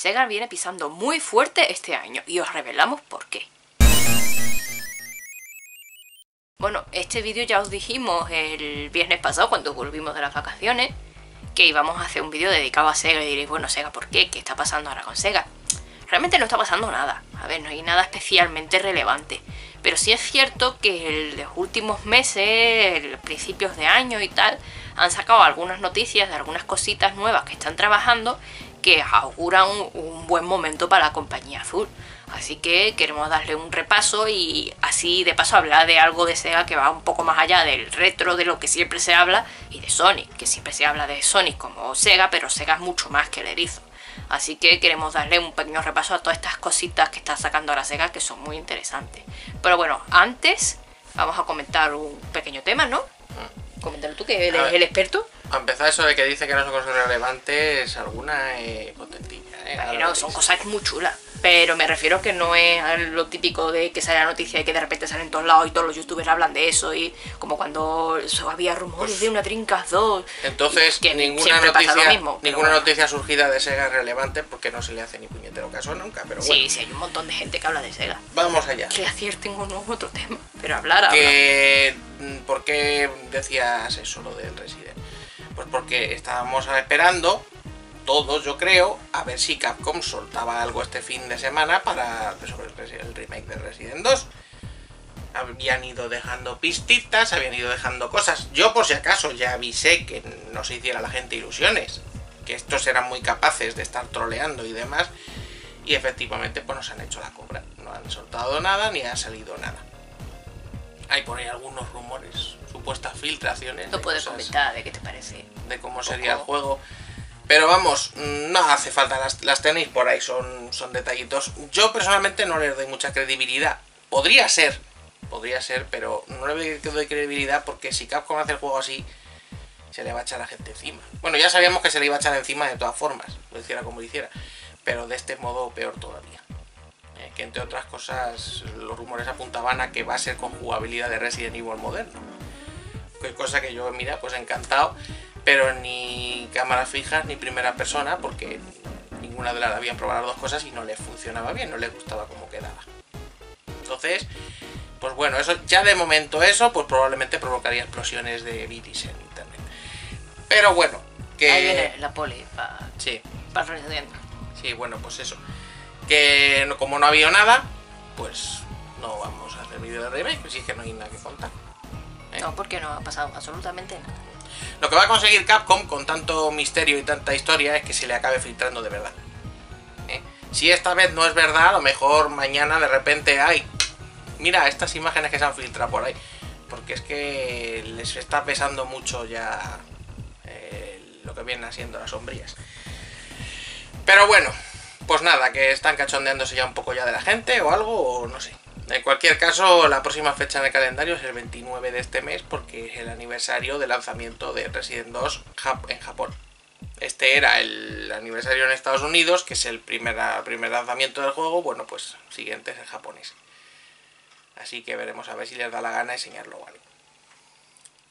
Sega viene pisando muy fuerte este año y os revelamos por qué. Bueno, este vídeo ya os dijimos el viernes pasado cuando volvimos de las vacaciones que íbamos a hacer un vídeo dedicado a Sega y diréis, bueno, Sega, ¿por qué? ¿Qué está pasando ahora con Sega? Realmente no está pasando nada, a ver, no hay nada especialmente relevante. Pero sí es cierto que en los últimos meses, principios de año y tal, han sacado algunas noticias de algunas cositas nuevas que están trabajando que auguran un, buen momento para la compañía azul. Así que queremos darle un repaso y así de paso hablar de algo de Sega que va un poco más allá del retro de lo que siempre se habla y de Sonic, que siempre se habla de Sonic como Sega, pero Sega es mucho más que el erizo. Así que queremos darle un pequeño repaso a todas estas cositas que está sacando ahora Sega que son muy interesantes. Pero bueno, antes vamos a comentar un pequeño tema, ¿no? Coméntalo tú, que eres el experto. A empezar eso de que dice que no son cosas relevantes, alguna eh, contentilla. ¿eh? Bueno, son cosas muy chulas. Pero me refiero que no es lo típico de que sale la noticia y que de repente salen en todos lados y todos los youtubers hablan de eso y como cuando había rumores pues de una Trincas 2. Entonces, que ninguna noticia, ninguna noticia surgida de Sega es relevante porque no se le hace ni puñetero caso nunca. Pero sí, sí, hay un montón de gente que habla de Sega. Vamos allá. Que acierten no otro tema, pero hablar ahora. Que, mm, ¿Por qué decías eso, lo del Resident? Pues porque estábamos esperando todos, yo creo, a ver si Capcom soltaba algo este fin de semana para sobre el, remake de Resident 2. Habían ido dejando pistitas, habían ido dejando cosas. Yo por si acaso ya avisé que no se hiciera la gente ilusiones, que estos eran muy capaces de estar troleando y demás. Y efectivamente pues nos han hecho la cobra. No han soltado nada ni ha salido nada. Hay por ahí algunos rumores, supuestas filtraciones. No puedes comentar de qué te parece. De cómo sería el juego. Pero vamos, no hace falta, las, tenéis por ahí, son, son detallitos. Yo personalmente no les doy mucha credibilidad. Podría ser, podría ser, pero no le doy credibilidad porque si Capcom hace el juego así, se le va a echar a la gente encima. Bueno, ya sabíamos que se le iba a echar encima de todas formas, lo hiciera como lo hiciera. Pero de este modo peor todavía. Eh, que entre otras cosas, los rumores apuntaban a que va a ser con jugabilidad de Resident Evil moderno. Que cosa que yo, mira, pues encantado pero ni cámara fija ni primera persona, porque ninguna de las habían probado las dos cosas y no les funcionaba bien, no les gustaba cómo quedaba. Entonces, pues bueno, eso ya de momento eso, pues probablemente provocaría explosiones de bitis en internet. Pero bueno, que. Ahí viene la poli para. Sí. Para Sí, bueno, pues eso. Que como no había nada, pues no vamos a hacer vídeo de remake, así que no hay nada que contar. ¿Eh? No, porque no ha pasado absolutamente nada. Lo que va a conseguir Capcom con tanto misterio y tanta historia es que se le acabe filtrando de verdad. ¿Eh? Si esta vez no es verdad, a lo mejor mañana de repente hay. Mira estas imágenes que se han filtrado por ahí. Porque es que les está pesando mucho ya eh, lo que vienen haciendo las sombrillas. Pero bueno, pues nada, que están cachondeándose ya un poco ya de la gente o algo, o no sé. En cualquier caso, la próxima fecha en el calendario es el 29 de este mes porque es el aniversario del lanzamiento de Resident 2 en Japón. Este era el aniversario en Estados Unidos, que es el primer, primer lanzamiento del juego, bueno, pues siguiente es el japonés. Así que veremos a ver si les da la gana enseñarlo o algo.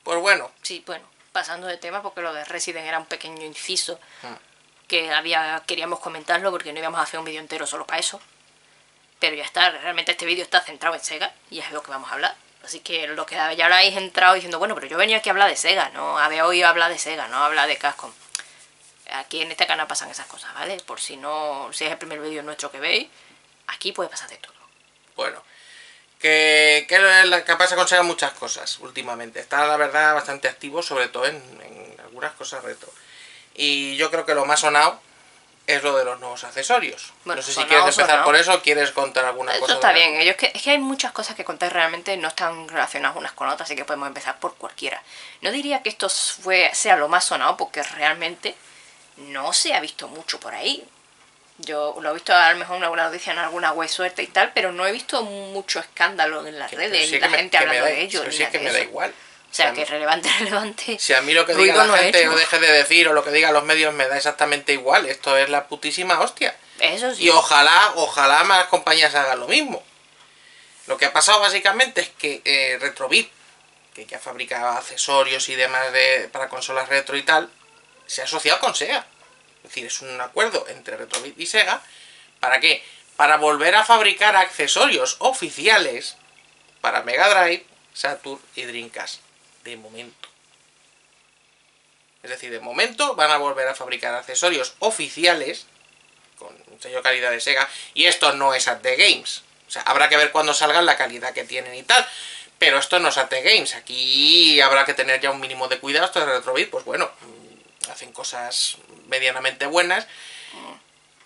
Pues bueno. Sí, bueno, pasando de tema, porque lo de Resident era un pequeño inciso mm. que había queríamos comentarlo porque no íbamos a hacer un vídeo entero solo para eso. Pero ya está, realmente este vídeo está centrado en Sega y es lo que vamos a hablar. Así que lo que ya habéis entrado diciendo, bueno, pero yo venía aquí a hablar de Sega, no había oído hablar de Sega, no hablar de Cascom. Aquí en este canal pasan esas cosas, ¿vale? Por si no, si es el primer vídeo nuestro que veis, aquí puede pasar de todo. Bueno, que, que, que pasa con Sega muchas cosas últimamente. Está la verdad bastante activo, sobre todo en, en algunas cosas retro. Y yo creo que lo más sonado es lo de los nuevos accesorios. no sé si quieres empezar por eso o quieres contar alguna cosa. Eso está bien, es que, es que hay muchas cosas que contar realmente no están relacionadas unas con otras, así que podemos empezar por cualquiera. No diría que esto fue, sea lo más sonado porque realmente no se ha visto mucho por ahí. Yo lo he visto a lo mejor una noticia en alguna web suerte y tal, pero no he visto mucho escándalo en las redes, ni la gente hablando de ello. sí es que me da igual. O sea, que relevante, relevante. Si a mí lo que diga la gente o deje de decir o lo que digan los medios me da exactamente igual. Esto es la putísima hostia. Eso sí. Y ojalá, ojalá más compañías hagan lo mismo. Lo que ha pasado básicamente es que eh, Retrobit, que ya fabricaba accesorios y demás de, para consolas retro y tal, se ha asociado con SEGA. es decir, es un acuerdo entre Retrobit y Sega, ¿para qué? Para volver a fabricar accesorios oficiales para Mega Drive, Saturn y Dreamcast, de momento. Es decir, de momento van a volver a fabricar accesorios oficiales con un sello calidad de Sega y esto no es at the games. O sea, habrá que ver cuando salgan la calidad que tienen y tal. Pero esto no es at the games. Aquí habrá que tener ya un mínimo de cuidado. Esto de Retrobit, pues bueno, mm, hacen cosas medianamente buenas.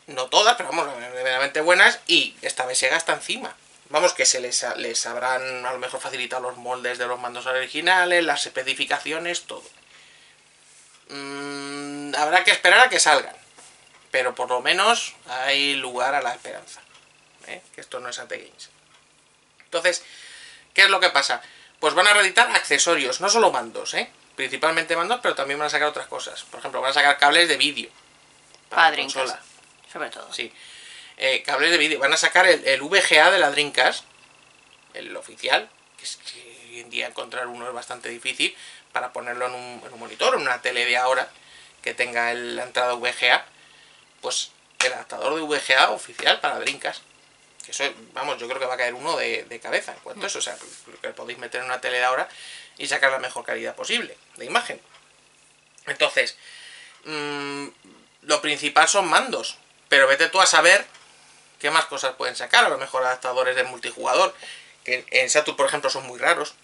No todas, pero vamos, medianamente buenas. Y esta vez Sega está encima. Vamos, que se les, les habrán a lo mejor facilitado los moldes de los mandos originales, las especificaciones, todo. Mm, habrá que esperar a que salgan. Pero por lo menos hay lugar a la esperanza. ¿eh? Que esto no es AT Games. Entonces, ¿qué es lo que pasa? Pues van a reeditar accesorios, no solo mandos, ¿eh? Principalmente mandos, pero también van a sacar otras cosas. Por ejemplo, van a sacar cables de vídeo. Para consola. Sobre todo. Sí. Eh, cables de vídeo. Van a sacar el, VGA de la Dreamcast, el oficial, que es que hoy en día encontrar uno es bastante difícil, para ponerlo en un, monitor, en una tele de ahora, que tenga el, la entrada VGA, pues el adaptador de VGA oficial para Dreamcast. Que eso, vamos, yo creo que va a caer uno de, cabeza en cuanto a eso. O sea, que podéis meter en una tele de ahora y sacar la mejor calidad posible de imagen. Entonces, mmm, lo principal son mandos. Pero vete tú a saber qué más cosas pueden sacar. A lo mejor adaptadores de multijugador. Que en, Saturn, por ejemplo, son muy raros.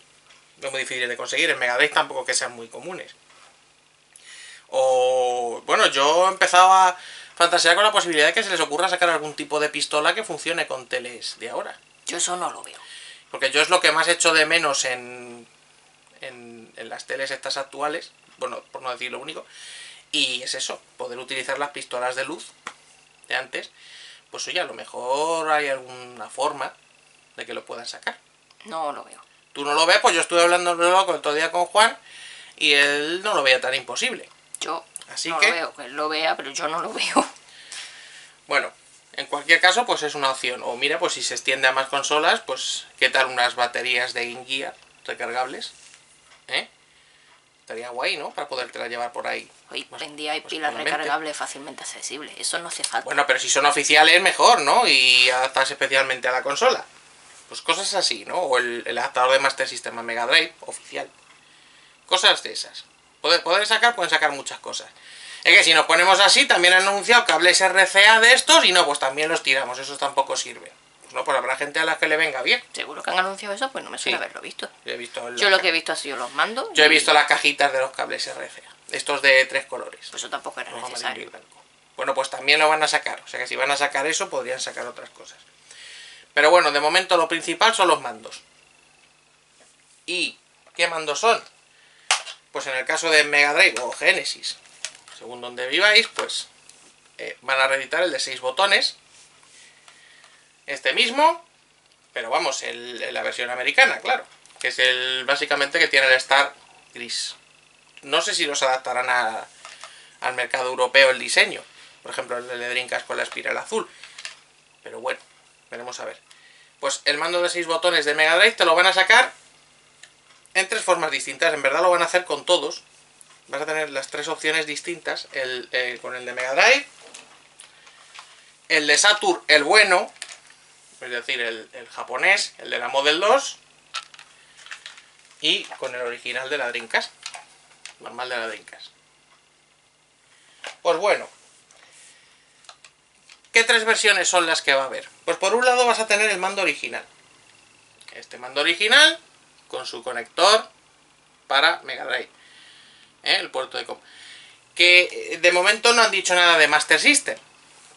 No muy difíciles de conseguir. En Mega Drive tampoco que sean muy comunes. O, bueno, yo he empezado a fantasear con la posibilidad de que se les ocurra sacar algún tipo de pistola que funcione con teles de ahora. Yo eso no lo veo. Porque yo es lo que más echo de menos en, en, en las teles estas actuales. Bueno, por no decir lo único. Y es eso, poder utilizar las pistolas de luz de antes. Pues oye, a lo mejor hay alguna forma de que lo puedan sacar. No lo veo. Tú no lo ves, pues yo estuve hablando el otro día con Juan y él no lo veía tan imposible. Yo Así no que, lo veo, que él lo vea, pero yo no lo veo. bueno, en cualquier caso, pues es una opción. O mira, pues si se extiende a más consolas, pues qué tal unas baterías de Game Gear recargables. ¿Eh? Estaría guay, ¿no? Para podértela llevar por ahí. Hoy Más- en día hay más pilas recargables fácilmente accesibles. Eso no hace falta. Bueno, pero si son oficiales, mejor, ¿no? Y adaptas especialmente a la consola. Pues cosas así, ¿no? O el, el adaptador de Master System a Mega Drive, oficial. Cosas de esas. Poder, poder sacar, pueden sacar muchas cosas. Es que si nos ponemos así, también han anunciado cables RCA de estos y no, pues también los tiramos. Esos tampoco sirven. Pues no, pues habrá gente a la que le venga bien. Seguro que han anunciado eso, pues no me suena Sí. haberlo visto. Yo he visto, el- Yo lo que he visto ha sido los mandos. yo he visto las cajitas de los cables RCA. Estos de tres colores. Pues eso tampoco era rojo, amarillo y necesario. blanco. Bueno, pues también lo van a sacar. O sea que si van a sacar eso, podrían sacar otras cosas. Pero bueno, de momento lo principal son los mandos. ¿Y qué mandos son? Pues en el caso de Mega Drive o Genesis, según donde viváis, pues eh, van a reeditar el de 6 botones. Este mismo, pero vamos, el, la versión americana, claro. Que es el básicamente que tiene el Star gris. No sé si los adaptarán a, al mercado europeo el diseño. Por ejemplo, el de Dreamcast con la espiral azul. Pero bueno, veremos a ver. Pues el mando de 6 botones de Mega Drive te lo van a sacar en tres formas distintas. En verdad lo van a hacer con todos. Vas a tener las tres opciones distintas. El, eh, con el de Mega Drive. El de Saturn, el bueno. Es decir, el, japonés, el de la Model 2. Y con el original de la Dreamcast. Normal de la Dreamcast. Pues bueno. ¿Qué tres versiones son las que va a haber? Pues por un lado vas a tener el mando original. Este mando original con su conector para Mega Drive. ¿eh? El puerto de com. Que eh, de momento no han dicho nada de Master System.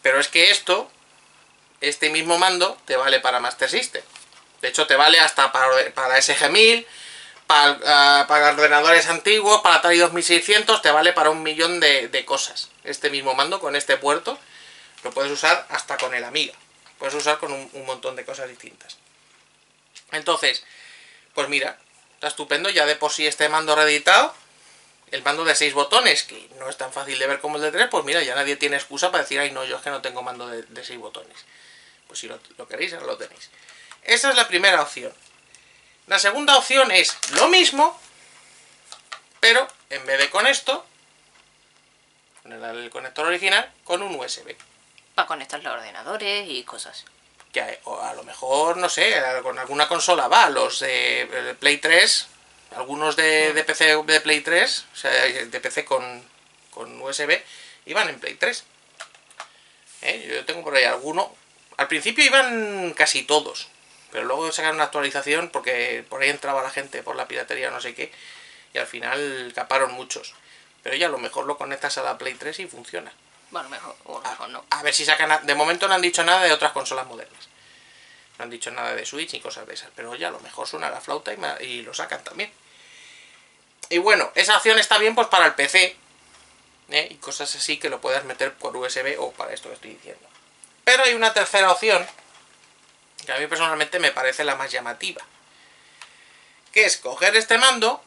Pero es que esto, este mismo mando, te vale para Master System. De hecho, te vale hasta para, para SG-1000, para, ah, para ordenadores antiguos, para Atari 2600, te vale para un millón de, cosas. Este mismo mando con este puerto lo puedes usar hasta con el Amiga. Puedes usar con un, un montón de cosas distintas. Entonces, pues mira, está estupendo. Ya de por sí este mando reeditado, el mando de 6 botones, que no es tan fácil de ver como el de 3, pues mira, ya nadie tiene excusa para decir, ay no, yo es que no tengo mando de, de 6 botones. Pues si lo, lo queréis, ahora lo tenéis. Esa es la primera opción. La segunda opción es lo mismo, pero en vez de con esto, el, el conector original con un USB. Para conectarlo a ordenadores y cosas. Que a, o a lo mejor, no sé, con alguna consola va, los de Play 3, algunos de, de PC de Play 3, o sea, de PC con, con USB, iban en Play 3. ¿Eh? Yo tengo por ahí alguno. Al principio iban casi todos, pero luego sacaron una actualización porque por ahí entraba la gente por la piratería no sé qué, y al final caparon muchos. Pero ya a lo mejor lo conectas a la Play 3 y funciona. Bueno, mejor, o a mejor no. A ver si sacan. a- De momento no han dicho nada de otras consolas modernas. No han dicho nada de Switch ni cosas de esas. Pero ya a lo mejor suena la flauta y, y lo sacan también. Y bueno, esa opción está bien pues para el PC. ¿eh? Y cosas así que lo puedas meter por USB o para esto que estoy diciendo. Pero hay una tercera opción. Que a mí personalmente me parece la más llamativa. Que es coger este mando.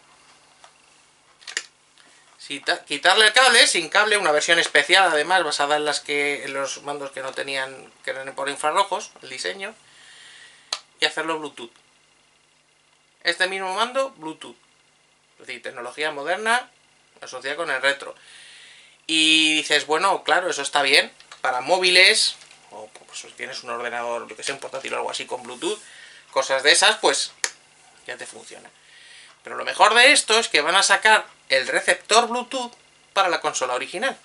Quita- quitarle el cable, sin cable, una versión especial además, basada en las que en los mandos que no tenían, que eran por infrarrojos, el diseño, y hacerlo Bluetooth. Este mismo mando, Bluetooth. Es decir, tecnología moderna asociada con el retro. Y dices, bueno, claro, eso está bien para móviles, pues, si tienes un ordenador, yo que sé, un portátil o algo así con Bluetooth, cosas de esas, pues ya te funciona. Pero lo mejor de esto es que van a sacar el receptor Bluetooth para la consola original.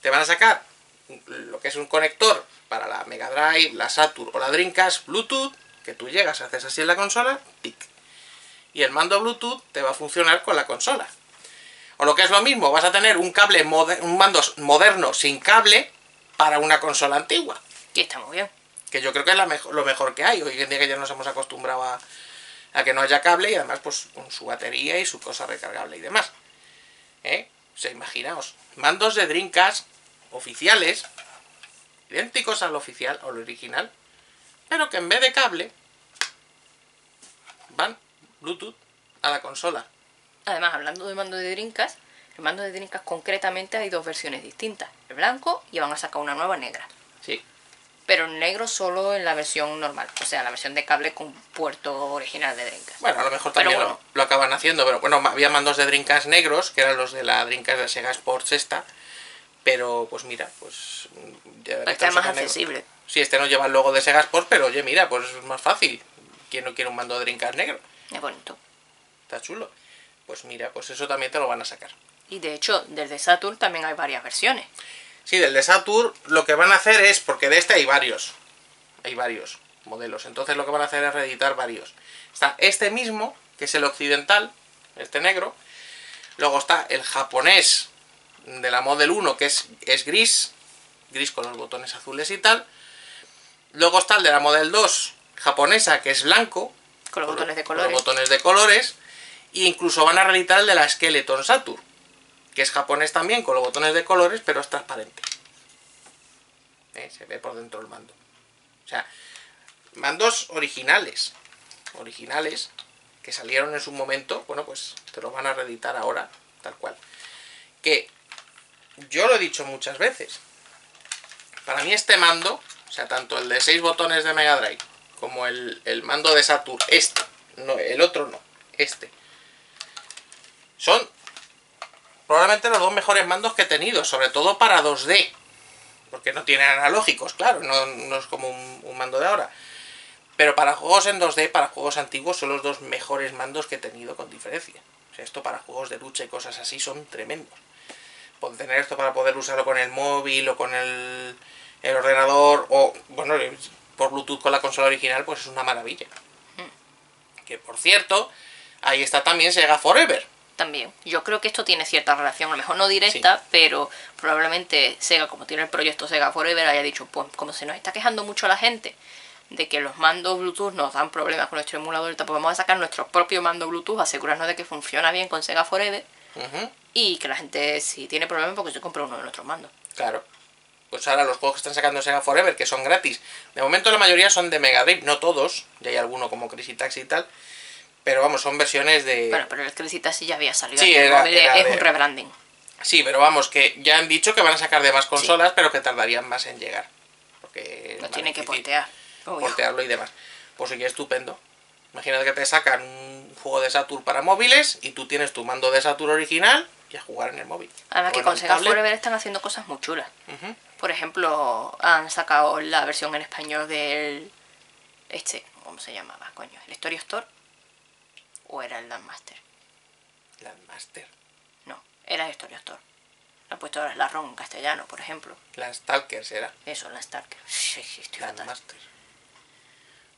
Te van a sacar lo que es un conector para la Mega Drive, la Saturn o la Dreamcast Bluetooth, que tú llegas, haces así en la consola, tic. Y el mando Bluetooth te va a funcionar con la consola. O lo que es lo mismo, vas a tener un cable un mando moderno sin cable para una consola antigua. Que está muy bien. Que yo creo que es la mejo- lo mejor que hay. Hoy en día que ya nos hemos acostumbrado a, a que no haya cable y además pues con su batería y su cosa recargable y demás. ¿Eh? O sea, imaginaos, mandos de Dreamcast oficiales, idénticos al oficial o al original, pero que en vez de cable van Bluetooth a la consola. Además, hablando de mando de Dreamcast, el mando de Dreamcast concretamente hay dos versiones distintas. El blanco y van a sacar una nueva negra. Sí, Pero el negro solo en la versión normal. O sea, la versión de cable con puerto original de Dreamcast. Bueno, a lo mejor también bueno. lo, lo acaban haciendo, pero bueno, había mandos de Dreamcast negros, que eran los de la Dreamcast de Sega Sports esta, pero pues mira, pues... ya están estar más accesible. Sí, este no lleva el logo de Sega Sports, pero oye, mira, pues es más fácil. ¿Quién no quiere un mando de Dreamcast negro? Es bonito. Está chulo. Pues mira, pues eso también te lo van a sacar. Y de hecho, desde Saturn también hay varias versiones. Sí, del de Saturn lo que van a hacer es, porque de este hay varios, hay varios modelos, entonces lo que van a hacer es reeditar varios. Está este mismo, que es el occidental, este negro, luego está el japonés de la Model 1, que es, es gris, gris con los botones azules y tal, luego está el de la Model 2 japonesa, que es blanco, Con los con botones de con los colores. botones de colores, e incluso van a reeditar el de la Skeleton Saturn, que es japonés también, con los botones de colores, pero es transparente. Eh, Se ve por dentro el mando. O sea, mandos originales. Originales que salieron en su momento, bueno, pues te los van a reeditar ahora, tal cual. Que yo lo he dicho muchas veces. Para mí este mando, o sea, tanto el de 6 botones de Mega Drive como el, el mando de Saturn, este, no, el otro no, este, son probablemente los dos mejores mandos que he tenido, sobre todo para 2D. Porque no tienen analógicos, claro, no, no es como un, un mando de ahora. Pero para juegos en 2D, para juegos antiguos, son los dos mejores mandos que he tenido con diferencia. O sea, esto para juegos de lucha y cosas así son tremendos. Poder tener esto para poder usarlo con el móvil o con el, el ordenador o, bueno, por Bluetooth con la consola original, pues es una maravilla. Que por cierto, ahí está también Sega Forever. También. Yo creo que esto tiene cierta relación, a lo mejor no directa, pero probablemente Sega, como tiene el proyecto Sega Forever, haya dicho, pues como se nos está quejando mucho la gente de que los mandos Bluetooth nos dan problemas con nuestro emulador, pues vamos a sacar nuestro propio mando Bluetooth, asegurarnos de que funciona bien con Sega Forever y que la gente si tiene problemas porque se compra uno de nuestros mandos. Claro. Pues ahora los juegos que están sacando Sega Forever, que son gratis. De momento la mayoría son de Mega Drive, no todos. Ya hay alguno como Crazy Taxi y tal. Pero vamos, son versiones de... Bueno, pero el Crazy Taxi ya había salido. Sí, era- es de- un rebranding. Sí, pero vamos, que ya han dicho que van a sacar de más consolas, pero que tardarían más en llegar. Porque Lo es tiene más que portear. obvio. portearlo y demás. Pues sí que estupendo. Imagínate que te sacan un juego de Saturn para móviles y tú tienes tu mando de Saturn original y a jugar en el móvil. Además O que con Sega. Forever están haciendo cosas muy chulas. Por ejemplo, han sacado la versión en español del... Este, ¿cómo se llamaba, coño? ¿El Story Store? ¿O era el Landmaster? Landmaster. No, era Store. Lo han puesto ahora la ROM en castellano, por ejemplo. Landstalkers era. Eso, la Starker. Sí, sí, estoy fatal. Landmaster.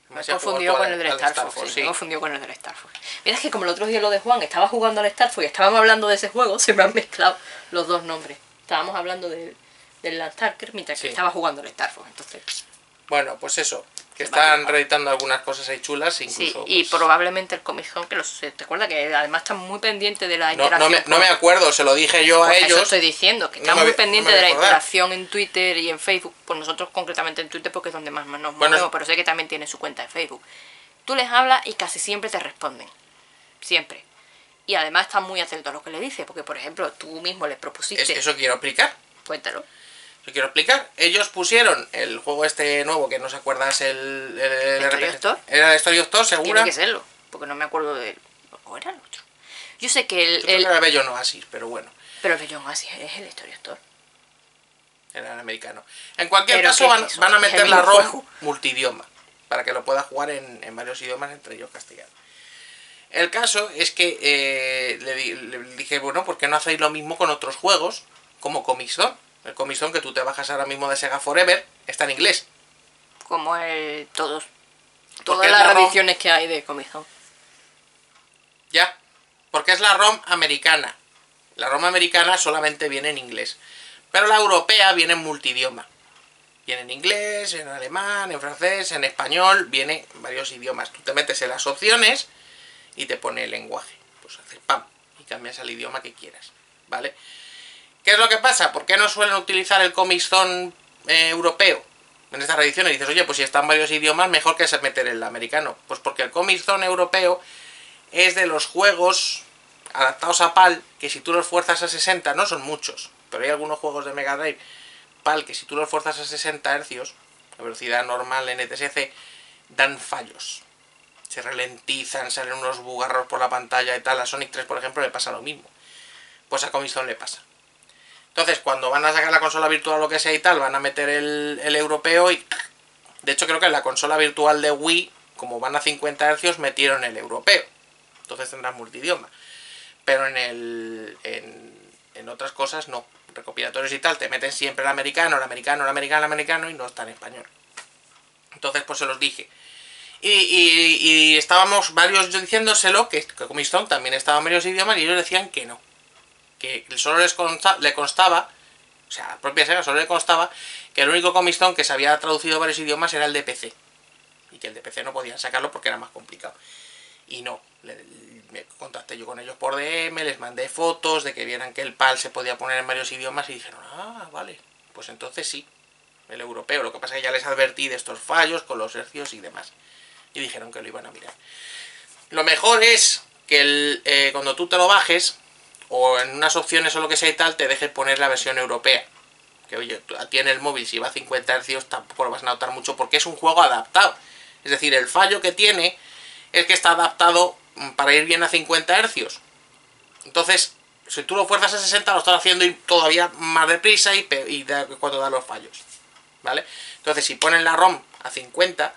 Me he confundido con el del Star Fox. Fox, sí, sí. Me he confundido con el del Star Fox. Mira, es que como el otro día lo de Juan, estaba jugando al Star Fox y estábamos hablando de ese juego, se me han mezclado los dos nombres. Estábamos hablando del, del Landstalker mientras que estaba jugando al Star Fox. Entonces, Bueno, pues eso. Que están reeditando algunas cosas ahí chulas, sí, incluso. y pues, probablemente el Comic Con, que los, te acuerdas que además está muy pendiente de la no, no interacción. me, no me acuerdo, se lo dije yo a Pues Eso ellos. estoy diciendo, que No está me muy voy- pendiente no me de la interacción en Twitter y en Facebook, pues nosotros concretamente en Twitter porque es donde más nos Bueno, movemos, pero sé que también tiene su cuenta de Facebook. Tú les hablas y casi siempre te responden, siempre. Y además están muy atentos a lo que le dices, porque por ejemplo tú mismo les propusiste, Es- eso quiero explicar. cuéntalo, Yo quiero explicar. Ellos pusieron el juego este nuevo, que no se acuerda, es el... el, el ¿Story RPG. Era el Story of Store, tiene que serlo, porque no me acuerdo de... ¿O era el otro? Yo sé que el... Yo creo el- que era Bello Oasis, pero bueno, pero el John Así es el Story Store. era el americano. En cualquier ¿Pero caso, van, es eso? van a ¿Es el meter la ROM multidioma, para que lo pueda jugar en, en varios idiomas, entre ellos castellano. El caso es que eh, le dije, bueno, ¿por qué no hacéis lo mismo con otros juegos? Como Comic Zone. El Comic Zone que tú te bajas ahora mismo de Sega Forever está en inglés. Como el... todos... Todas las la ROM. reediciones que hay de Comic Zone. ¿Ya? Porque es la ROM americana. La ROM americana solamente viene en inglés. Pero la europea viene en multidioma. Viene en inglés, en alemán, en francés, en español, viene en varios idiomas. Tú te metes en las opciones y te pone el lenguaje. Pues haces pam y cambias al idioma que quieras. ¿Vale? ¿Qué es lo que pasa? ¿Por qué no suelen utilizar el Comic Zone eh, europeo? En estas reediciones dices, oye, pues si están varios idiomas, mejor que se meter el americano. Pues porque el Comic Zone europeo es de los juegos adaptados a PAL que si tú los fuerzas a 60, no son muchos, pero hay algunos juegos de Mega Drive PAL que si tú los fuerzas a 60 Hz, a velocidad normal en NTSC, dan fallos. Se ralentizan, salen unos bugarros por la pantalla y tal. A Sonic 3, por ejemplo, le pasa lo mismo. Pues a Comic Zone le pasa. Entonces, cuando van a sacar la consola virtual o lo que sea y tal, van a meter el, el europeo y... De hecho, creo que en la consola virtual de Wii, como van a 50 Hz, metieron el europeo. Entonces tendrás multidioma. Pero en el. En, otras cosas no. Recopilatorios y tal, te meten siempre el americano, el americano, el americano, el americano y no está en español. Entonces, pues se los dije. Y, y- y estábamos varios diciéndoselo, que, que Comic Zone también estaba en varios idiomas, y ellos decían que no. Que solo les consta- le constaba, o sea, a la propia Sega solo le constaba, que el único Comic Zone que se había traducido a varios idiomas era el de PC. Y que el de PC no podían sacarlo porque era más complicado. Y no, me contacté yo con ellos por DM, les mandé fotos de que vieran que el PAL se podía poner en varios idiomas y dijeron, ah, vale, pues entonces sí, el europeo. Lo que pasa es que ya les advertí de estos fallos con los hercios y demás. Y dijeron que lo iban a mirar. Lo mejor es que el, eh, cuando tú te lo bajes, o en unas opciones o lo que sea y tal, te dejes poner la versión europea. Que oye, a en el móvil si va a 50 Hz tampoco lo vas a notar mucho porque es un juego adaptado. Es decir, el fallo que tiene es que está adaptado mm, para ir bien a 50 Hz. Entonces, si tú lo fuerzas a 60 lo estás haciendo todavía más deprisa y, cuando da los fallos. ¿Vale? Entonces, si ponen la ROM a 50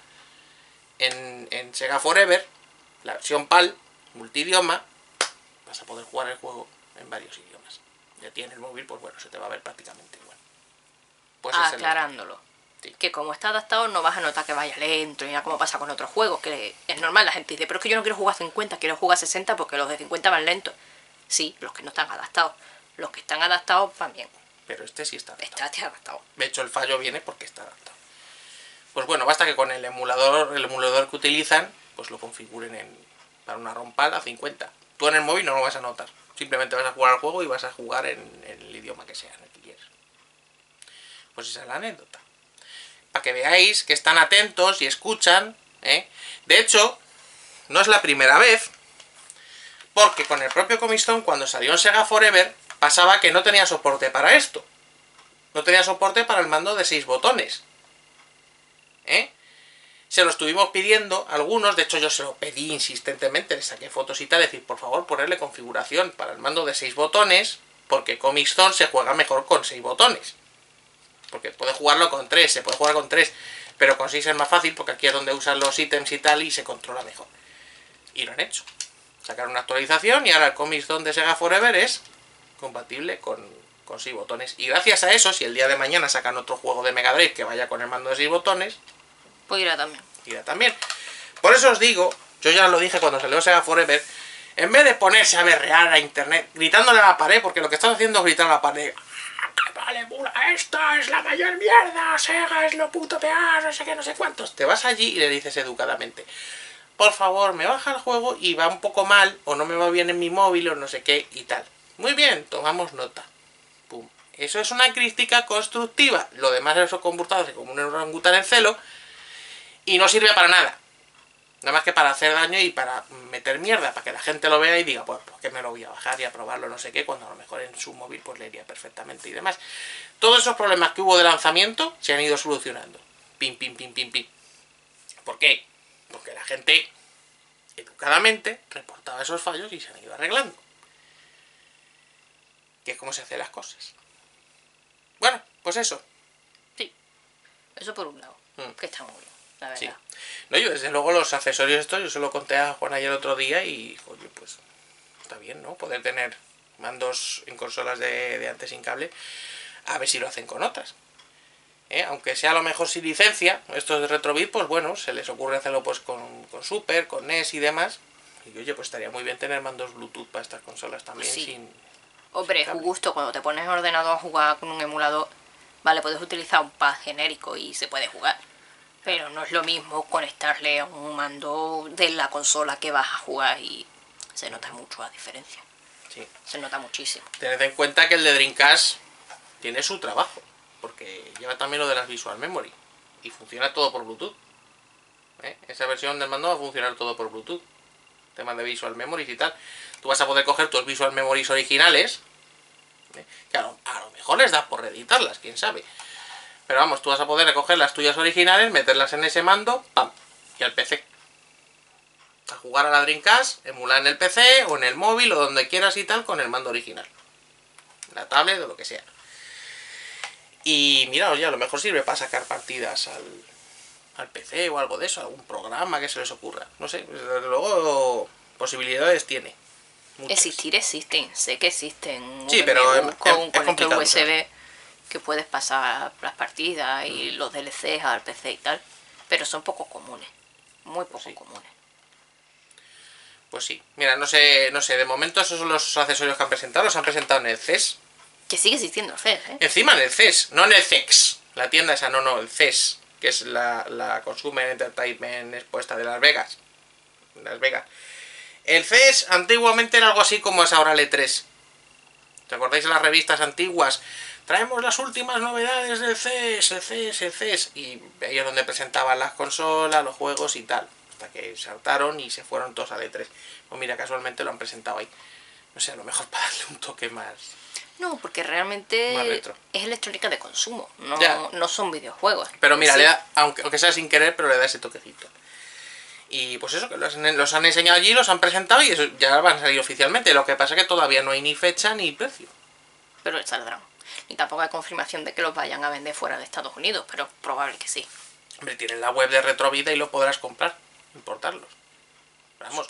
en, en Sega Forever, la versión PAL, multidioma, vas a poder jugar el juego en varios idiomas. Ya tienes el móvil, pues bueno, se te va a ver prácticamente igual. Pues aclarándolo. Sí. Que como está adaptado no vas a notar que vaya lento, ni nada como pasa con otros juegos, que es normal, la gente dice, pero es que yo no quiero jugar a 50, quiero jugar a 60 porque los de 50 van lentos. Sí, los que no están adaptados. Los que están adaptados van bien. Pero este sí está adaptado. Está adaptado. De hecho, el fallo viene porque está adaptado. Pues bueno, basta que con el emulador, el emulador que utilizan, pues lo configuren en, para una ROM PAL a 50. Tú en el móvil no lo vas a notar. Simplemente vas a jugar al juego y vas a jugar en, el idioma que sea, en el que quieras. Pues esa es la anécdota. Para que veáis que están atentos y escuchan. ¿eh? De hecho, no es la primera vez. Porque con el propio Comic Zone, cuando salió en Sega Forever, pasaba que no tenía soporte para esto no tenía soporte para el mando de 6 botones. ¿Eh? Se lo estuvimos pidiendo algunos, de hecho yo se lo pedí insistentemente, le saqué fotos y tal, decir, por favor, ponerle configuración para el mando de 6 botones, porque Comic Zone se juega mejor con 6 botones. Porque puede jugarlo con 3, se puede jugar con 3, pero con 6 es más fácil porque aquí es donde usan los ítems y tal y se controla mejor. Y lo han hecho. Sacaron una actualización y ahora el Comic Zone de Sega Forever es compatible con, con 6 botones. Y gracias a eso, si el día de mañana sacan otro juego de Mega Drive que vaya con el mando de 6 botones, Pues irá también. irá también. Por eso os digo, yo ya lo dije cuando salió Sega Forever, en vez de ponerse a berrear a internet, gritándole a la pared, porque lo que están haciendo es gritar a la pared. "Ah, que Vale, mula, esta es la mayor mierda, Sega es lo puto peor, no sé qué, no sé cuántos. Te vas allí y le dices educadamente, por favor, me baja el juego y va un poco mal, o no me va bien en mi móvil, o no sé qué, y tal. Muy bien, tomamos nota. Pum. Eso es una crítica constructiva. Lo demás es comportarse como un orangután en celo y no sirve para nada. Nada más que para hacer daño y para meter mierda, para que la gente lo vea y diga, pues, ¿por qué me lo voy a bajar y a probarlo, no sé qué, cuando a lo mejor en su móvil pues le iría perfectamente y demás. Todos esos problemas que hubo de lanzamiento se han ido solucionando. Pim, pim, pim, pim, pim. ¿Por qué? Porque la gente, educadamente, reportaba esos fallos y se han ido arreglando. Que es como se hacen las cosas. Bueno, pues eso. Sí. Eso por un lado. Mm. Que está muy bien, la verdad. Sí. No, yo desde luego los accesorios estos, yo se lo conté a Juan ayer otro día y, oye, pues está bien, ¿no? Poder tener mandos en consolas de, de antes sin cable, a ver si lo hacen con otras. ¿Eh? Aunque sea a lo mejor sin licencia, estos de Retrobit, pues bueno, se les ocurre hacerlo pues con, con Super, con NES y demás. Y oye, pues estaría muy bien tener mandos Bluetooth para estas consolas también Sí. sin... Hombre, es un gusto cuando te pones ordenado a jugar con un emulador. Vale, puedes utilizar un pad genérico y se puede jugar. Pero no es lo mismo conectarle a un mando de la consola que vas a jugar y se nota mucho la diferencia. Sí. Se nota muchísimo. Tened en cuenta que el de Dreamcast tiene su trabajo, porque lleva también lo de las Visual Memory y funciona todo por Bluetooth. ¿Eh? Esa versión del mando va a funcionar todo por Bluetooth. Temas de Visual Memories y tal. Tú vas a poder coger tus Visual Memories originales, ¿eh? que a lo, a lo mejor les da por reeditarlas, quién sabe. Pero vamos, tú vas a poder recoger las tuyas originales, meterlas en ese mando, ¡pam! Y al PC. A jugar a la Dreamcast, emular en el PC o en el móvil o donde quieras y tal con el mando original. La tablet o lo que sea. Y mira, oye, a lo mejor sirve para sacar partidas al, al PC o algo de eso, algún programa que se les ocurra. No sé, desde luego posibilidades tiene. Muchas. Existir existen, sé que existen. Sí, pero es- con es- un es complicado, USB que puedes pasar las partidas y los DLCs al PC y tal. Pero son poco comunes. Muy poco Sí. comunes. Pues sí. Mira, no sé, no sé, de momento esos son los accesorios que han presentado. Los han presentado en el CES. Que sigue existiendo el CES, ¿eh? Encima en el CES, no en el CEX. La tienda esa, no, no, el CES. Que es la, la Consumer Entertainment expuesta de Las Vegas. Las Vegas. El CES antiguamente era algo así como es ahora el E3. ¿Te acordáis de las revistas antiguas? Traemos las últimas novedades del CES, el CES, el CES. Y ahí es donde presentaban las consolas, los juegos y tal. Hasta que saltaron y se fueron todos al E3. Pues mira, casualmente lo han presentado ahí. No sé, a lo mejor para darle un toque más. No, porque realmente es electrónica de consumo, no, Ya. no son videojuegos. Pero mira, Sí. le da, aunque, aunque sea sin querer, pero le da ese toquecito. Y pues eso, que los, han- los han enseñado allí, los han presentado y eso ya van a salir oficialmente. Lo que pasa es que todavía no hay ni fecha ni precio. Pero saldrán. Ni tampoco hay confirmación de que los vayan a vender fuera de Estados Unidos, pero es probable que sí. Hombre, tienen la web de Retrovida y lo podrás comprar, importarlos. Vamos.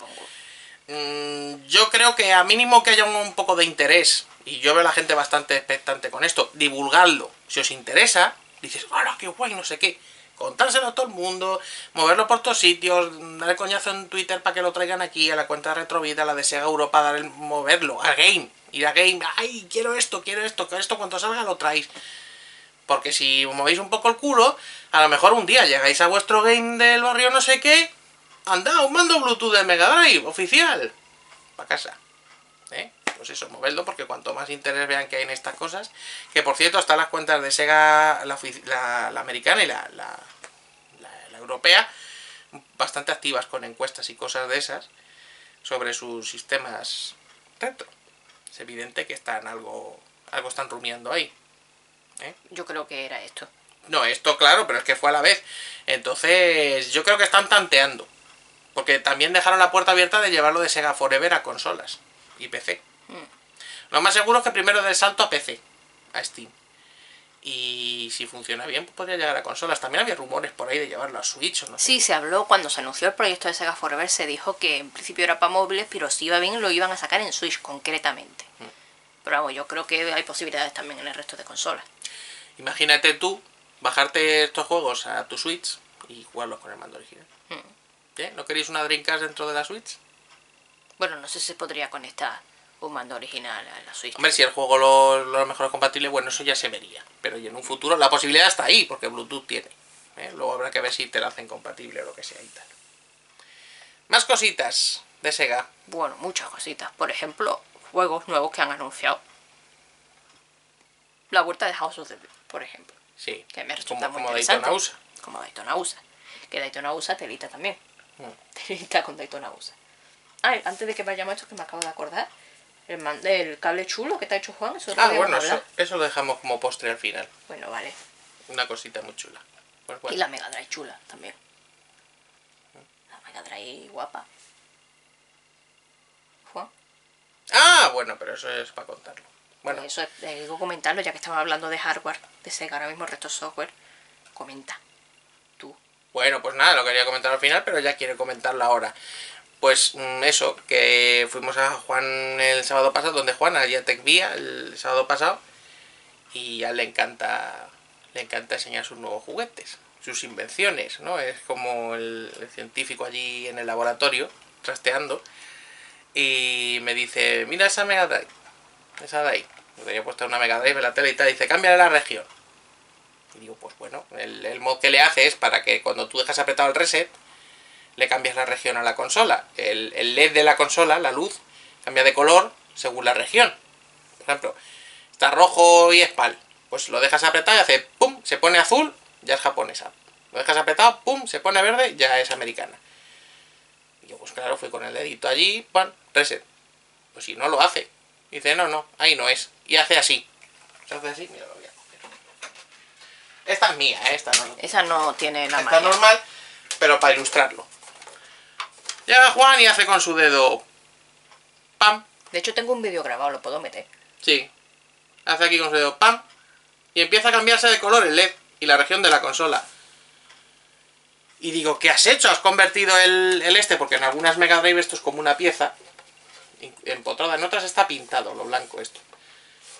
Mm, yo creo que a mínimo que haya un, un poco de interés, y yo veo a la gente bastante expectante con esto, divulgarlo. Si os interesa, dices, ¡hola, qué guay! No sé qué. Contárselo a todo el mundo, moverlo por todos sitios, dar el coñazo en Twitter para que lo traigan aquí, a la cuenta de Retrovida, a la de Sega Europa, dar el, moverlo, al game. Ir a game, ¡ay, quiero esto, quiero esto, que esto cuando salga lo traéis! Porque si movéis un poco el culo, a lo mejor un día llegáis a vuestro game del barrio no sé qué, anda, un mando Bluetooth de Mega Drive, oficial, para casa. ¿Eh? Pues eso, moverlo porque cuanto más interés vean que hay en estas cosas, que por cierto están las cuentas de Sega, la, ofici- la- la americana y la, la- europea, bastante activas con encuestas y cosas de esas sobre sus sistemas retro. Es evidente que están algo, algo están rumiando ahí. Yo creo que era esto. No, esto claro, pero es que fue a la vez. Entonces, yo creo que están tanteando. Porque también dejaron la puerta abierta de llevarlo de Sega Forever a consolas y PC. Lo más seguro es que primero dé salto a PC, a Steam. Y si funciona bien, pues podría llegar a consolas. También había rumores por ahí de llevarlo a Switch o no sé. Sí, se habló cuando se anunció el proyecto de Sega Forever, se dijo que en principio era para móviles, pero si iba bien lo iban a sacar en Switch concretamente. Mm. Pero vamos, yo creo que hay posibilidades también en el resto de consolas. Imagínate tú bajarte estos juegos a tu Switch y jugarlos con el mando original. Mm. ¿Eh? ¿No queréis una Dreamcast dentro de la Switch? Bueno, no sé si se podría conectar un mando original a la Switch. Hombre, si el juego lo, lo mejor es compatible, bueno, eso ya se vería. Pero y en un futuro la posibilidad está ahí, porque Bluetooth tiene. ¿eh? Luego habrá que ver si te la hacen compatible o lo que sea y tal. Más cositas de Sega. Bueno, muchas cositas. Por ejemplo, juegos nuevos que han anunciado. La vuelta de House of the por ejemplo. Sí, Que me resulta como, muy como interesante. Daytona USA. Como Daytona USA. Que Daytona USA telita también. Mm. Telita con Daytona USA. Ay, antes de que vayamos a esto que me acabo de acordar. El, man- el cable chulo que te ha hecho Juan, eso Ah, bueno, eso, eso lo dejamos como postre al final. Bueno, vale. Una cosita muy chula. Pues bueno. Y la Mega Drive chula también. La Mega Drive guapa. Juan. Ah, bueno, pero eso es para contarlo. Bueno, Pues eso es, eh, digo comentarlo, ya que estamos hablando de hardware, de Sega, ahora mismo el resto software. Comenta. Tú. Bueno, pues nada, lo quería comentar al final, pero ya quiere comentarlo ahora. Pues mm, eso, que fuimos a Juan el sábado pasado, donde Juan, a Tech Vía, el sábado pasado, y a él le encanta, le encanta enseñar sus nuevos juguetes, sus invenciones, ¿no? Es como el, científico allí en el laboratorio, trasteando, y me dice, mira esa Mega Drive, esa de ahí. Me puesta una Mega Drive en la tele y tal, y dice, cámbiale la región. Y digo, pues bueno, el, el mod que le hace es para que cuando tú dejas apretado el reset, le cambias la región a la consola. El, el LED de la consola, la luz, cambia de color según la región. Por ejemplo, está rojo y es PAL. Pues lo dejas apretado y hace pum, se pone azul, ya es japonesa. Lo dejas apretado, pum, se pone verde, ya es americana. Y yo, pues claro, fui con el dedito allí, pan, reset. Pues si no lo hace. Dice, no, no, ahí no es. Y hace así. Se hace así, mira, lo voy a coger. Esta es mía, ¿eh? esta no Esa no tiene la Está normal, pero para ilustrarlo. Llega Juan y hace con su dedo. ¡Pam! De hecho, tengo un vídeo grabado, lo puedo meter. Sí. Hace aquí con su dedo. ¡Pam! Y empieza a cambiarse de color el LED y la región de la consola. Y digo, ¿qué has hecho? ¿Has convertido el, el este? Porque en algunas Mega Drive esto es como una pieza empotrada. En otras está pintado lo blanco esto.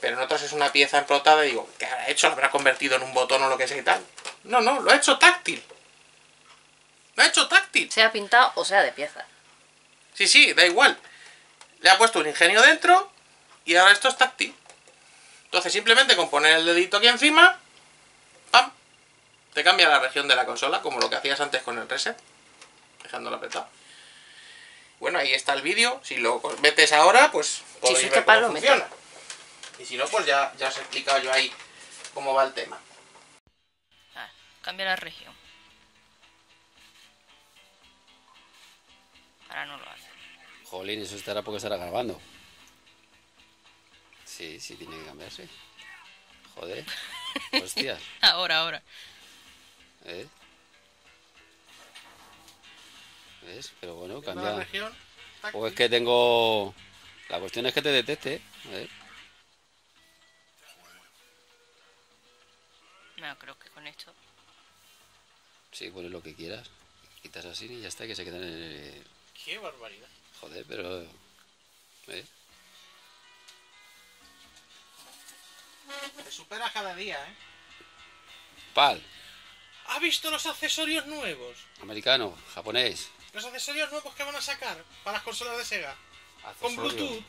Pero en otras es una pieza empotrada y digo, ¿qué habrá hecho? ¿Lo habrá convertido en un botón o lo que sea y tal? No, no, lo ha hecho táctil. Lo ha hecho táctil. Sea pintado o sea de pieza. Sí, sí, da igual. Le ha puesto un ingenio dentro y ahora esto es táctil. Entonces simplemente con poner el dedito aquí encima, ¡pam! Te cambia la región de la consola, como lo que hacías antes con el reset, dejándolo apretado. Bueno, ahí está el vídeo. Si lo metes ahora, pues podéis si ver cómo lo funciona. Y si no, pues ya, ya os he explicado yo ahí cómo va el tema. Ah, cambia la región. Ahora no lo hace. Jolín, eso estará porque estará grabando. Sí, sí, tiene que cambiarse. Joder. Hostias. Ahora, ahora. ¿Eh? ¿Ves? Pero bueno, La cambia. región. O es que tengo. La cuestión es que te detecte. ¿eh? No, creo que con esto. Sí, pones lo que quieras. Quitas así y ya está, que se quedan en el. Qué barbaridad. Joder, pero. ¿eh? Te superas cada día, ¿eh? Pal, ¿Ha visto los accesorios nuevos? americano, japonés. Los accesorios nuevos que van a sacar para las consolas de Sega. Con. Bluetooth.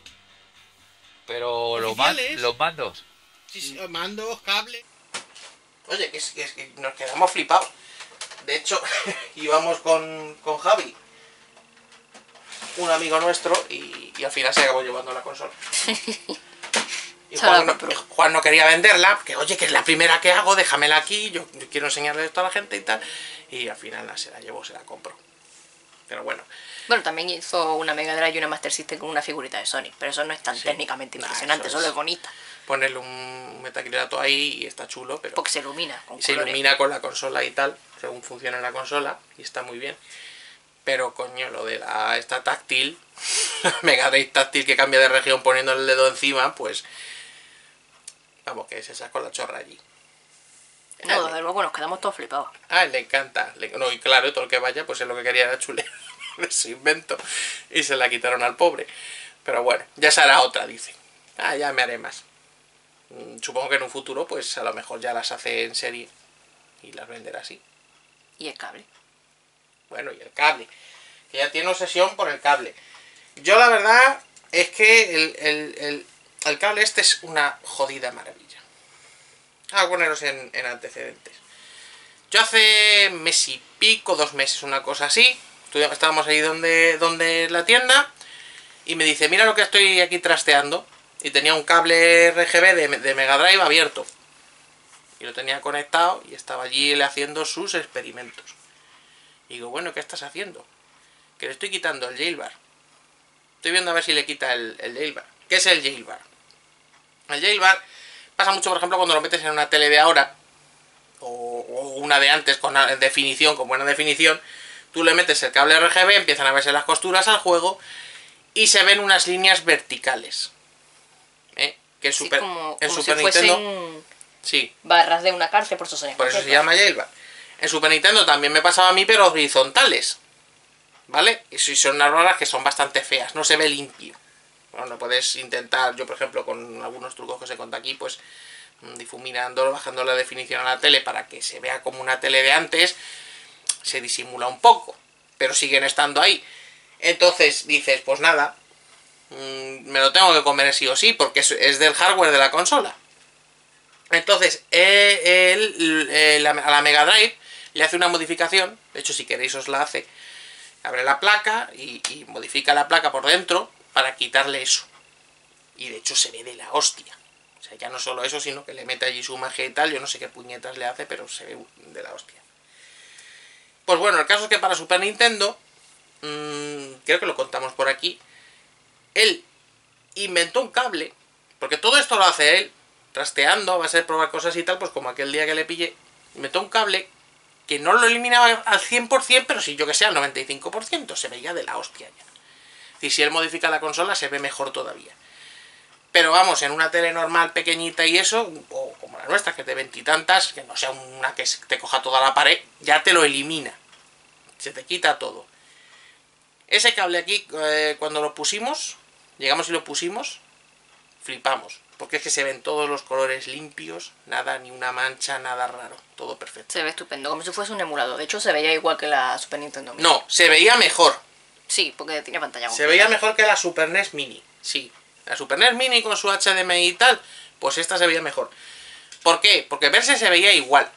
Pero los, man- los mandos. Sí, sí, mandos, cable. Oye, que, es, que, es que nos quedamos flipados. De hecho, íbamos con, con Javi, un amigo nuestro, y, y al final se acabó llevando la consola. Y Juan no. Juan no quería venderla, que oye, que es la primera que hago, déjamela aquí, yo, yo quiero enseñarle esto a la gente y tal. Y al final la, se la llevó, se la compró. Pero bueno, Bueno, también hizo una Mega Drive y una Master System con una figurita de Sonic, pero eso no es tan Sí. técnicamente Nah, impresionante, eso solo es- es bonita, ponerle un metacrilato ahí y está chulo, pero... porque se ilumina con se colores. ilumina con la consola y tal, según funciona la consola, y está muy bien. Pero coño, lo de la esta táctil, Mega Drive táctil que cambia de región poniendo el dedo encima, pues vamos, que se sacó la chorra allí. No, desde luego nos quedamos todos flipados. Ah, le encanta. Le- no, y claro, todo el que vaya, pues es lo que quería era chule de su invento. Y se la quitaron al pobre. Pero bueno, ya será otra, dice. Ah, ya me haré más. Mm, Supongo que en un futuro, pues a lo mejor ya las hace en serie y las venderá así. Y el cable. Bueno, y el cable. Que ya tiene obsesión por el cable. Yo la verdad es que el, el- el- cable este es una jodida maravilla. A poneros en, en antecedentes. Yo hace mes y pico, dos meses, una cosa así. Estábamos ahí donde, donde la tienda. Y me dice, mira lo que estoy aquí trasteando. Y tenía un cable RGB de, de Mega Drive abierto. Y lo tenía conectado y estaba allí haciendo sus experimentos. Y digo, bueno, ¿qué estás haciendo? Que le estoy quitando el jailbar. Estoy viendo a ver si le quita el, el jailbar. ¿Qué es el jailbar? El jailbar pasa mucho, por ejemplo, cuando lo metes en una tele de ahora, o, o una de antes con definición, con buena definición, tú le metes el cable RGB, empiezan a verse las costuras al juego, y se ven unas líneas verticales. ¿Eh? Que en Sí, Super, como, en como Super si Nintendo... fuesen Sí, barras de una cárcel, por eso se llama. por eso se llama jailbar. En Super Nintendo también me pasaba a mí, pero horizontales. ¿Vale? Y si son unas barras que son bastante feas, no se ve limpio. Bueno, no puedes intentar, yo por ejemplo, con algunos trucos que os he contado aquí, pues mm, difuminando, bajando la definición a la tele para que se vea como una tele de antes, se disimula un poco, pero siguen estando ahí. Entonces dices, pues nada, mm, me lo tengo que comer sí o sí, porque es, del hardware de la consola. Entonces, eh, él, eh, la- a la Mega Drive le hace una modificación, de hecho si queréis os la hace, abre la placa y, modifica la placa por dentro para quitarle eso. Y de hecho se ve de la hostia. O sea, ya no solo eso, sino que le mete allí su magia y tal, yo no sé qué puñetas le hace, pero se ve de la hostia. Pues bueno, el caso es que para Super Nintendo, mm, creo que lo contamos por aquí, él inventó un cable, porque todo esto lo hace él, trasteando, a base de probar cosas y tal, pues como aquel día que le pillé, inventó un cable que no lo eliminaba al 100%, pero sí yo que sé, al 95%, se veía de la hostia ya. Y si él modifica la consola, se ve mejor todavía. Pero vamos, en una tele normal pequeñita y eso, o como la nuestra, que es de veintitantas, que no sea una que te coja toda la pared, ya te lo elimina. Se te quita todo. Ese cable aquí, eh, cuando lo pusimos, llegamos y lo pusimos, flipamos. Porque es que se ven todos los colores limpios, nada, ni una mancha, nada raro, todo perfecto. Se ve estupendo, como si fuese un emulador. De hecho, se veía igual que la Super Nintendo. Mini. No, se veía mejor. Sí, porque tiene pantalla Se veía mejor que la Super NES Mini, sí. La Super NES Mini con su HDMI y tal, pues esta se veía mejor. ¿Por qué? Porque verse se veía igual.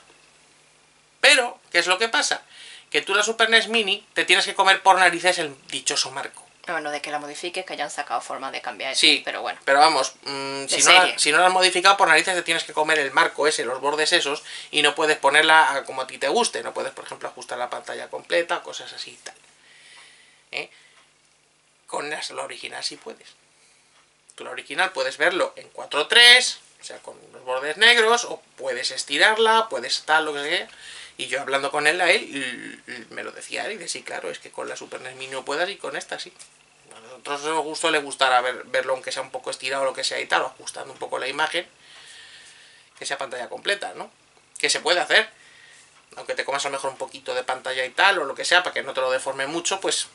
Pero, ¿qué es lo que pasa? Que tú la Super NES Mini te tienes que comer por narices el dichoso marco. Bueno, de que la modifiques, que hayan sacado forma de cambiar eso. Sí, Pero bueno. Pero vamos, mm, si, no la, si no la has modificado por narices te tienes que comer el marco ese, los bordes esos, y no puedes ponerla a como a ti te guste. No puedes, por ejemplo, ajustar la pantalla completa, cosas así y tal. ¿Eh? Con las- la original sí puedes. Tú la original puedes verlo en 4.3, o sea, con los bordes negros, o puedes estirarla, puedes tal, lo que sea. Y yo hablando con él, a él, me lo decía él, y dice, sí, claro, es que con la Super NES Mini no puedas y con esta sí. A nosotros nos gustó, le gustará ver, verlo aunque sea un poco estirado o lo que sea y tal, o ajustando un poco la imagen, que sea pantalla completa, ¿no? Que se puede hacer. Aunque te comas a lo mejor un poquito de pantalla y tal, o lo que sea, para que no te lo deforme mucho, pues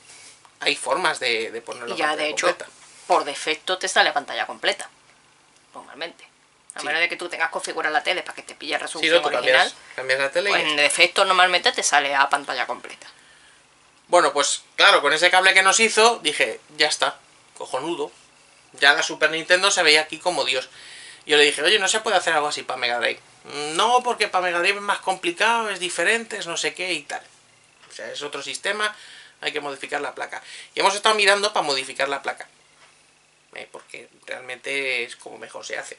hay formas de, de ponerlo Y ya, de hecho, completa. por defecto te sale pantalla completa. Normalmente. A Sí. menos de que tú tengas configurada la tele para que te pille Sí, resolución no, tú original. cambias, cambias la tele y Pues en defecto normalmente te sale a pantalla completa. Bueno, pues claro, con ese cable que nos hizo, dije, ya está, cojonudo. Ya la Super Nintendo se veía aquí como Dios. Yo le dije, oye, ¿no se puede hacer algo así para Mega Drive? "Mm, No, porque para Mega Drive es más complicado, es diferente, es no sé qué y tal. O sea, es otro sistema, hay que modificar la placa. Y hemos estado mirando para modificar la placa. Eh, porque realmente es como mejor se hace.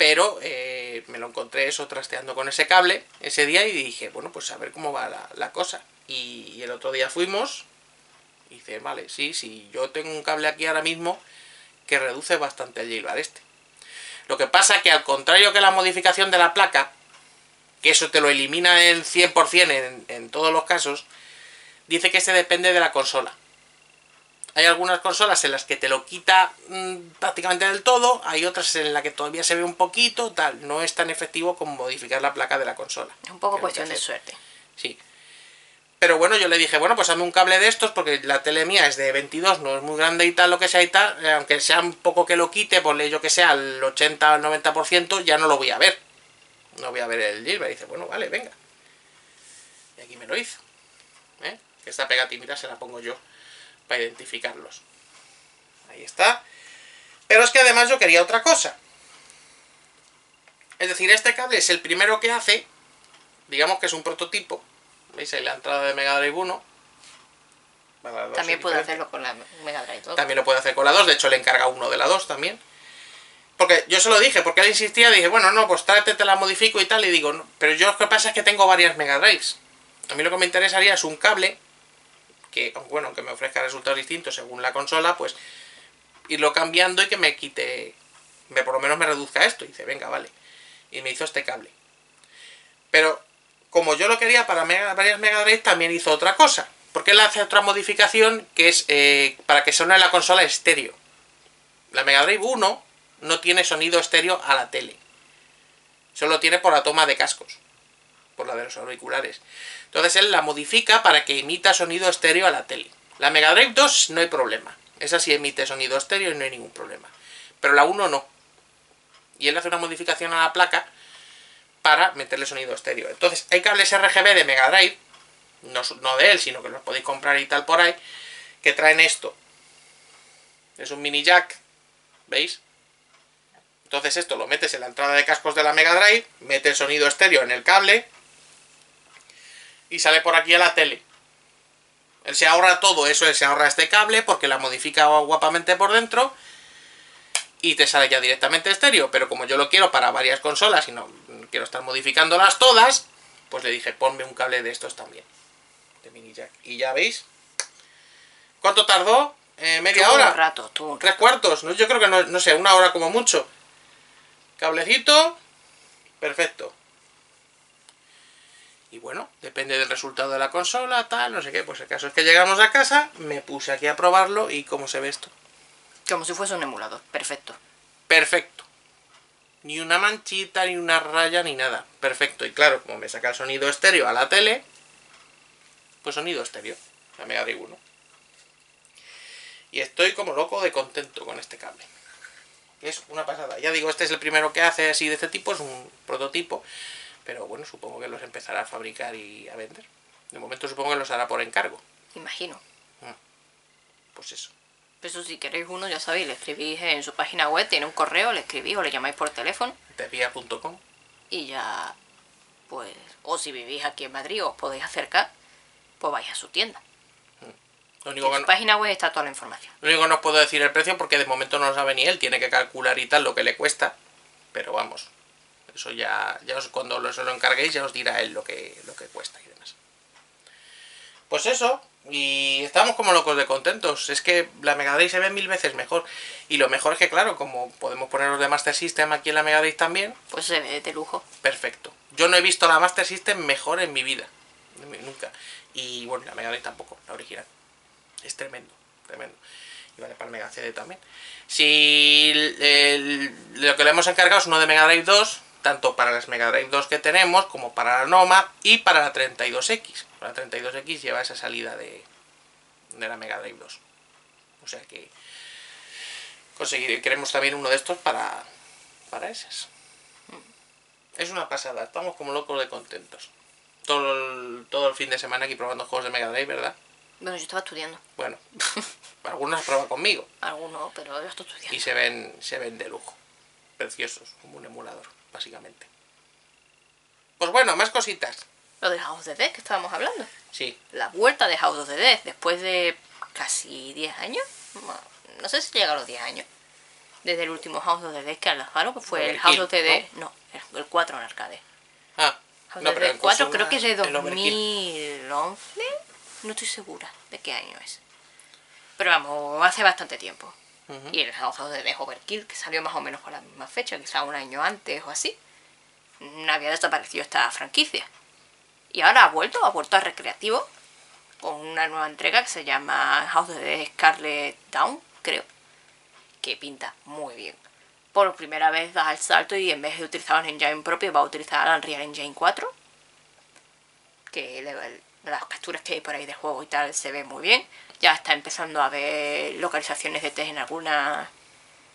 Pero eh, me lo encontré eso trasteando con ese cable ese día y dije, bueno, pues a ver cómo va la, cosa. Y, el otro día fuimos y dice, vale, sí, sí, yo tengo un cable aquí ahora mismo que reduce bastante el jailbar este. Lo que pasa que al contrario que la modificación de la placa, que eso te lo elimina el 100% en, en todos los casos, dice que se depende de la consola. Hay algunas consolas en las que te lo quita mm, prácticamente del todo, hay otras en las que todavía se ve un poquito, tal. No es tan efectivo como modificar la placa de la consola. Es un poco cuestión de suerte. Sí. Pero bueno, yo le dije, bueno, pues hazme un cable de estos porque la tele mía es de 22, no es muy grande y tal, lo que sea y tal. eh, Aunque sea un poco que lo quite, ponle yo que sea al 80 al 90%, ya no lo voy a ver. No voy a ver el Gilbert. Y dice, bueno, vale, venga. Y aquí me lo hizo. ¿eh? Esta pegatinita se la pongo yo para identificarlos. Ahí está. Pero es que además yo quería otra cosa. Es decir, este cable es el primero que hace, digamos que es un prototipo. ¿Veis ahí la entrada de Mega Drive 1? Para la dos También puede hacerlo con la Mega Drive 2. También lo puede hacer con la 2, de hecho le encarga uno de la 2 también. Porque yo se lo dije, porque él insistía, dije, bueno, no, pues tráete, te la modifico y tal, y digo, no, pero yo lo que pasa es que tengo varias Mega Drives. A mí lo que me interesaría es un cable, que, bueno, aunque me ofrezca resultados distintos según la consola, pues irlo cambiando y que me quite, me, por lo menos me reduzca esto. Y dice, venga, vale. Y me hizo este cable. Pero como yo lo quería para varias Mega Drive, también hizo otra cosa. Porque él hace otra modificación que es eh, para que suene la consola estéreo. La Mega Drive 1 no tiene sonido estéreo a la tele. Solo tiene por la toma de cascos. Por la de los auriculares. Entonces él la modifica para que emita sonido estéreo a la tele. La Mega Drive 2 no hay problema. Esa sí emite sonido estéreo y no hay ningún problema. Pero la 1 no. Y él hace una modificación a la placa para meterle sonido estéreo. Entonces, hay cables RGB de Mega Drive, no, no de él, sino que los podéis comprar y tal por ahí, que traen esto. Es un mini jack, ¿veis? Entonces esto lo metes en la entrada de cascos de la Mega Drive, mete el sonido estéreo en el cable y sale por aquí a la tele. Él se ahorra todo eso, él se ahorra este cable porque la modifica guapamente por dentro y te sale ya directamente estéreo. Pero como yo lo quiero para varias consolas y no quiero estar modificándolas todas, pues le dije, ponme un cable de estos también. De mini jack. Y ya veis. ¿Cuánto tardó? Eh, ¿Media hora? un rato, tuvo un Tres cuartos, ¿no? Yo creo que no, no sé, una hora como mucho. Cablecito. Perfecto. Y bueno, depende del resultado de la consola, tal, no sé qué. Pues el caso es que llegamos a casa, me puse aquí a probarlo y cómo se ve esto. Como si fuese un emulador. Perfecto. Perfecto. Ni una manchita, ni una raya, ni nada. Perfecto. Y claro, como me saca el sonido estéreo a la tele, pues sonido estéreo. La Mega Drive 1. Y estoy como loco de contento con este cable. Es una pasada. Ya digo, este es el primero que hace así de este tipo, es un prototipo. Pero bueno, supongo que los empezará a fabricar y a vender. De momento supongo que los hará por encargo. Imagino. Pues eso. Eso si queréis uno, ya sabéis, le escribís en su página web, tiene un correo, le escribís o le llamáis por teléfono Devia.com. y ya, pues, o si vivís aquí en Madrid os podéis acercar, pues vais a su tienda. Lo En que su no- página web está toda la información. Lo único que no os puedo decir el precio porque de momento no lo sabe ni él, tiene que calcular y tal lo que le cuesta. Pero vamos, eso ya, ya os, cuando lo, se lo encarguéis ya os dirá él lo que, lo que cuesta y demás. Pues eso, y estamos como locos de contentos. Es que la Mega Drive se ve mil veces mejor. Y lo mejor es que, claro, como podemos poner los de Master System aquí en la Mega Drive también, Pues se ve de lujo. perfecto. Yo no he visto la Master System mejor en mi vida. Nunca. Y bueno, la Mega Drive tampoco, la original. Es tremendo, tremendo. Y vale para el Mega CD también. Si el- el- lo que le hemos encargado es uno de Mega Drive 2, tanto para las Mega Drive 2 que tenemos, como para la Noma y para la 32X. La 32X lleva esa salida de, de la Mega Drive 2. O sea que conseguir, queremos también uno de estos para, para esas. Es una pasada, estamos como locos de contentos. Todo el, todo el fin de semana aquí probando juegos de Mega Drive, ¿verdad? Bueno, yo estaba estudiando. Bueno, algunos prueban conmigo Algunos, pero yo estoy estudiando. y se ven, se ven de lujo. Preciosos, como un emulador, básicamente. Pues bueno, más cositas. Lo de House of the Dead que estábamos hablando. Sí, La vuelta de House of the Dead después de casi 10 años. No sé si llega a los 10 años. Desde el último House of the Dead que alajaron, que fue el House of the Dead. ¿no? No, el, el 4 en arcade. Ah, House no, of the Dead en 4 consolas, creo que es de el Overkill. 2011. No estoy segura de qué año es. Pero vamos, hace bastante tiempo. Y el House of the Dead Overkill, que salió más o menos por la misma fecha, quizá un año antes o así. No había desaparecido esta franquicia. Y ahora ha vuelto, ha vuelto a recreativo. con una nueva entrega que se llama House of the Scarlet Down, creo, que pinta muy bien. Por primera vez da el salto y en vez de utilizar un engine propio va a utilizar Unreal Engine 4, que las capturas que hay por ahí de juego y tal se ve muy bien. Ya está empezando a ver localizaciones de test en algunas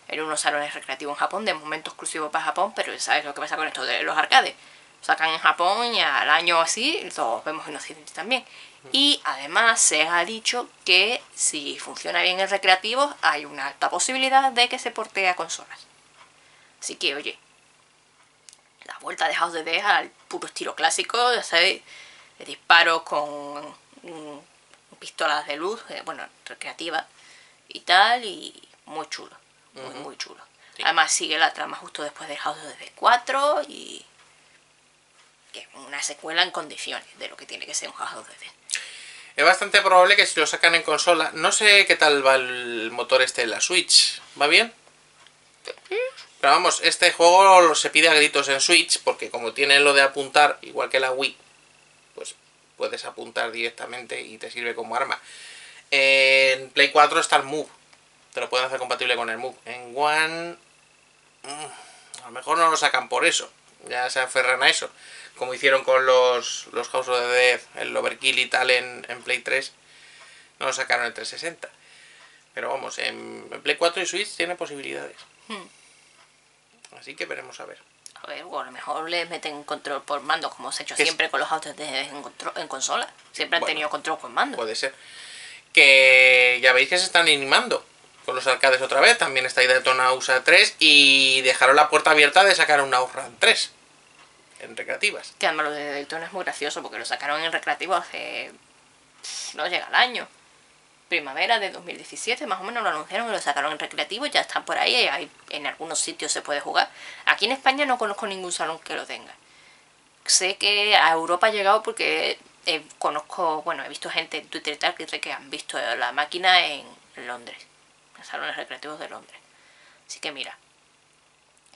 en unos salones recreativos en Japón, de momento exclusivo para Japón, pero ¿sabes lo que pasa con esto de los arcades? Sacan en Japón y al año así los vemos en Occidente también. Y además se ha dicho que si funciona bien el recreativo, hay una alta posibilidad de que se porte a consolas. Así que, oye, la vuelta de House of al puro estilo clásico, ya sabéis, de disparos con pistolas de luz, eh, bueno, recreativas y tal, y muy chulo, muy, muy chulo. Sí. Además sigue la trama justo después de House of the Dead 4 y que es una secuela en condiciones de lo que tiene que ser un House of the Dead. Es bastante probable que si lo sacan en consola, no sé qué tal va el motor este en la Switch, ¿va bien? Pero vamos, este juego se pide a gritos en Switch, porque como tiene lo de apuntar, igual que la Wii, puedes apuntar directamente y te sirve como arma. En Play 4 está el Move, te lo pueden hacer compatible con el Move. En One, mm, a lo mejor no lo sacan por eso, ya se aferran a eso, como hicieron con los, los House of the Dead, el Overkill y tal en, en Play 3, no lo sacaron en 360. Pero vamos, en, en Play 4 y Switch tiene posibilidades. Hmm. Así que veremos a ver. A ver, o a lo mejor le meten control por mando, como se ha hecho es- siempre con los the Dead en, en consola. Siempre han Bueno, tenido control por mando. Puede ser. Que ya veis que se están animando con los arcades otra vez. También está ahí Daytona USA 3 y dejaron la puerta abierta de sacar una Outrun 3 en recreativas. Que además lo de Daytona es muy gracioso porque lo sacaron en recreativo hace. no llega al año. Primavera de 2017, más o menos lo anunciaron y lo sacaron en recreativo. Ya están por ahí, hay, en algunos sitios se puede jugar. Aquí en España no conozco ningún salón que lo tenga. Sé que a Europa ha llegado porque eh, conozco, bueno, he visto gente en Twitter y tal que dice que han visto la máquina en Londres, en salones recreativos de Londres. Así que mira,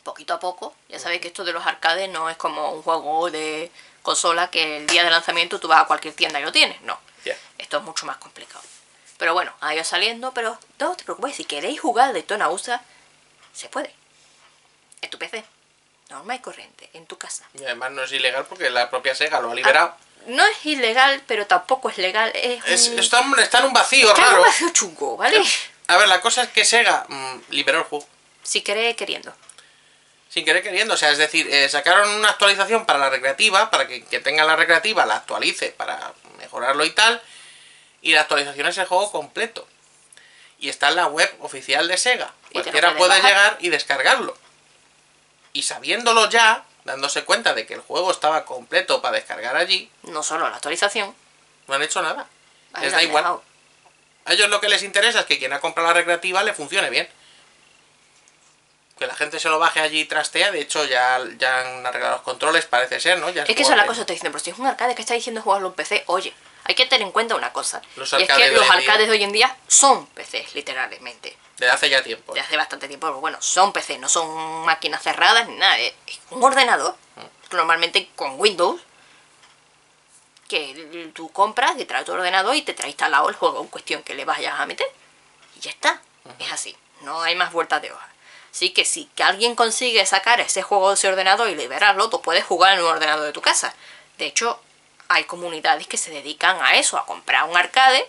poquito a poco. Ya sabéis que esto de los arcades no es como un juego de consola que el día de lanzamiento tú vas a cualquier tienda y lo tienes. No. Esto es mucho más complicado. Pero bueno, ha ido saliendo, pero no te preocupes, si queréis jugar Daytona USA, se puede. En tu PC. Normal y corriente, en tu casa. Y además no es ilegal porque la propia Sega lo ha liberado. No es ilegal, pero tampoco es legal. Es, está, está en un vacío está en un raro. vacío chungo, ¿vale? A ver, la cosa es que Sega mm, liberó el juego. Si queréis queriendo. Sin querer queriendo, o sea, es decir, eh, sacaron una actualización para la recreativa, para que, que tenga la recreativa, la actualice para mejorarlo y tal, y la actualización es el juego completo. Y está en la web oficial de Sega. Cualquiera puede bajar. llegar y descargarlo. Y sabiéndolo ya, dándose cuenta de que el juego estaba completo para descargar allí, No solo la actualización. no han hecho nada. ahí Les da igual. dejado. A ellos lo que les interesa es que quien ha comprado la recreativa le funcione bien. Que la gente se lo baje allí y trastea. De hecho, ya, ya han arreglado los controles, parece ser, ¿no? Ya Es que esa es la cosa, te dicen, pero si es un arcade que está diciendo jugarlo en PC, oye, hay que tener en cuenta una cosa. Los y es que los día- de hoy en día son PCs, literalmente. Desde hace ya tiempo. De hace bastante tiempo, pero bueno, son PCs, no son máquinas cerradas ni nada. Es es un ordenador, Mm. normalmente con Windows, que tú compras, te trae tu ordenador y te trae instalado el juego en cuestión que le vayas a meter. Y ya está, es así, no hay más vueltas de hoja. Así que si que alguien consigue sacar ese juego de ese ordenador y liberarlo, tú puedes jugar en un ordenador de tu casa. De hecho, hay comunidades que se dedican a eso, a comprar un arcade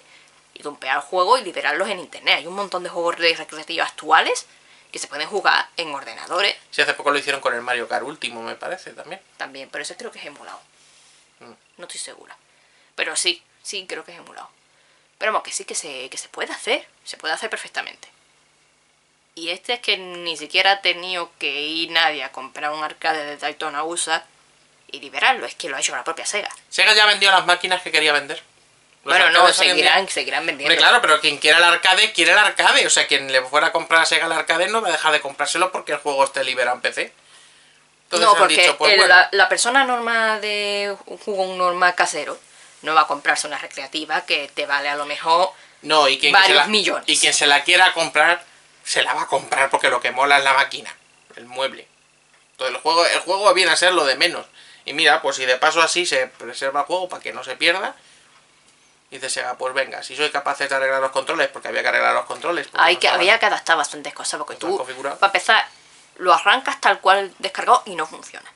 y dumpear juegos y liberarlos en internet. Hay un montón de juegos de recreativos actuales que se pueden jugar en ordenadores Sí, hace poco lo hicieron con el Mario Kart último, me parece, también. también, pero ese creo que es emulado. Mm. No estoy segura. Pero sí, sí, creo que es emulado. Pero vamos, que sí que se, que se puede hacer, se puede hacer perfectamente. Y este es que ni siquiera ha tenido que ir nadie a comprar un arcade de Daytona USA y liberarlo, es que lo ha hecho la propia Sega. Sega ya vendió las máquinas que quería vender. Los bueno, no, seguirán, seguirán vendiendo. Hombre, claro, pero quien quiera el arcade, quiere el arcade. O sea, quien le fuera a comprar a Sega el arcade no va a dejar de comprárselo porque el juego esté liberado en PC. Entonces no, porque dicho, pues el- bueno, la, la persona normal de un juego normal casero no va a comprarse una recreativa que te vale a lo mejor no, y quien, varios la, millones. y quien se la quiera comprar, se la va a comprar porque lo que mola es la máquina, el mueble. Entonces el juego, el juego viene a ser lo de menos. Y mira, pues si de paso así se preserva el juego para que no se pierda, Y dice Sega, pues venga, si soy capaz de arreglar los controles, porque había que arreglar los controles. porque Hay no que, había que adaptar bastantes cosas porque tú, para empezar, lo arrancas tal cual descargado y no funciona.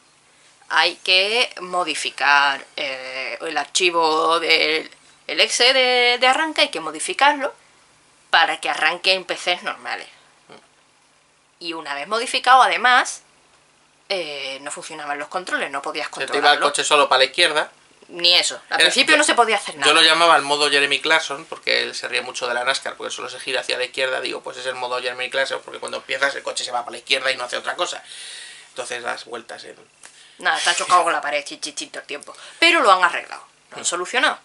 Hay que modificar eh, el archivo del el exe de, de arranque, hay que modificarlo para que arranque en PCs normales. Y una vez modificado, además, eh, no funcionaban los controles, no podías Se te iba el controlarlo. coche solo para la izquierda. Ni eso. Al Era- principio yo- no se podía hacer nada. Yo lo llamaba el modo Jeremy Clarkson, porque él se ríe mucho de la NASCAR, porque solo se gira hacia la izquierda. Digo, pues es el modo Jeremy Clarkson, porque cuando empiezas el coche se va para la izquierda y no hace otra cosa. Entonces das vueltas en... Nada, está chocado con la pared, chi, chi, chi, todo el tiempo. Pero lo han arreglado, lo han solucionado.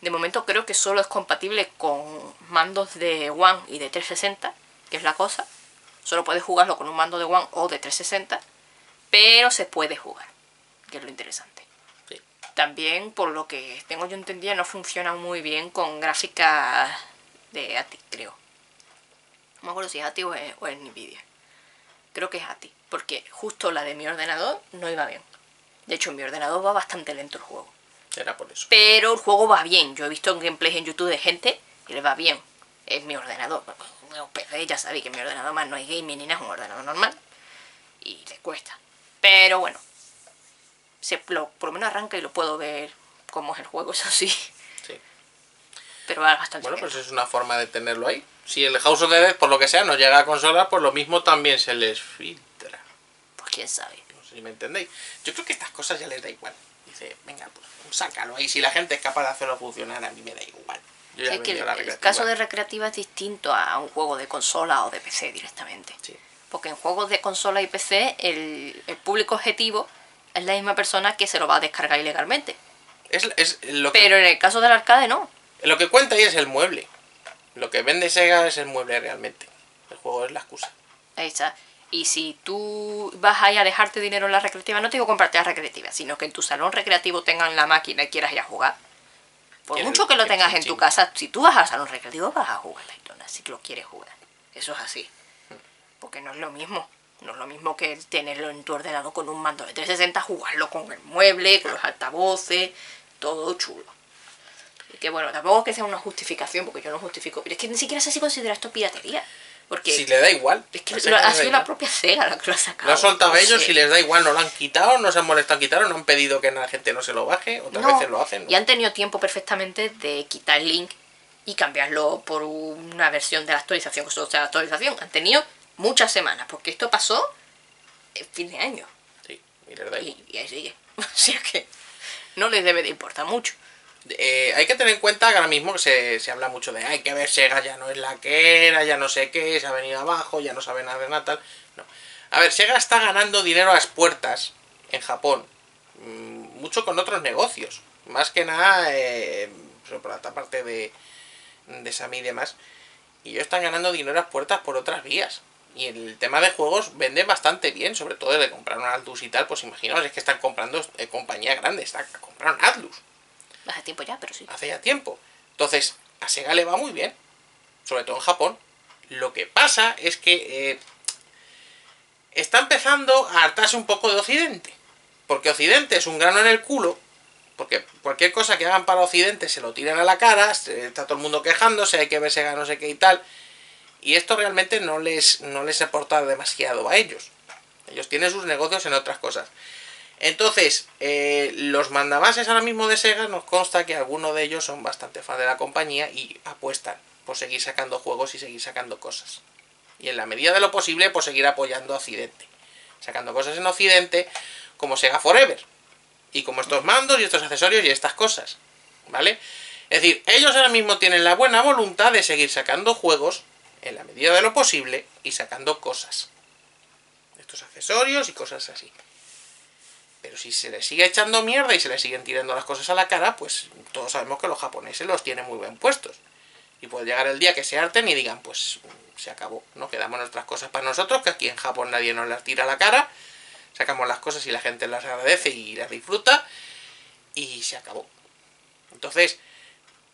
De momento creo que solo es compatible con mandos de One y de 360, que es la cosa. Solo puedes jugarlo con un mando de One o de 360, pero se puede jugar, que es lo interesante. Sí. También, por lo que tengo yo entendido, no funciona muy bien con gráficas de ATI, creo. No me acuerdo si es ATI o es, o es Nvidia. Creo que es ATI, porque justo la de mi ordenador no iba bien. De hecho, en mi ordenador va bastante lento el juego. Era por eso. Pero el juego va bien. Yo he visto gameplays en YouTube de gente que le va bien. Es mi ordenador. PC ya sabéis que en mi ordenador más no hay gaming ni nada, es un ordenador normal. Y le cuesta. Pero bueno. Se, lo- por lo menos arranca y lo puedo ver cómo es el juego, eso sí. Sí. Pero va bastante Bueno, bien. pues es una forma de tenerlo ahí. Si el House of the Dead, por lo que sea, no llega a consola, pues lo mismo también se les filtra. Pues quién sabe. No sé si me entendéis. Yo creo que estas cosas ya les da igual. Dice, venga, pues sácalo ahí. Si la gente es capaz de hacerlo funcionar, a mí me da igual. Yo ya es que el, el caso de recreativa es distinto a un juego de consola o de PC directamente. Sí. Porque en juegos de consola y PC el, el público objetivo es la misma persona que se lo va a descargar ilegalmente. Es, es lo, que, Pero en el caso del arcade no. lo que cuenta ahí es el mueble. Lo que vende Sega es el mueble realmente. El juego es la excusa. Ahí está. Y si tú vas ahí a dejarte dinero en la recreativa, no te digo comprarte la recreativa, sino que en tu salón recreativo tengan la máquina y quieras ir a jugar. Por el- mucho que lo tengas en tu casa, si tú vas al salón recreativo vas a jugar Daytona, si lo quieres jugar. Eso es así. Porque no es lo mismo. No es lo mismo que tenerlo en tu ordenador con un mando de 360, jugarlo con el mueble, con los altavoces, todo chulo. Y que bueno, tampoco es que sea una justificación, porque yo no justifico. Pero es que ni siquiera sé si considera esto piratería. Porque Si le da igual. es que A lo- ha sido la propia Sega la que lo ha sacado. Lo han soltado No ellos sé. y les da igual, no lo han quitado, no se han molestado en quitarlo, no han pedido que la gente no se lo baje, otras No, veces lo hacen. ¿no? Y han tenido tiempo perfectamente de quitar el link y cambiarlo por una versión de la actualización, que solo sea la actualización. Han tenido muchas semanas, porque esto pasó en fin de año. Sí, y ahí sigue. O sea que no les debe de importar mucho. Eh, hay que tener en cuenta que ahora mismo se, se habla mucho de hay que ver Sega ya no es la que era, ya no sé qué, se ha venido abajo, ya no sabe nada de nada tal. No. A ver, Sega está ganando dinero a las puertas en Japón. Mm, mucho con otros negocios. Más que nada eh, por la parte de, de Sami y demás. Y ellos están ganando dinero a las puertas por otras vías. Y el tema de juegos vende bastante bien, sobre todo de comprar un Atlus y tal, pues imaginaos, es que están comprando eh, compañías grandes, están, compraron Atlus Hace tiempo ya, pero sí. hace ya tiempo. Entonces, a Sega le va muy bien, sobre todo en Japón. Lo que pasa es que eh, está empezando a hartarse un poco de Occidente. Porque Occidente es un grano en el culo. Porque cualquier cosa que hagan para Occidente se lo tiran a la cara. Está todo el mundo quejándose, hay que ver Sega no sé qué y tal. Y esto realmente no les, no les aporta demasiado a ellos. Ellos tienen sus negocios en otras cosas. Entonces, eh, los mandabases ahora mismo de Sega nos consta que algunos de ellos son bastante fans de la compañía y apuestan por seguir sacando juegos y seguir sacando cosas. Y en la medida de lo posible, por seguir apoyando a Occidente. Sacando cosas en Occidente como Sega Forever. Y como estos mandos y estos accesorios y estas cosas. ¿Vale? Es decir, ellos ahora mismo tienen la buena voluntad de seguir sacando juegos en la medida de lo posible y sacando cosas. Estos accesorios y cosas así. Pero si se les sigue echando mierda y se les siguen tirando las cosas a la cara, pues todos sabemos que los japoneses los tienen muy bien puestos. Y puede llegar el día que se harten y digan, pues se acabó, ¿no? Quedamos nuestras cosas para nosotros, que aquí en Japón nadie nos las tira a la cara. Sacamos las cosas y la gente las agradece y las disfruta. Y se acabó. Entonces,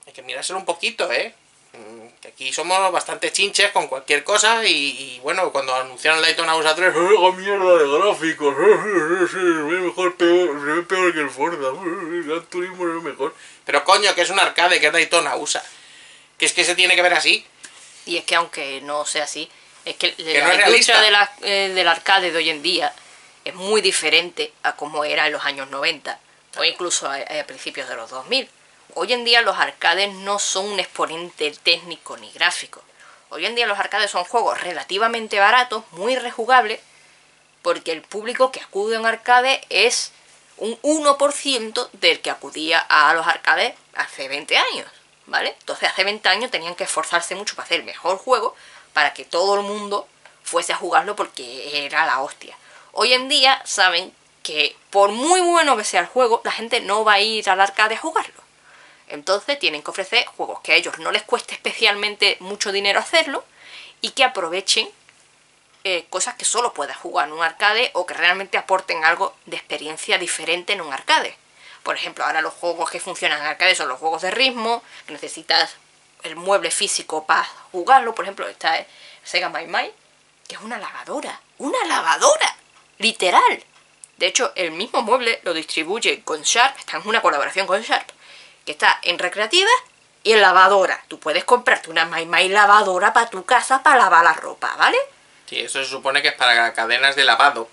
hay que mirárselo un poquito, ¿eh? Mm, que Aquí somos bastante chinches con cualquier cosa y, y, bueno, cuando anunciaron USA 3, ¡oh, mierda de gráficos! Se ve mejor, peor, se ve peor que el Forza, el Gran Turismo es mejor. Pero coño, que es un arcade, que es Daytona USA. Que es que se tiene que ver así. Y es que aunque no sea así, es que, Que la no es industria de la- eh, del arcade de hoy en día es muy diferente a como era en los años 90 o incluso a, a principios de los 2000. Hoy en día los arcades no son un exponente técnico ni gráfico. Hoy en día los arcades son juegos relativamente baratos, muy rejugables, porque el público que acude a un arcade es un 1% del que acudía a los arcades hace 20 años, ¿vale? Entonces hace 20 años tenían que esforzarse mucho para hacer el mejor juego para que todo el mundo fuese a jugarlo porque era la hostia. Hoy en día saben que por muy bueno que sea el juego, la gente no va a ir al arcade a jugarlo. Entonces tienen que ofrecer juegos que a ellos no les cueste especialmente mucho dinero hacerlo y que aprovechen eh, cosas que solo puedas jugar en un arcade o que realmente aporten algo de experiencia diferente en un arcade. Por ejemplo, ahora los juegos que funcionan en arcade son los juegos de ritmo, que necesitas el mueble físico para jugarlo. Por ejemplo, está el Sega My My, que es una lavadora. ¡Una lavadora! Literal. De hecho, el mismo mueble lo distribuye con Sharp, está en una colaboración con Sharp, que está en recreativa y en lavadora. Tú puedes comprarte una My My lavadora para tu casa para lavar la ropa, ¿vale? Sí, eso se supone que es para cadenas de lavado.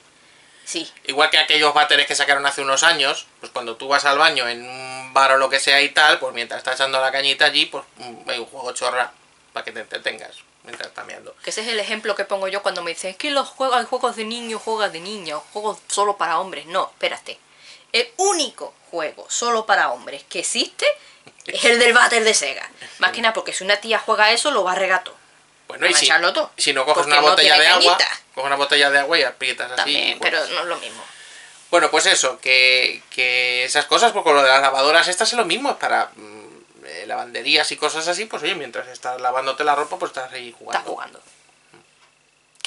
Sí, Igual que aquellos váteres que sacaron hace unos años, pues cuando tú vas al baño en un bar o lo que sea y tal, pues mientras estás echando la cañita allí, pues mm, hay un juego chorra para que te entretengas mientras estás meando. que ese es el ejemplo que pongo yo cuando me dicen, es que los juegos, hay juegos de niños, juegos de niñas, juegos solo para hombres. No, espérate. El único juego solo para hombres que existe es el del váter de Sega. Más que nada porque si una tía juega eso, lo va a regato. Bueno, y si, todo. si no coges una botella de agua, cañita. coges una botella de agua y aprietas así. También, pero no es lo mismo. Bueno, pues eso, que, que esas cosas, porque lo de las lavadoras estas es lo mismo, es para mm, eh, lavanderías y cosas así, pues oye, mientras estás lavándote la ropa, pues estás ahí jugando. Está jugando.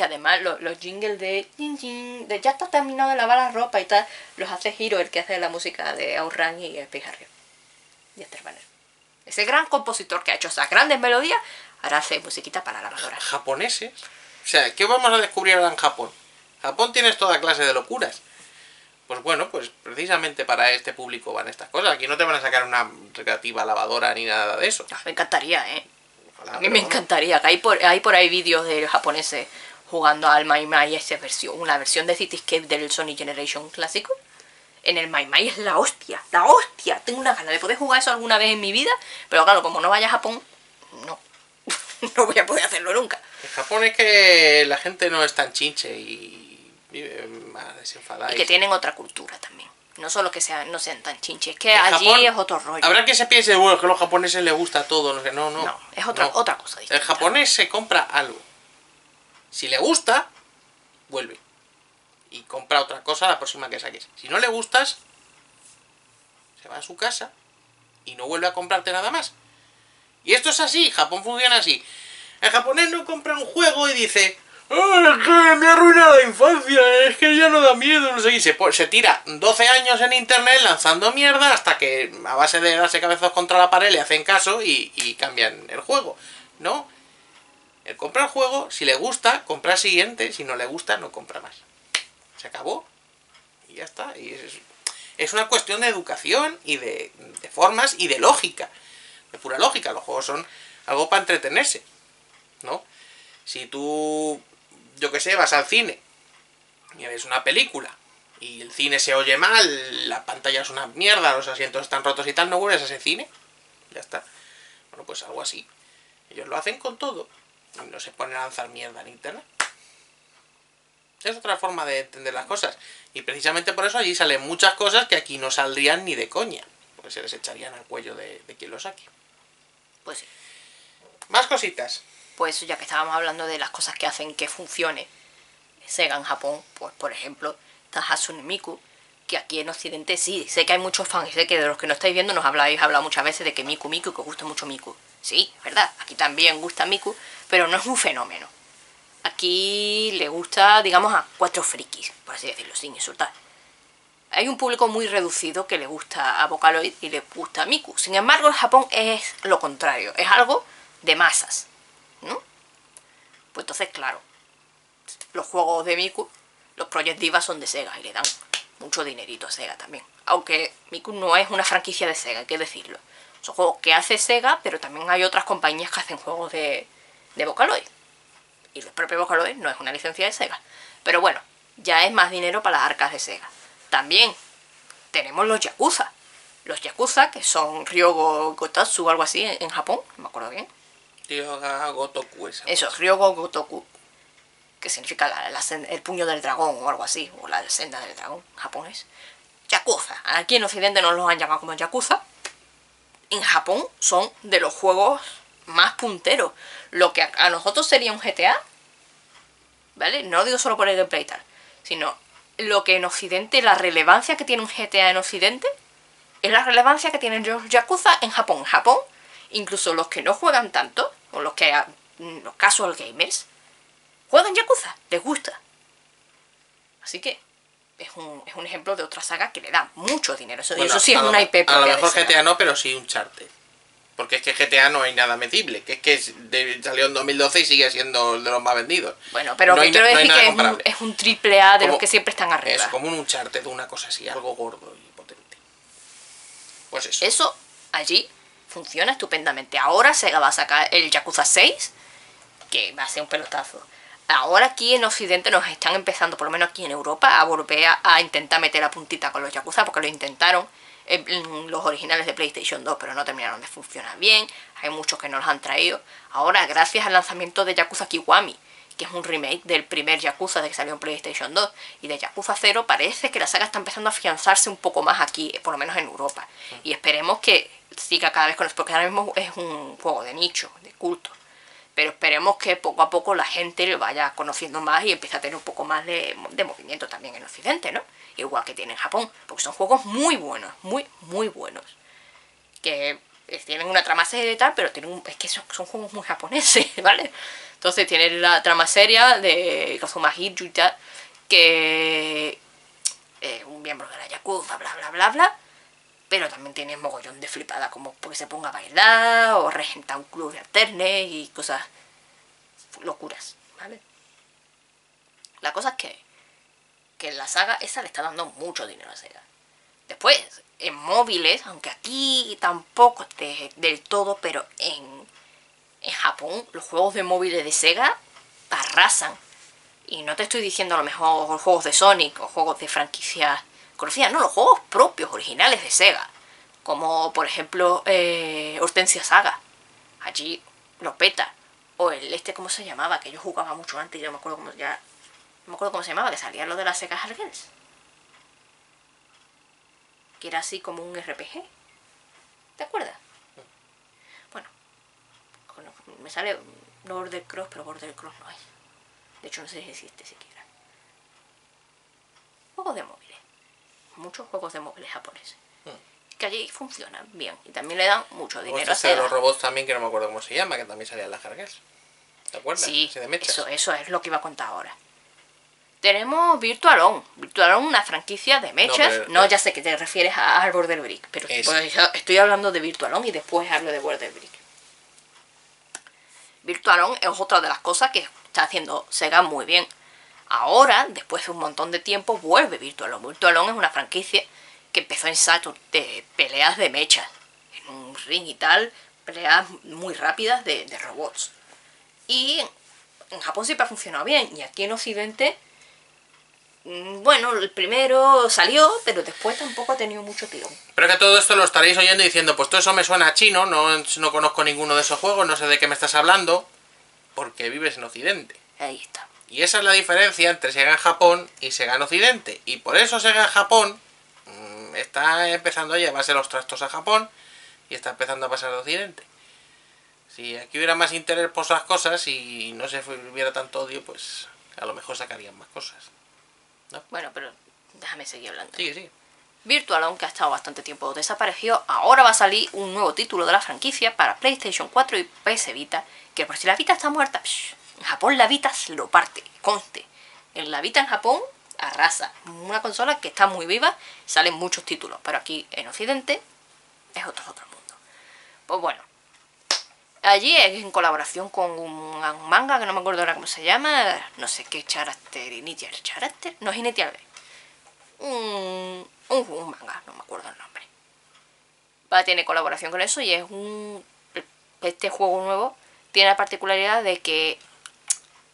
Que además lo- los jingles de, de ya está terminado de lavar la ropa y tal, los hace Hiro, el que hace la música de Aurran y Harrier. Y Esther Banner. Ese gran compositor que ha hecho esas grandes melodías, ahora hace musiquita para lavadoras. japoneses. O sea, ¿qué vamos a descubrir ahora en Japón? Japón tienes toda clase de locuras. Pues bueno, pues precisamente para este público van estas cosas. Aquí no te van a sacar una recreativa lavadora ni nada de eso. Ah, Me encantaría, ¿eh? Ojalá, A mí me encantaría. Que hay por, hay por ahí vídeos de japoneses jugando al Mai Mai esa versión, una versión de Cityscape del Sony Generation clásico. En el Mai Mai es la hostia, la hostia. Tengo una gana de poder jugar eso alguna vez en mi vida, pero claro, como no vaya a Japón, no. no voy a poder hacerlo nunca. En Japón es que la gente no es tan chinche y vive más desenfadada. Y que tienen otra cultura también. No solo que sean, no sean tan chinches, es que allí Japón es otro rollo. Habrá que se piense, bueno, que a los japoneses les gusta todo, no no, no. Es otra, no. otra cosa El distinta. japonés se compra algo. Si le gusta, vuelve. Y compra otra cosa la próxima que saques. Si no le gustas, se va a su casa y no vuelve a comprarte nada más. Y esto es así, Japón funciona así. El japonés no compra un juego y dice, "Ah, es que me arruina la infancia, es que ya no da miedo, no sé qué". Y se, tira 12 años en internet lanzando mierda hasta que a base de darse cabezos contra la pared le hacen caso y cambian el juego. No, él compra el juego, si le gusta, compra el siguiente, si no le gusta, no compra más. Se acabó. Y ya está. Y es, es una cuestión de educación y de, formas y de lógica. De pura lógica. Los juegos son algo para entretenerse. ¿No? Si tú, yo que sé, vas al cine y ves una película y el cine se oye mal, la pantalla es una mierda, los asientos están rotos y tal, no vuelves a ese cine. Ya está. Bueno, pues algo así. Ellos lo hacen con todo. Y no se ponen a lanzar mierda en internet. Es otra forma de entender las cosas. Y precisamente por eso allí salen muchas cosas que aquí no saldrían ni de coña. Porque se les echarían al cuello de, de quien lo saque. Pues sí. Más cositas. pues ya que estábamos hablando de las cosas que hacen que funcione Sega en Japón, pues por ejemplo, está Hatsune Miku, que aquí en Occidente sí, sé que hay muchos fans, y sé que de los que no estáis viendo nos habláis hablado muchas veces de que Miku Miku, que os gusta mucho Miku. Sí, verdad, aquí también gusta Miku, pero no es un fenómeno. Aquí le gusta, digamos, a cuatro frikis, por así decirlo, sin insultar. Hay un público muy reducido que le gusta a Vocaloid y le gusta a Miku. Sin embargo, en Japón es lo contrario. Es algo de masas, ¿no? Pues entonces, claro, los juegos de Miku, los Project Diva son de Sega y le dan mucho dinerito a Sega también. Aunque Miku no es una franquicia de Sega, hay que decirlo. Son juegos que hace Sega, pero también hay otras compañías que hacen juegos de, de Vocaloid. Y el propio Vocaloid no es una licencia de Sega. Pero bueno, ya es más dinero para las arcas de Sega. También tenemos los Yakuza. Los Yakuza, que son Ryogo Gotatsu o algo así en, Japón, no me acuerdo bien. Ryoga Gotoku esa. Eso, Ryogo Gotoku, que significa la- la sen- el puño del dragón o algo así, o la senda del dragón japonés. Yakuza. Aquí en Occidente no los han llamado como Yakuza. En Japón son de los juegos más punteros. Lo que a, a nosotros sería un GTA, ¿vale? No lo digo solo por el gameplay y tal, sino lo que en Occidente, la relevancia que tiene un GTA en Occidente, es la relevancia que tienen los Yakuza en Japón. En Japón, incluso los que no juegan tanto, o los que los casual gamers, juegan Yakuza, les gusta. Así que es un, es un ejemplo de otra saga que le da mucho dinero. Eso, Bueno, eso sí es una IP A lo mejor. GTA no, pero sí un Uncharted. Porque es que GTA no hay nada medible. Que es que de- salió en 2012 y sigue siendo el de los más vendidos. Bueno, pero No que hay quiero no decir que es un, comparable. es un triple A de Como- los que siempre están arriba. Es como un Uncharted, una cosa así, algo gordo y potente. Pues eso. Eso allí funciona estupendamente. Ahora Sega va a sacar el Yakuza 6, que va a ser un pelotazo. Ahora aquí en Occidente nos están empezando, por lo menos aquí en Europa, a volver a, a intentar meter la puntita con los Yakuza, porque lo intentaron en, en los originales de PlayStation 2, pero no terminaron de funcionar bien. Hay muchos que no los han traído. Ahora, gracias al lanzamiento de Yakuza Kiwami, que es un remake del primer Yakuza de que salió en PlayStation 2 y de Yakuza 0, parece que la saga está empezando a afianzarse un poco más aquí, por lo menos en Europa. Y esperemos que siga cada vez con esto, porque ahora mismo es un juego de nicho, de culto. Pero esperemos que poco a poco la gente lo vaya conociendo más y empiece a tener un poco más de, movimiento también en Occidente, ¿no? Igual que tiene en Japón, porque son juegos muy buenos, muy, muy buenos. Que tienen una trama seria y tal, pero tienen un- es que son, son juegos muy japoneses, ¿vale? Entonces tienen la trama seria de Kazuma y tal, que eh, un miembro de la Yakuza, bla, bla, bla, bla. Pero también tiene mogollón de flipada, como porque se ponga a bailar o regenta un club de alterne y cosas locuras, ¿vale? La cosa es que, que la saga esa le está dando mucho dinero a Sega. Después, en móviles, aunque aquí tampoco de- del todo, pero en, en Japón los juegos de móviles de Sega arrasan. Y no te estoy diciendo a lo mejor juegos de Sonic o juegos de franquicias conocidas, no, los juegos propios, originales de Sega. Como por ejemplo eh, Hortensia Saga. Allí lo peta. O el este, ¿cómo se llamaba? Que yo jugaba mucho antes y yo me acuerdo cómo ya. No me acuerdo cómo se llamaba, que salía lo de la Sega Hargels. Que era así como un RPG. ¿Te acuerdas? Bueno, me sale Border Cross, pero Border Cross no hay. De hecho, no sé si existe siquiera. Juegos de móviles. Muchos juegos de móviles japoneses. Que allí funcionan bien. Y también le dan mucho dinero a los robots también, que no me acuerdo cómo se llama, que también salía en las cargas. ¿Te acuerdas? Sí, de eso, eso es lo que iba a contar ahora. Tenemos Virtual On. Virtual On, una franquicia de mechas. No, pero- ya sé que te refieres a, al Border Brick, pero Es- pues, estoy hablando de Virtual On y después hablo de Border Brick. Virtual On es otra de las cosas que está haciendo Sega muy bien. Ahora, después de un montón de tiempo, vuelve Virtual On. Virtual On es una franquicia que empezó en Saturn de peleas de mechas. En un ring y tal, peleas muy rápidas de, de robots. Y en Japón siempre ha funcionado bien. Y aquí en Occidente, mm, bueno, el primero salió, pero después tampoco ha tenido mucho tirón. Pero que todo esto lo estaréis oyendo diciendo, pues todo eso me suena a chino, no, no conozco ninguno de esos juegos, no sé de qué me estás hablando, porque vives en Occidente. Ahí está. Y esa es la diferencia entre Sega en Japón y Sega en Occidente. Y por eso Sega en Japón mm, está empezando a llevarse los trastos a Japón y está empezando a pasar a Occidente. Si aquí hubiera más interés por esas cosas y no se hubiera tanto odio, pues a lo mejor sacarían más cosas. Bueno, pero déjame seguir hablando. Sí, sí. Virtual On, que ha estado bastante tiempo desaparecido, ahora va a salir un nuevo título de la franquicia para PlayStation 4 y PS Vita, que por si la Vita está muerta, psh, Japón la Vita se lo parte, conste. En la Vita en Japón arrasa. Una consola que está muy viva, salen muchos títulos, pero aquí en Occidente es otro, otro mundo. Pues bueno, Allí es en colaboración con un, manga que no me acuerdo ahora cómo se llama, no sé qué character, initial character, no es initial. Un, un, un manga, no me acuerdo el nombre. Va, tiene colaboración con eso y es un. Este juego nuevo tiene la particularidad de que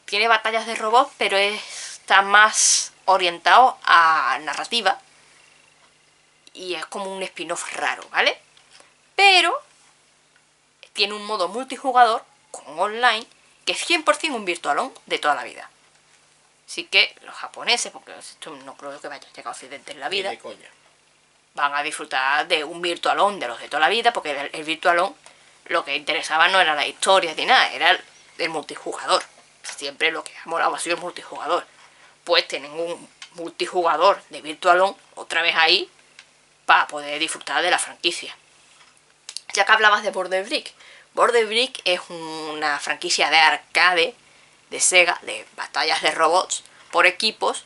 tiene batallas de robots, pero está más orientado a narrativa. Y es como un spin-off raro, ¿vale? Pero tiene un modo multijugador con online que es 100% un virtualón de toda la vida. Así que los japoneses, porque esto no creo que vaya a llegar a Occidente en la vida, de coña. van a disfrutar de un virtualón de los de toda la vida, porque el, el virtualón lo que interesaba no era la historia ni nada, era el, el multijugador. Siempre lo que ha molado ha sido el multijugador. Pues tienen un multijugador de virtualón otra vez ahí para poder disfrutar de la franquicia. Ya que hablabas de Border Brick, Border Brick es una franquicia de arcade de Sega, de batallas de robots por equipos,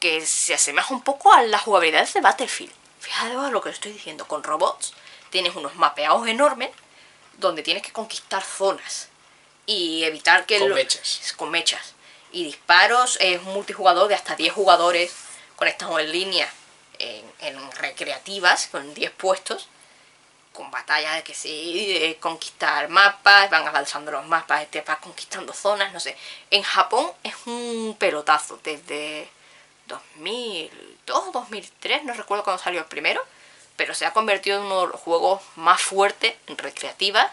que se asemeja un poco a las jugabilidades de Battlefield. Fíjate lo que estoy diciendo, con robots tienes unos mapeados enormes donde tienes que conquistar zonas y evitar que... Con lo- mechas. Con mechas. Y disparos es un multijugador de hasta 10 jugadores conectados en línea en, en recreativas con 10 puestos con batallas de que sí, de conquistar mapas, van avanzando los mapas, te vas conquistando zonas, no sé. En Japón es un pelotazo desde 2002, 2003, no recuerdo cuándo salió el primero, pero se ha convertido en uno de los juegos más fuertes en recreativas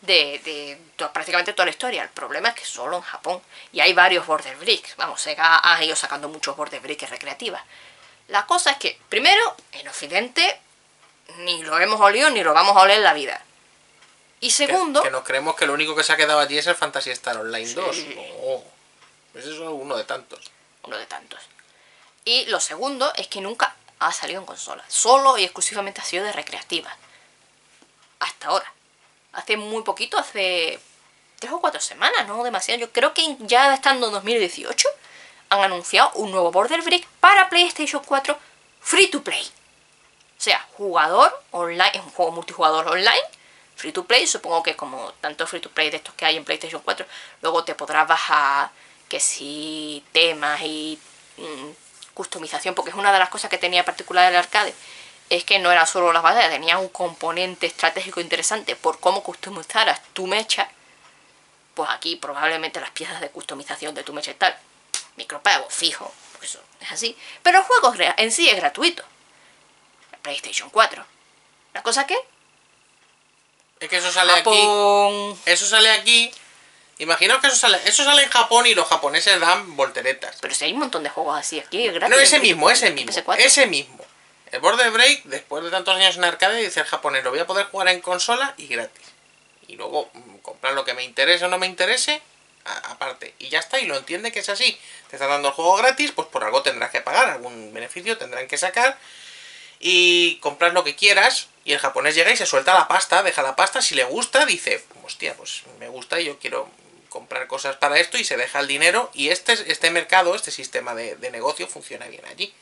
de, de to- prácticamente toda la historia. El problema es que solo en Japón. Y hay varios border bricks. Vamos, Sega ha ido sacando muchos border bricks recreativas. La cosa es que, primero, en Occidente ni lo hemos olido ni lo vamos a oler en la vida. Y segundo, Que, nos creemos que lo único que se ha quedado allí es el Fantasy Star Online Sí. 2. No. Ese es uno de tantos. uno de tantos. Y lo segundo es que nunca ha salido en consola. Solo y exclusivamente ha sido de recreativa. Hasta ahora. Hace muy poquito, hace tres o cuatro semanas, no demasiado. Yo creo que ya estando en 2018 han anunciado un nuevo Border Brick para PlayStation 4 free to play. O sea, jugador online, es un juego multijugador online, free to play, supongo que como tanto free to play de estos que hay en PlayStation 4, luego te podrás bajar que si temas y mm, customización, porque es una de las cosas que tenía particular el arcade, es que no era solo las batallas, tenía un componente estratégico interesante por cómo customizaras tu mecha, pues aquí probablemente las piezas de customización de tu mecha y tal, micropago, fijo, porque eso es así, pero el juego en sí es gratuito. PlayStation 4. La cosa que Es que eso sale aquí. Eso sale aquí. Imaginaos que eso sale, eso sale en Japón y los japoneses dan volteretas. Pero si hay un montón de juegos así aquí, es gratis. No, ese mismo, ese mismo. PS4. Ese mismo. El Border Break, después de tantos años en arcade, dice el japonés, lo voy a poder jugar en consola y gratis. Y luego mm, comprar lo que me interese o no me interese, aparte. Y ya está, y lo entiende que es así. Te están dando el juego gratis, pues por algo tendrás que pagar, algún beneficio tendrán que sacar. Y compras lo que quieras, y el japonés llega y se suelta la pasta, deja la pasta, si le gusta, dice, hostia, pues me gusta y yo quiero comprar cosas para esto y se deja el dinero y este, este mercado, este sistema de negocio funciona bien allí.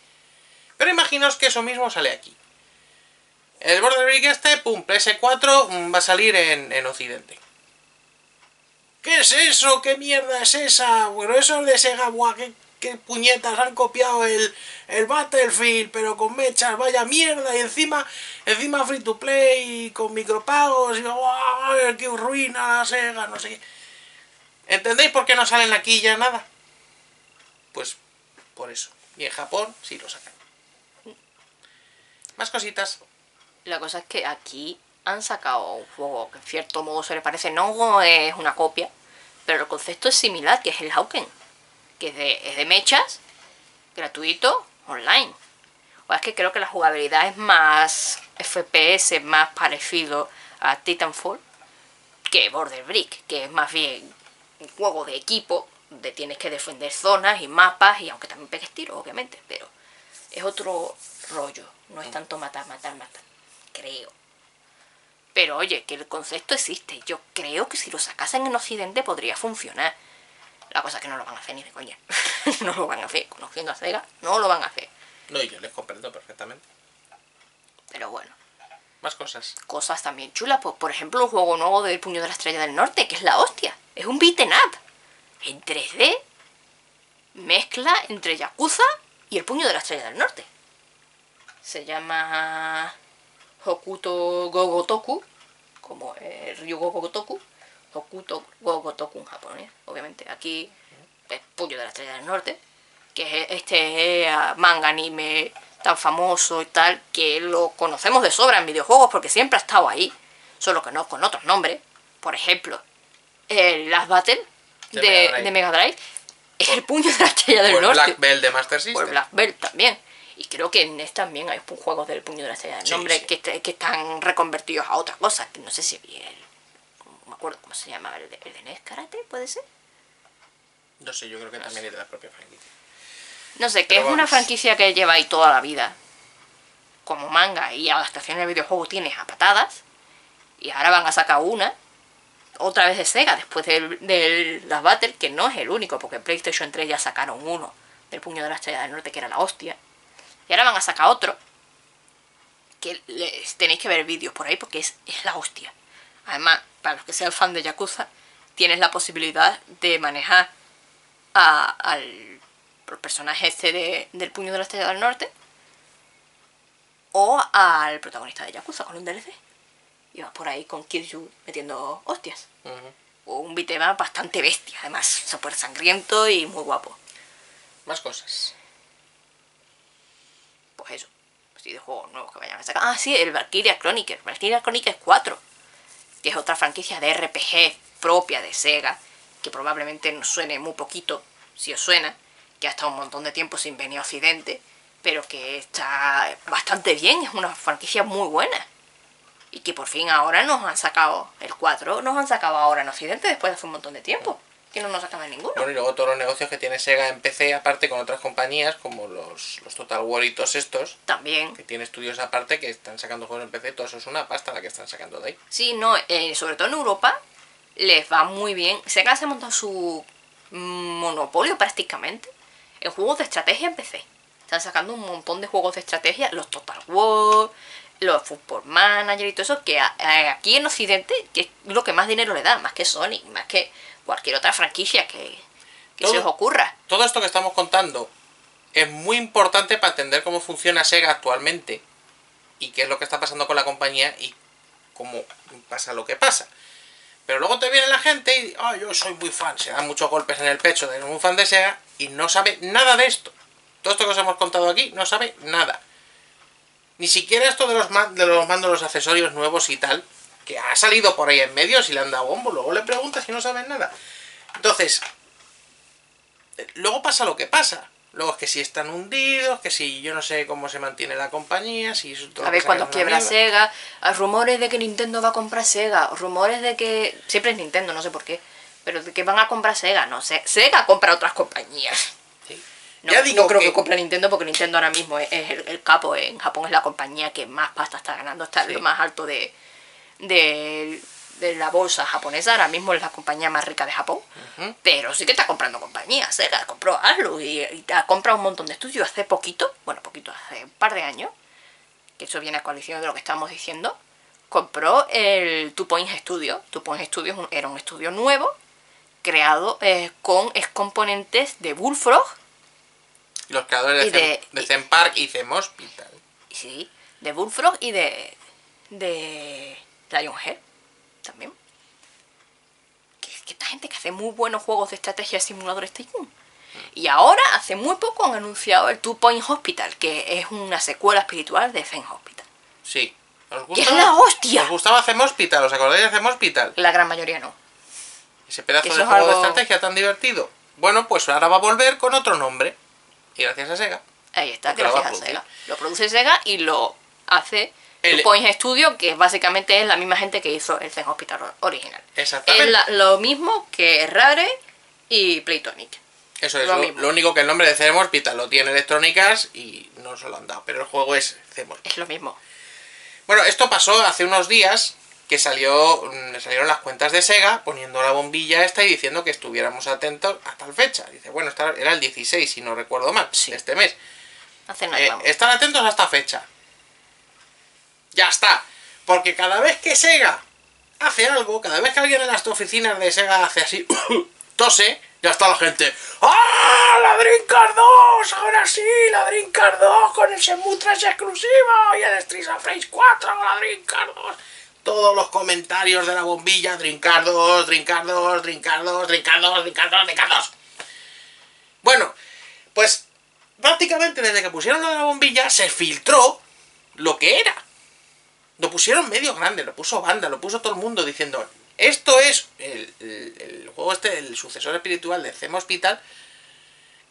Pero imaginaos que eso mismo sale aquí. El Border Break este, pum, PS4 mm, va a salir en, en Occidente. ¿Qué es eso? ¿Qué mierda es esa? Bueno, eso es de Sega, buah, qué, qué puñetas han copiado el, el Battlefield, pero con mechas, vaya mierda, y encima, encima free to play, con micropagos, y qué ruina la Sega, no sé qué. ¿Entendéis por qué no salen aquí ya nada? Pues por eso. Y en Japón sí lo sacan. Más cositas. La cosa es que aquí han sacado un juego que en cierto modo se le parece, no es una copia, pero el concepto es similar, que es el Hawken, que es de, es de mechas, gratuito, online. O es que creo que la jugabilidad es más FPS, más parecido a Titanfall que Border Brick, que es más bien un juego de equipo, donde tienes que defender zonas y mapas, y aunque también pegues tiros, obviamente, pero es otro rollo, no es tanto matar, matar, matar, creo. Pero oye, que el concepto existe, yo creo que si lo sacasen en Occidente podría funcionar. La cosa es que no lo van a hacer ni de coña. no lo van a hacer, conociendo a Sega, no lo van a hacer. No, y yo les comprendo perfectamente. Pero bueno, Más cosas. cosas también chulas. Pues, por ejemplo, el juego nuevo del Puño de la Estrella del Norte, que es la hostia. Es un beaten up. En 3D. Mezcla entre Yakuza y el Puño de la Estrella del Norte. Se llama Hokuto Gogotoku, como el Ryu Gogotoku. Hokuto Gogotoku en japonés, obviamente. Aquí es Puño de la Estrella del Norte. Que es este eh, manga anime tan famoso y tal, que lo conocemos de sobra en videojuegos porque siempre ha estado ahí, solo que no con otros nombres. Por ejemplo, el Last Battle De de, Mega Drive. de Mega Drive es Por- el puño de la estrella del norte. Black Belt de Master System. Por Black Belt también. Y creo que en NES también hay juegos del puño de la estrella del Sí, nombre sí. Que, est- que están reconvertidos a otras cosas. que No sé si el, no me acuerdo cómo se llama, el de, el de NES Karate, ¿puede ser? No sé, yo creo que también es de la propia franquicia. No sé, que Pero es una franquicia que lleva ahí toda la vida. Como manga y adaptación de videojuego tienes a patadas. Y ahora van a sacar una. Otra vez de Sega, después del, del Las Battle, que no es el único, porque en PlayStation 3 ya sacaron uno del puño de la estrella del norte, que era la hostia. Y ahora van a sacar otro. Que les, tenéis que ver vídeos por ahí porque es, es la hostia. Además, para los que sean fan de Yakuza, tienes la posibilidad de manejar a- al personaje este de- del puño de la estrella del norte o al protagonista de Yakuza con un DLC. Y vas por ahí con Kiryu metiendo hostias. O un bitema bastante bestia, además, súper sangriento y muy guapo. Más cosas. Pues eso. Así de juegos nuevos que vayan a sacar. Ah, sí, el Valkyria Chronicles. Valkyria Chronicles 4. Que es otra franquicia de RPG propia de Sega. Que probablemente nos suene muy poquito, si os suena. Que ha estado un montón de tiempo sin venir a Occidente. Pero que está bastante bien. Es una franquicia muy buena. Y que por fin ahora nos han sacado el 4. Nos han sacado ahora en Occidente después de hace un montón de tiempo. Que no nos ninguno. Bueno, y luego todos los negocios que tiene Sega en PC, aparte con otras compañías, como los, los Total War y todos estos, También. que tiene estudios aparte que están sacando juegos en PC, todo eso es una pasta la que están sacando de ahí. Sí, no, eh, sobre todo en Europa les va muy bien. Sega se ha montado su monopolio prácticamente en juegos de estrategia en PC. Están sacando un montón de juegos de estrategia, los Total War, los Football Manager y todo eso, que aquí en Occidente que es lo que más dinero le da, más que Sony, más que cualquier otra franquicia que, que se os ocurra. Todo esto que estamos contando es muy importante para entender cómo funciona Sega actualmente y qué es lo que está pasando con la compañía y cómo pasa lo que pasa. Pero luego te viene la gente y, ah, yo soy muy fan, se dan muchos golpes en el pecho de un fan de Sega y no sabe nada de esto. Todo esto que os hemos contado aquí no sabe nada. Ni siquiera esto de los, de los mandos, los accesorios nuevos y tal, que ha salido por ahí en medio, si le han dado bombo, luego le preguntas y no saben nada. Entonces, luego pasa lo que pasa. Luego es que si están hundidos, que si yo no sé cómo se mantiene la compañía, si eso todo A ver cuando quiebra. Sega, rumores de que Nintendo va a comprar Sega, rumores de que siempre es Nintendo, no sé por qué, pero de que van a comprar Sega, no sé, Sega compra otras compañías. Sí. No, Ya digo no creo que... que- compre Nintendo porque Nintendo ahora mismo es, es el, el capo en Japón, es la compañía que más pasta está ganando, está Sí. lo más alto de, de, de la bolsa japonesa, ahora mismo es la compañía más rica de Japón, pero sí que está comprando compañías, Sega compró Atlus y, y ha comprado un montón de estudios hace poquito, bueno, poquito, hace un par de años, que eso viene a coalición de lo que estábamos diciendo, compró el Two Studio. Two Studio un- era un estudio nuevo, creado eh, con ex componentes de Bullfrog, los creadores de, Y de- Zen, de Zen Park y Zen Hospital. sí, de Bullfrog y de, de Lionhead también. Que, que esta gente que hace muy buenos juegos de estrategia de simuladores Tycoon. Y ahora, hace muy poco, han anunciado el Two Point Hospital, que es una secuela espiritual de Zen Hospital. Sí. ¿Os ¡Que es la hostia! ¿Os gustaba Zen Hospital? ¿Os acordáis de Zen Hospital? La gran mayoría no. Ese pedazo de juego de estrategia tan divertido. Bueno, pues ahora va a volver con otro nombre. Y gracias a Sega. Ahí está, a gracias a. Sega. Lo produce Sega y lo hace El- Point Studio, que básicamente es la misma gente que hizo el Zen Hospital original. Exactamente. Es la- lo mismo que Rare y Playtonic. Eso es lo lo, mismo. lo único que el nombre de Zen Hospital lo tiene Electrónicas y no se lo han dado. Pero el juego es Zen Hospital. Es lo mismo. Bueno, esto pasó hace unos días que salió mm, salieron las cuentas de Sega poniendo la bombilla esta y diciendo que estuviéramos atentos a tal fecha. Dice, bueno, era el 16, si no recuerdo mal, Sí. de este mes. Hace nada, Eh, estar atentos a esta fecha. Ya está. Porque cada vez que Sega hace algo, cada vez que alguien en las oficinas de Sega hace así, tose, ya está la gente. ¡Ah! ¡La Dreamcast 2! ¡Ahora sí! ¡La Dreamcast 2 con el Shenmue 3 exclusivo! ¡Y el Streets of Rage 4! ¡La Dreamcast 2! Todos los comentarios de la bombilla, Dreamcast 2, Dreamcast 2, Dreamcast 2, Dreamcast 2, Dreamcast 2, Dreamcast 2. Bueno, pues prácticamente desde que pusieron lo de la bombilla se filtró lo que era. Lo pusieron medio grande, lo puso banda, lo puso todo el mundo diciendo, esto es el, el- el juego este, el sucesor espiritual de Zem Hospital,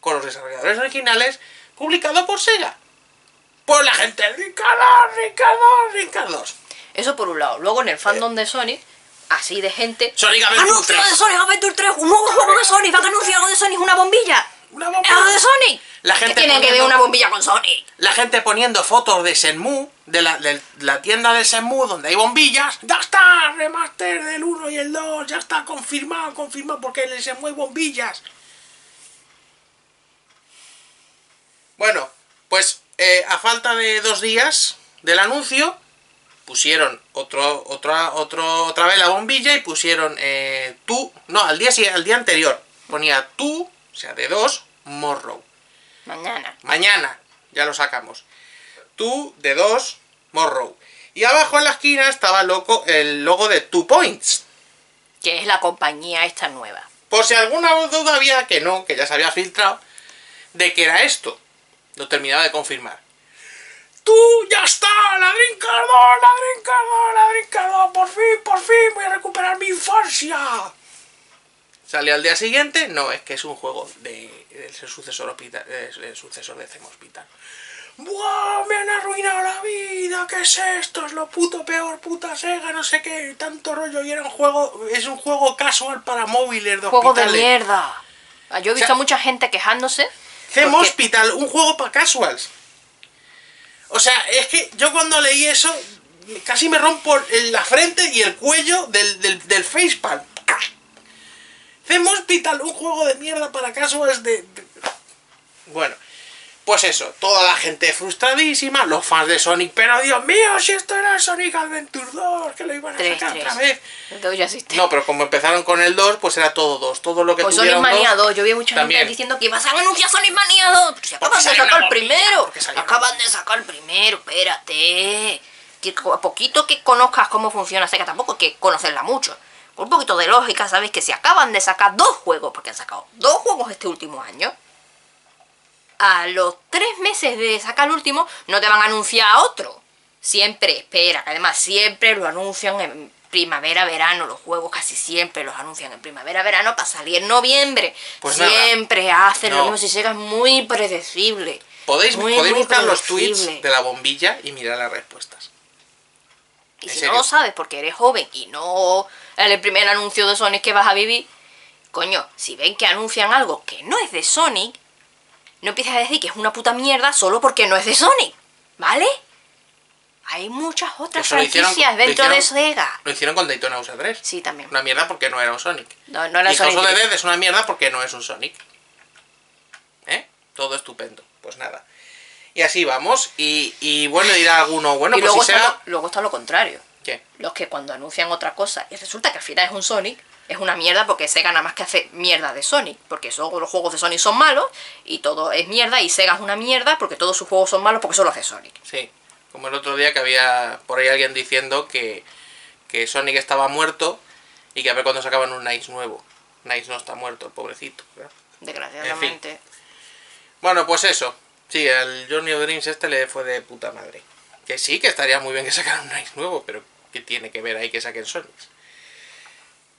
con los desarrolladores originales, publicado por Sega. Pues la gente, Ricardo, Ricardo, Ricardo. Eso por un lado. Luego en el fandom de Sonic, así de gente. Sonic Adventure ¡Anuncio 3. de Sonic Adventure 3! ¡Un nuevo juego de Sonic! ¡Va a anunciar algo de Sonic! ¡Una bombilla! Una ¡Es bombilla. de Sonic! La gente ¿Qué tiene que ver una bombilla con Sonic? La gente poniendo fotos de Shenmue, de la, de la tienda de Shenmue donde hay bombillas. ¡Ya está! Remaster del 1 y el 2, ya está confirmado, confirmado, porque en el Shenmue hay bombillas. Bueno, pues eh, a falta de dos días del anuncio, pusieron otro, otra, otro, otra vez la bombilla y pusieron eh, tú, no, al día, al día anterior, ponía tú, o sea, de dos, Morrow. Mañana. Mañana, ya lo sacamos. Tú de dos, Morrow. Y abajo en la esquina estaba el logo, el logo de Two Points. Que es la compañía esta nueva. Por si alguna duda había, que no, que ya se había filtrado, de que era esto. Lo terminaba de confirmar. ¡Tú ya está! ¡La Dreamcast 2! ¡La Dreamcast 2! ¡La Dreamcast 2! ¡Por fin! ¡Por fin! ¡Voy a recuperar mi infancia! Salió al día siguiente, no, es que es un juego de, es el sucesor hospital, el sucesor de Zem Hospital. ¡Buah! ¡Me han arruinado la vida! ¿Qué es esto? Es lo puto peor, puta Sega, no sé qué, tanto rollo. Y era un juego, es un juego casual para móviles de ¡Juego de mierda! Ah, Yo he visto O sea- a mucha gente quejándose. Zem porque- Hospital, un juego para casuals. O sea, es que yo cuando leí eso, casi me rompo la frente y el cuello del, del, del facepalm. Zem Hospital, un juego de mierda para casuals de... de- Bueno, pues eso, toda la gente frustradísima, los fans de Sonic, pero Dios mío, si esto era Sonic Adventure 2, que lo iban a sacar otra vez. El ya existe. No, pero como empezaron con el 2, pues era todo 2, todo lo que Pues Sonic tuvieron Mania dos, 2. Yo vi mucha también. gente diciendo que ibas a anunciar Sonic Mania 2. Pero si acaban de sacar el primero. Acaban de sacar el primero. Espérate. Que a poquito que conozcas cómo funciona Sega, tampoco hay que conocerla mucho. Un poquito de lógica, sabes que si acaban de sacar dos juegos, porque han sacado dos juegos este último año, a los tres meses de sacar el último, no te van a anunciar otro. Siempre espera, que además siempre lo anuncian en primavera, verano. Los juegos casi siempre los anuncian en primavera, verano para salir en noviembre. Pues nada. siempre hacen No. lo mismo. Si Sega es muy predecible. Podéis, Muy, podéis muy buscar los tweets de la bombilla y mirar las respuestas. Y ¿En si serio? no lo sabes porque eres joven y no en el primer anuncio de Sonic que vas a vivir, coño, si ven que anuncian algo que no es de Sonic, no empieces a decir que es una puta mierda solo porque no es de Sonic, ¿vale? Hay muchas otras hicieron- franquicias lo dentro de hicieron- Sega. Lo hicieron con Daytona USA 3. Sí, también. Una mierda porque no era un Sonic. No, no era y House Sonic. of the Dead es una mierda porque no es un Sonic. ¿Eh? Todo estupendo. Pues nada. Y así vamos. Y, y bueno, dirá alguno, bueno, y pues luego, si está lo, luego está lo contrario. ¿Qué? Los que cuando anuncian otra cosa y resulta que al final es un Sonic, es una mierda porque Sega nada más que hace mierda de Sonic. Porque todos los juegos de Sonic son malos y todo es mierda y Sega es una mierda porque todos sus juegos son malos porque solo hace Sonic. Sí. Como el otro día que había por ahí alguien diciendo que, que Sonic estaba muerto y que a ver cuándo sacaban un Nice nuevo. Nice no está muerto, el pobrecito. ¿verdad? Desgraciadamente. Bueno, pues eso. Sí, al Journey of Dreams este le fue de puta madre. Que sí, que estaría muy bien que sacaran un Nice nuevo, pero ¿qué tiene que ver ahí que saquen Sonics?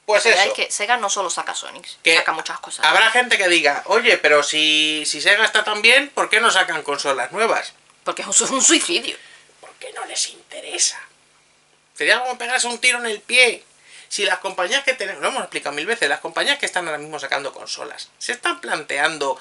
Pues Pero eso. es que Sega no solo saca Sonics, que saca muchas cosas. Habrá gente que diga, oye, pero si, si Sega está tan bien, ¿por qué no sacan consolas nuevas? Porque es un, un suicidio. Porque no les interesa. Sería como pegarse un tiro en el pie. Si las compañías que tenemos, lo hemos explicado mil veces, las compañías que están ahora mismo sacando consolas, se están planteando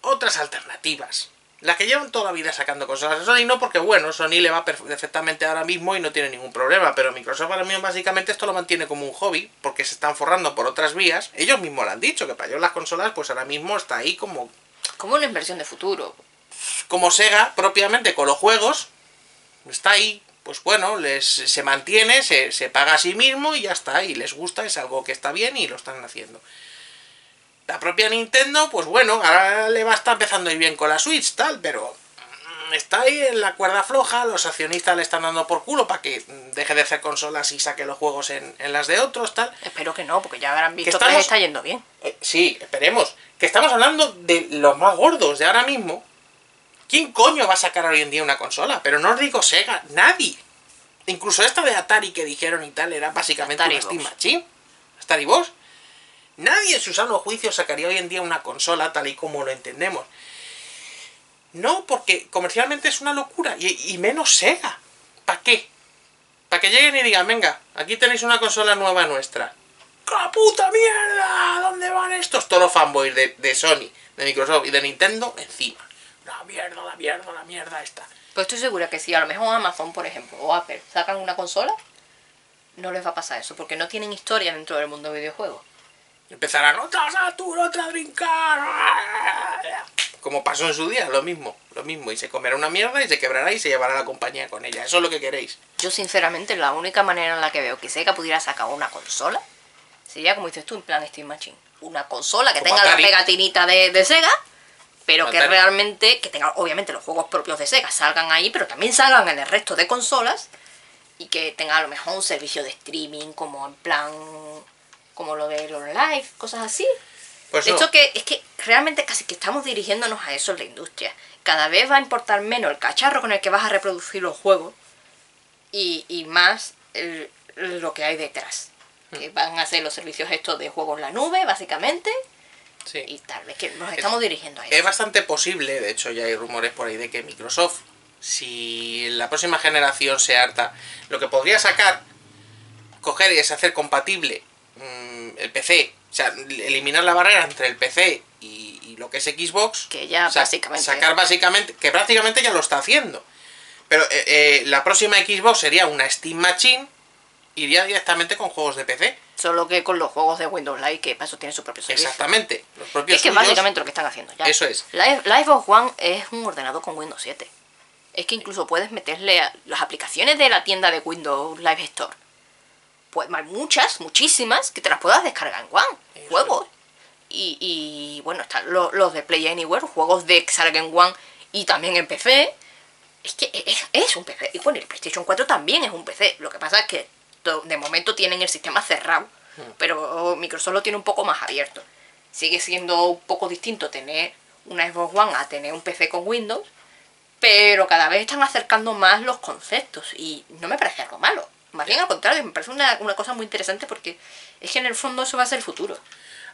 otras alternativas. Las que llevan toda la vida sacando consolas a Sony, no porque bueno, Sony le va perf- perfectamente ahora mismo y no tiene ningún problema, pero Microsoft ahora mismo básicamente esto lo mantiene como un hobby, porque se están forrando por otras vías. Ellos mismos lo han dicho, que para ellos las consolas pues ahora mismo está ahí como Como una inversión de futuro. como Sega propiamente con los juegos está ahí pues bueno, les, se mantiene, se, se paga a sí mismo y ya está, y les gusta, es algo que está bien y lo están haciendo. La propia Nintendo, pues bueno, ahora le va a estar empezando ir bien con la Switch, tal, pero mm, está ahí en la cuerda floja, los accionistas le están dando por culo para que deje de hacer consolas y saque los juegos en, en las de otros, tal. Espero que no, porque ya habrán visto que, estamos- les está yendo bien. Eh, sí, esperemos. Que estamos hablando de los más gordos de ahora mismo. ¿Quién coño va a sacar hoy en día una consola? Pero no os digo Sega, nadie. Incluso esta de Atari que dijeron y tal era básicamente Atari una Steam. Machine. Atari Box. Nadie en su sano juicio sacaría hoy en día una consola tal y como lo entendemos. No, porque comercialmente es una locura. Y, menos Sega. ¿Para qué? Para que lleguen y digan, venga, aquí tenéis una consola nueva nuestra. ¡La puta mierda! ¿Dónde van estos? Todos los fanboys de, de Sony, de Microsoft y de Nintendo encima. La mierda, la mierda, la mierda esta. Pues estoy segura que si a lo mejor Amazon, por ejemplo, o Apple sacan una consola, no les va a pasar eso, porque no tienen historia dentro del mundo de videojuegos. Empezarán otra Saturn, otra Dreamcast. Como pasó en su día, lo mismo, lo mismo. Y se comerá una mierda y se quebrará y se llevará la compañía con ella. Eso es lo que queréis. Yo sinceramente la única manera en la que veo que Sega pudiera sacar una consola sería como dices tú en plan Steam Machine. Una consola que Como tenga Atari. la pegatinita de, de Sega, pero que realmente, que tenga obviamente los juegos propios de Sega salgan ahí, pero también salgan en el resto de consolas y que tenga a lo mejor un servicio de streaming como en plan, como lo de los live, cosas así. Pues De no. hecho, que es que realmente casi que estamos dirigiéndonos a eso en la industria. Cada vez va a importar menos el cacharro con el que vas a reproducir los juegos y, y más el- lo que hay detrás. Hmm. Que van a ser los servicios estos de juegos en la nube, básicamente, Sí. y tal vez que nos estamos dirigiendo a Es eso. bastante posible, de hecho ya hay rumores por ahí de que Microsoft, si la próxima generación se harta, lo que podría sacar, coger y es hacer compatible mm, el PC, o sea, eliminar la barrera entre el PC y, y lo que es Xbox, Que ya básicamente- sacar básicamente, que prácticamente ya lo está haciendo. Pero eh, eh, la próxima Xbox sería una Steam Machine, iría directamente con juegos de PC. Solo que con los juegos de Windows Live, que para eso tiene su propio servicio. Exactamente. Los propios Es que suyos. básicamente lo que están haciendo ya. Eso es. Live, Live of One es un ordenador con Windows 7. Es que incluso puedes meterle a las aplicaciones de la tienda de Windows Live Store. Pues hay muchas, muchísimas, que te las puedas descargar en One. Eso Juegos. Y, y, bueno, están lo- los de Play Anywhere, juegos de que salgan en One y también en PC. Es que es, es un PC. Y bueno, el PlayStation 4 también es un PC. Lo que pasa es que de momento tienen el sistema cerrado. Pero Microsoft lo tiene un poco más abierto. Sigue siendo un poco distinto tener una Xbox One a tener un PC con Windows. Pero cada vez están acercando más los conceptos. Y no me parece algo malo. Más bien al contrario, me parece una, una cosa muy interesante porque es que en el fondo eso va a ser el futuro.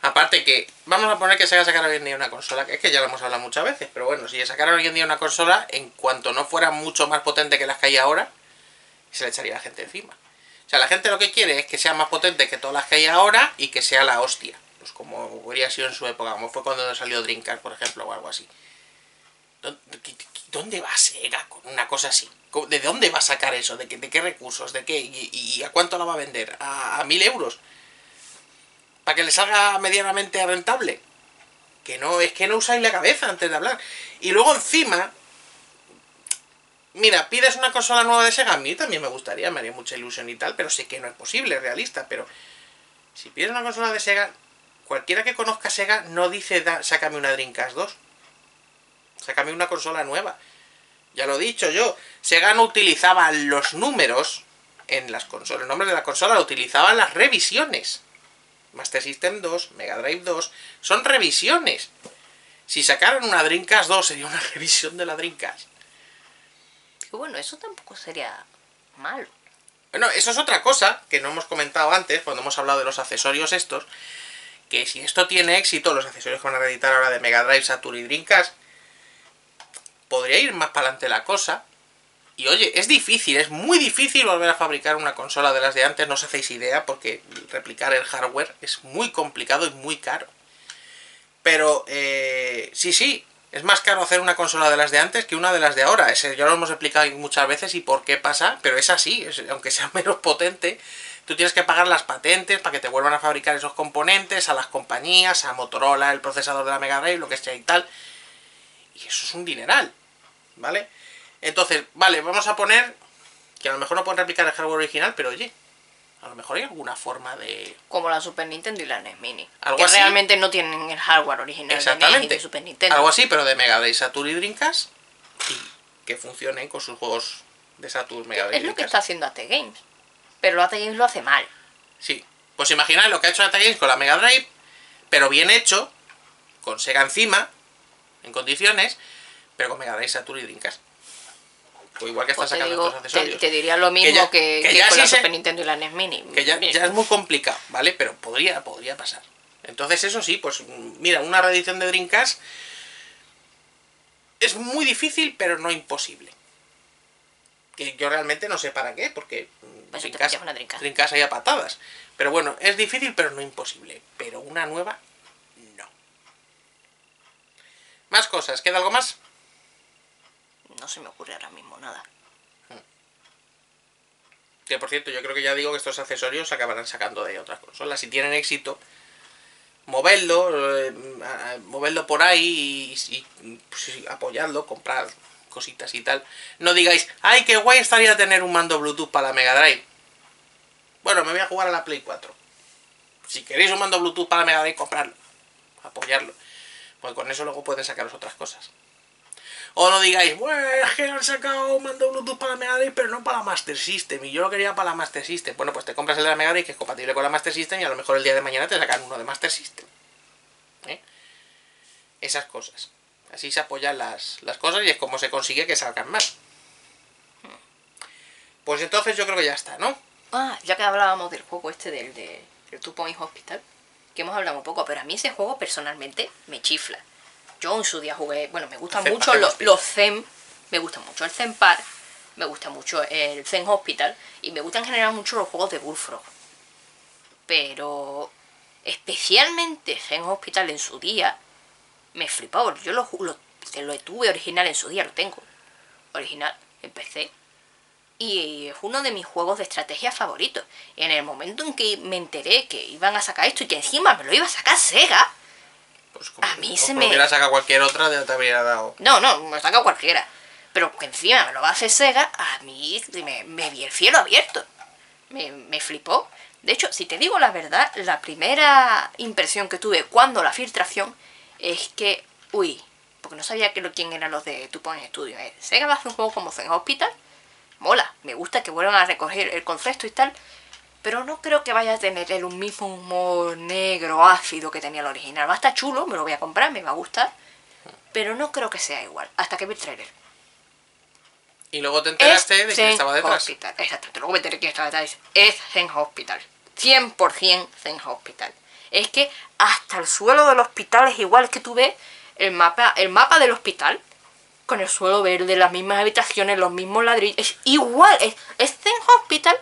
Aparte que, vamos a poner que Sega sacara hoy en día una consola, que es que ya lo hemos hablado muchas veces, pero bueno, si sacara hoy en día una consola, en cuanto no fuera mucho más potente que las que hay ahora, se le echaría a la gente encima. O sea, la gente lo que quiere es que sea más potente que todas las que hay ahora y que sea la hostia. Pues como hubiera sido en su época, como fue cuando salió Dreamcast, por ejemplo, o algo así. ¿Dó- qué- qué- ¿Dónde va Sega con una cosa así? ¿Cómo- ¿De dónde va a sacar eso? ¿De qué, de qué recursos? ¿De qué? ¿Y, a cuánto la va a vender? ¿A, a mil euros? para que le salga medianamente rentable. Que no, es que no usáis la cabeza antes de hablar. Y luego encima, mira, pides una consola nueva de Sega, a mí también me gustaría, me haría mucha ilusión y tal, pero sé que no es posible, es realista, pero si pides una consola de Sega, cualquiera que conozca Sega no dice, da, sácame una Dreamcast 2. Sácame una consola nueva. Ya lo he dicho yo, Sega no utilizaba los números en las consolas, el nombre de la consola lo utilizaban las revisiones. Master System 2, Mega Drive 2, son revisiones. Si sacaran una Dreamcast 2 sería una revisión de la Dreamcast. Y bueno, eso tampoco sería malo. Bueno, eso es otra cosa que no hemos comentado antes cuando hemos hablado de los accesorios estos. Que si esto tiene éxito, los accesorios que van a reeditar ahora de Mega Drive, Saturn y Dreamcast, podría ir más para adelante la cosa. Y oye, es difícil, es muy difícil volver a fabricar una consola de las de antes, no os hacéis idea, porque replicar el hardware es muy complicado y muy caro. Pero, eh, sí, sí, es más caro hacer una consola de las de antes que una de las de ahora. Ese ya lo hemos explicado muchas veces y por qué pasa, pero es así, aunque sea menos potente, tú tienes que pagar las patentes para que te vuelvan a fabricar esos componentes, a las compañías, a Motorola, el procesador de la Mega Drive, lo que sea y tal. Y eso es un dineral, ¿vale? Entonces, vale, vamos a poner Que a lo mejor no pueden replicar el hardware original, pero oye, a lo mejor hay alguna forma de... Como la Super Nintendo y la NES Mini. Algo que así. realmente no tienen el hardware original de NES y Exactamente. de Super Nintendo. Algo así, pero de Mega Drive, Saturn y Dreamcast. Y que funcionen con sus juegos de Saturn, Mega Drive Es lo que está haciendo AT Games. Pero AT Games lo hace mal. Sí. Pues imaginad lo que ha hecho Data Games con la Mega Drive, pero bien hecho, con Sega encima, en condiciones, pero con Mega Drive, Saturn y Dreamcast. O igual que está Pues te, sacando digo, estos te, accesorios. te diría lo mismo ya- que, que que ya con sí la Super Nintendo y la NES Mini. Que ya, es muy complicado, ¿vale? Pero podría, podría pasar. Entonces, eso sí, pues mira, una reedición de Dreamcast es muy difícil, pero no imposible. Que yo realmente no sé para qué, porque Pues te Dreamcast, una Dreamcast. Dreamcast hay a patadas. Pero bueno, es difícil, pero no imposible. Pero una nueva, no. Más cosas, ¿queda algo más? No se me ocurre ahora mismo nada. Que por cierto, yo creo que ya digo que estos accesorios se acabarán sacando de otras consolas. Si tienen éxito, moverlo, eh, moverlo por ahí y, y, pues, sí, apoyarlo, comprar cositas y tal. No digáis, ay, qué guay estaría tener un mando Bluetooth para la Mega Drive. Bueno, me voy a jugar a la Play 4. Si queréis un mando Bluetooth para la Mega Drive, comprarlo. Apoyarlo. Porque con eso luego pueden sacaros otras cosas. O no digáis, bueno, es que han sacado mando Bluetooth para la Mega Drive, pero no para la Master System. Y yo lo quería para la Master System. Bueno, pues te compras el de la Mega Drive que es compatible con la Master System y a lo mejor el día de mañana te sacan uno de Master System. ¿Eh? Esas cosas. Así se apoyan las, las cosas y es como se consigue que salgan más. Pues entonces yo creo que ya está, ¿no? Ah, ya que hablábamos del juego este del, de, del Two Point Hospital, que hemos hablado un poco, pero a mí ese juego personalmente me chifla. Yo en su día jugué, bueno, me gustan mucho los, los Zen, me gusta mucho el Zen Park, me gusta mucho el Zen Hospital, y me gustan en general mucho los juegos de Bullfrog. Pero especialmente Zen Hospital en su día, me flipaba. Yo lo, lo, lo tuve original en su día, lo tengo. Original, en PC. Y es uno de mis juegos de estrategia favoritos. Y en el momento en que me enteré que iban a sacar esto y que encima me lo iba a sacar Sega, Pues como A mí se me- hubiera sacado cualquier otra, ya te habría dado. no, no, me lo saca cualquiera. Pero que encima me lo va a hacer Sega, a mí me, me vi el cielo abierto. Me, me flipó. De hecho, si te digo la verdad, la primera impresión que tuve cuando la filtración es que, uy, porque no sabía que quién eran los de Two Point Studio. ¿eh? Sega va a hacer un juego como Zen Hospital. Mola, me gusta que vuelvan a recoger el concepto y tal. Pero no creo que vaya a tener el mismo humor negro, ácido que tenía el original. Va a estar chulo, me lo voy a comprar, me va a gustar. Pero no creo que sea igual, hasta que vi el trailer. Y luego te enteraste de quién estaba detrás. Hospital. Exacto, luego me enteré quién estaba detrás. Es Zen Hospital. 100% Zen Hospital. Es que hasta el suelo del hospital es igual que tú ves el mapa, el mapa del hospital con el suelo verde, las mismas habitaciones, los mismos ladrillos. Es igual, es, es Zen Hospital,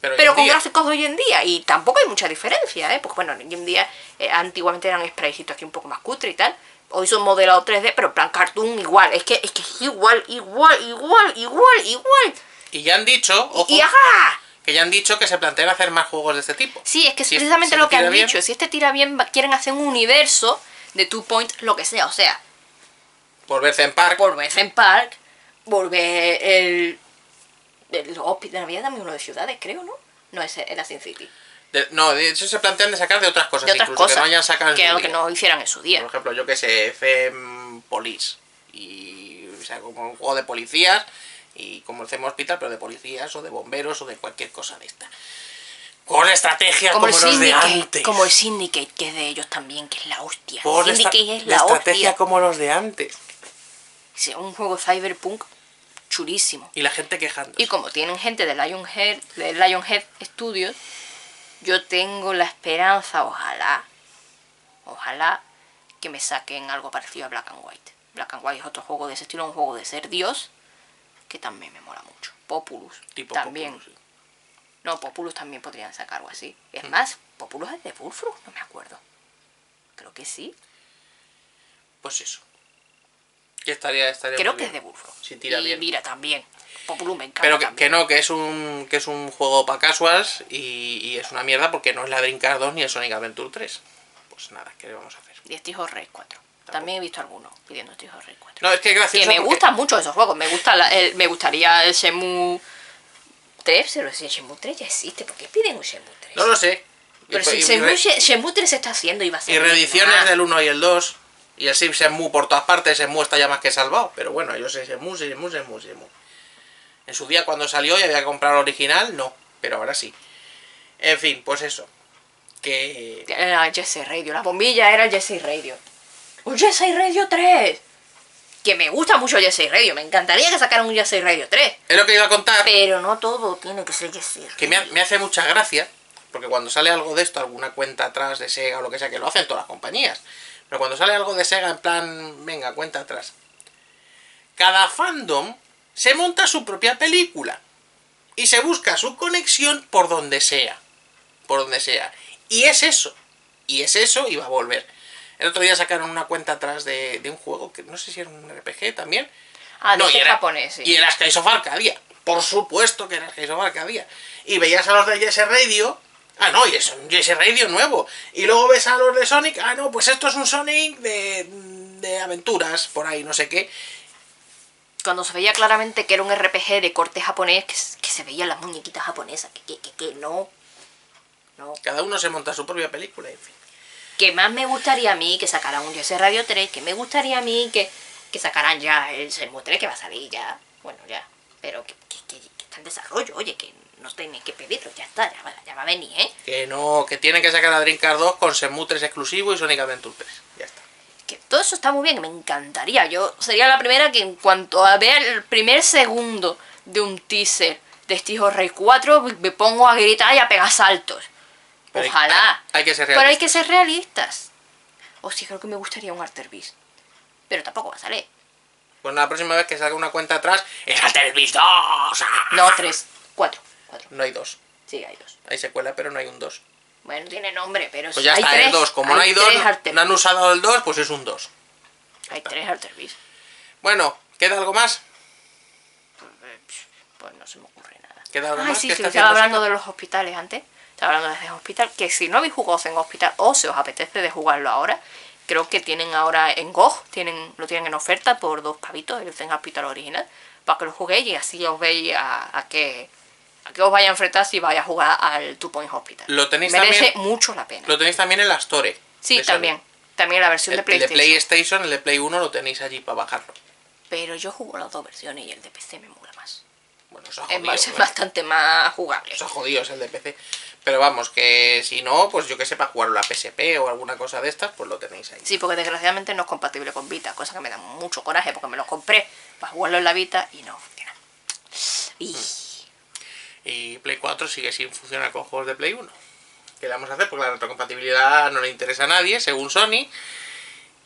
Pero, en con día- gráficos de hoy en día. Y tampoco hay mucha diferencia, ¿eh? Porque bueno, hoy en día eh, antiguamente eran spraycitos aquí un poco más cutre y tal. Hoy son modelados 3D, pero en plan cartoon igual. Es que es que es igual, igual, igual, igual, igual. Y ya han dicho, ojo, Y ajá. que ya han dicho que se plantean hacer más juegos de este tipo. Sí, es que es Si precisamente lo este que han bien- dicho. Si este tira bien, quieren hacer un universo de Two Point, lo que sea. O sea, Volver Zen Park. volver Zen Park, volver el. El hospital. Había también uno de ciudades, creo, ¿no? No, ese era Sin City. de- no, de hecho se plantean de sacar de otras cosas, De otras incluso cosas. que no hayan sacado en que su lo que día. no hicieran en su día. Por ejemplo, yo que sé, Fem Police. Y, o sea, como un juego de policías. Y como el Fem Hospital, pero de policías o de bomberos o de cualquier cosa de esta. Con estrategia como, Como, el los de antes. como el Syndicate, que es de ellos también, que es la hostia. Por Syndicate es la la estrategia hostia. como los de antes. Sí, un juego cyberpunk chulísimo. Y la gente quejándose. Y como tienen gente de Lionhead, de Lionhead Studios, yo tengo la esperanza, ojalá, ojalá que me saquen algo parecido a Black and White. Black and White es otro juego de ese estilo, un juego de ser Dios, que también me mola mucho. Populus, Tipo también. Populus, sí. No, Populus también podrían sacar algo así. Es Mm. más, Populus es de Bullfrog, no me acuerdo. Creo que sí. Pues eso. Que estaría, estaría Creo que es bien. de Bullfrog. Si tira y bien. mira también. Populus me encanta Pero que, también. que no, que es un que es un juego para casuals y, y es una mierda porque no es la Dreamcast 2 ni el Sonic Adventure 3. Pues nada, ¿qué le vamos a hacer? Y Street of Rage 4. También he visto algunos pidiendo Street Rage 4. No, es que es gracioso que me porque- gustan mucho esos juegos. Me gusta la- el- me gustaría el Shenmue 3, pero si el Shenmue 3 ya existe, ¿por qué piden un Shenmue 3? No lo sé. Y pero fue- si y Shenmue, re- Shenmue 3 se está haciendo y va a ser. Y reediciones del 1 y el 2. Y el Sim Shenmue por todas partes. Shenmue está ya más que salvado. Pero bueno, yo sé Shenmue, Shenmue, Shenmue, Shenmue. En su día cuando salió y había que comprar el original, no. Pero ahora sí. En fin, pues eso. Que... Era Jesse Radio, la bombilla era el Jesse Radio. ¡Un Jesse Radio 3! Que me gusta mucho Jesse Radio, me encantaría que sacaran un Jesse Radio 3. Es lo que iba a contar. Pero no todo tiene que ser Jesse Radio. Que me, ha- me hace mucha gracia. Porque cuando sale algo de esto, alguna cuenta atrás de Sega o lo que sea, que lo hacen todas las compañías. Pero cuando sale algo de Sega en plan, venga, cuenta atrás. Cada fandom se monta su propia película. Y se busca su conexión por donde sea. Por donde sea. Y es eso. Y es eso y va a volver. El otro día sacaron una cuenta atrás de, de un juego que no sé si era un RPG también. Ah, No, ese y era, japonés, sí. Y era Skies of Arcadia. Por supuesto que era Skies of Arcadia. Y veías a los de Jesse Radio. Ah, no, y es un Jesse Radio nuevo. Y luego ves a los de Sonic. Ah, no, pues esto es un Sonic de, de aventuras, por ahí, no sé qué. Cuando se veía claramente que era un RPG de corte japonés, que, se veían las muñequitas japonesas, que, que, que, que no. No. Cada uno se monta su propia película, en fin. Que más me gustaría a mí que sacaran un Jesse Radio 3, que me gustaría a mí que, que sacaran ya el Shenmue 3 que va a salir ya. Bueno, ya. Pero que, que, que- que está en desarrollo, oye, que no tenéis que pedirlo, ya está, ya va, ya va a venir, ¿eh? Que no, que tienen que sacar a Dreamcast 2 con Shenmue 3 exclusivo y Sonic Adventure 3. Ya está. Que todo eso está muy bien, que me encantaría. Yo sería la primera que en cuanto a ver el primer segundo de un teaser de Steve Rey 4, me- pongo a gritar y a pegar saltos. Pero Ojalá. hay que ser Pero hay que ser realistas. O sí, creo que me gustaría un Alter Beast. Pero tampoco va a salir. Pues la próxima vez que salga una cuenta atrás, es Altered Beast 2. ¡Ah! No, tres, cuatro. Cuatro. No hay dos. Sí, hay dos. Hay secuela, pero no hay un 2. Bueno, tiene nombre, pero Pues ya hay está, tres. el 2. Como no hay 2, tres Alter no han usado el 2, pues es un 2. Hay tres Alter Beast. Bueno, ¿queda algo más? Pues no se me ocurre nada. ¿Queda algo Ay, más sí, sí, estaba hablando de los hospitales antes. Estaba hablando de Zen Hospital. Que si no habéis jugado Zen Hospital o se os apetece de jugarlo ahora, creo que tienen ahora en GOG, tienen, lo tienen en oferta por dos pavitos, el Zen Hospital original, para que lo juguéis y así os veis a, a que a que os vaya a enfrentar si vais a jugar al Two Point Hospital. Lo tenéis Merece también- mucho la pena. Lo tenéis también en la Store. sí, de Sony. también. También la versión El, de el de PlayStation. PlayStation, el de Play 1 lo tenéis allí para bajarlo. Pero yo juego las dos versiones y el de PC me mola más. Bueno, ha Es, jodido. es ¿eh? bastante más jugable. Os ha jodido, es el de PC. Pero vamos, que si no, pues yo que sé, para jugarlo a PSP o alguna cosa de estas, pues lo tenéis ahí. Sí, porque desgraciadamente no es compatible con Vita, cosa que me da mucho coraje porque me lo compré para jugarlo en la Vita y no funciona. Y Y Play 4 sigue sin funcionar con juegos de Play 1. ¿Qué le vamos a hacer? Porque la retrocompatibilidad no le interesa a nadie, según Sony.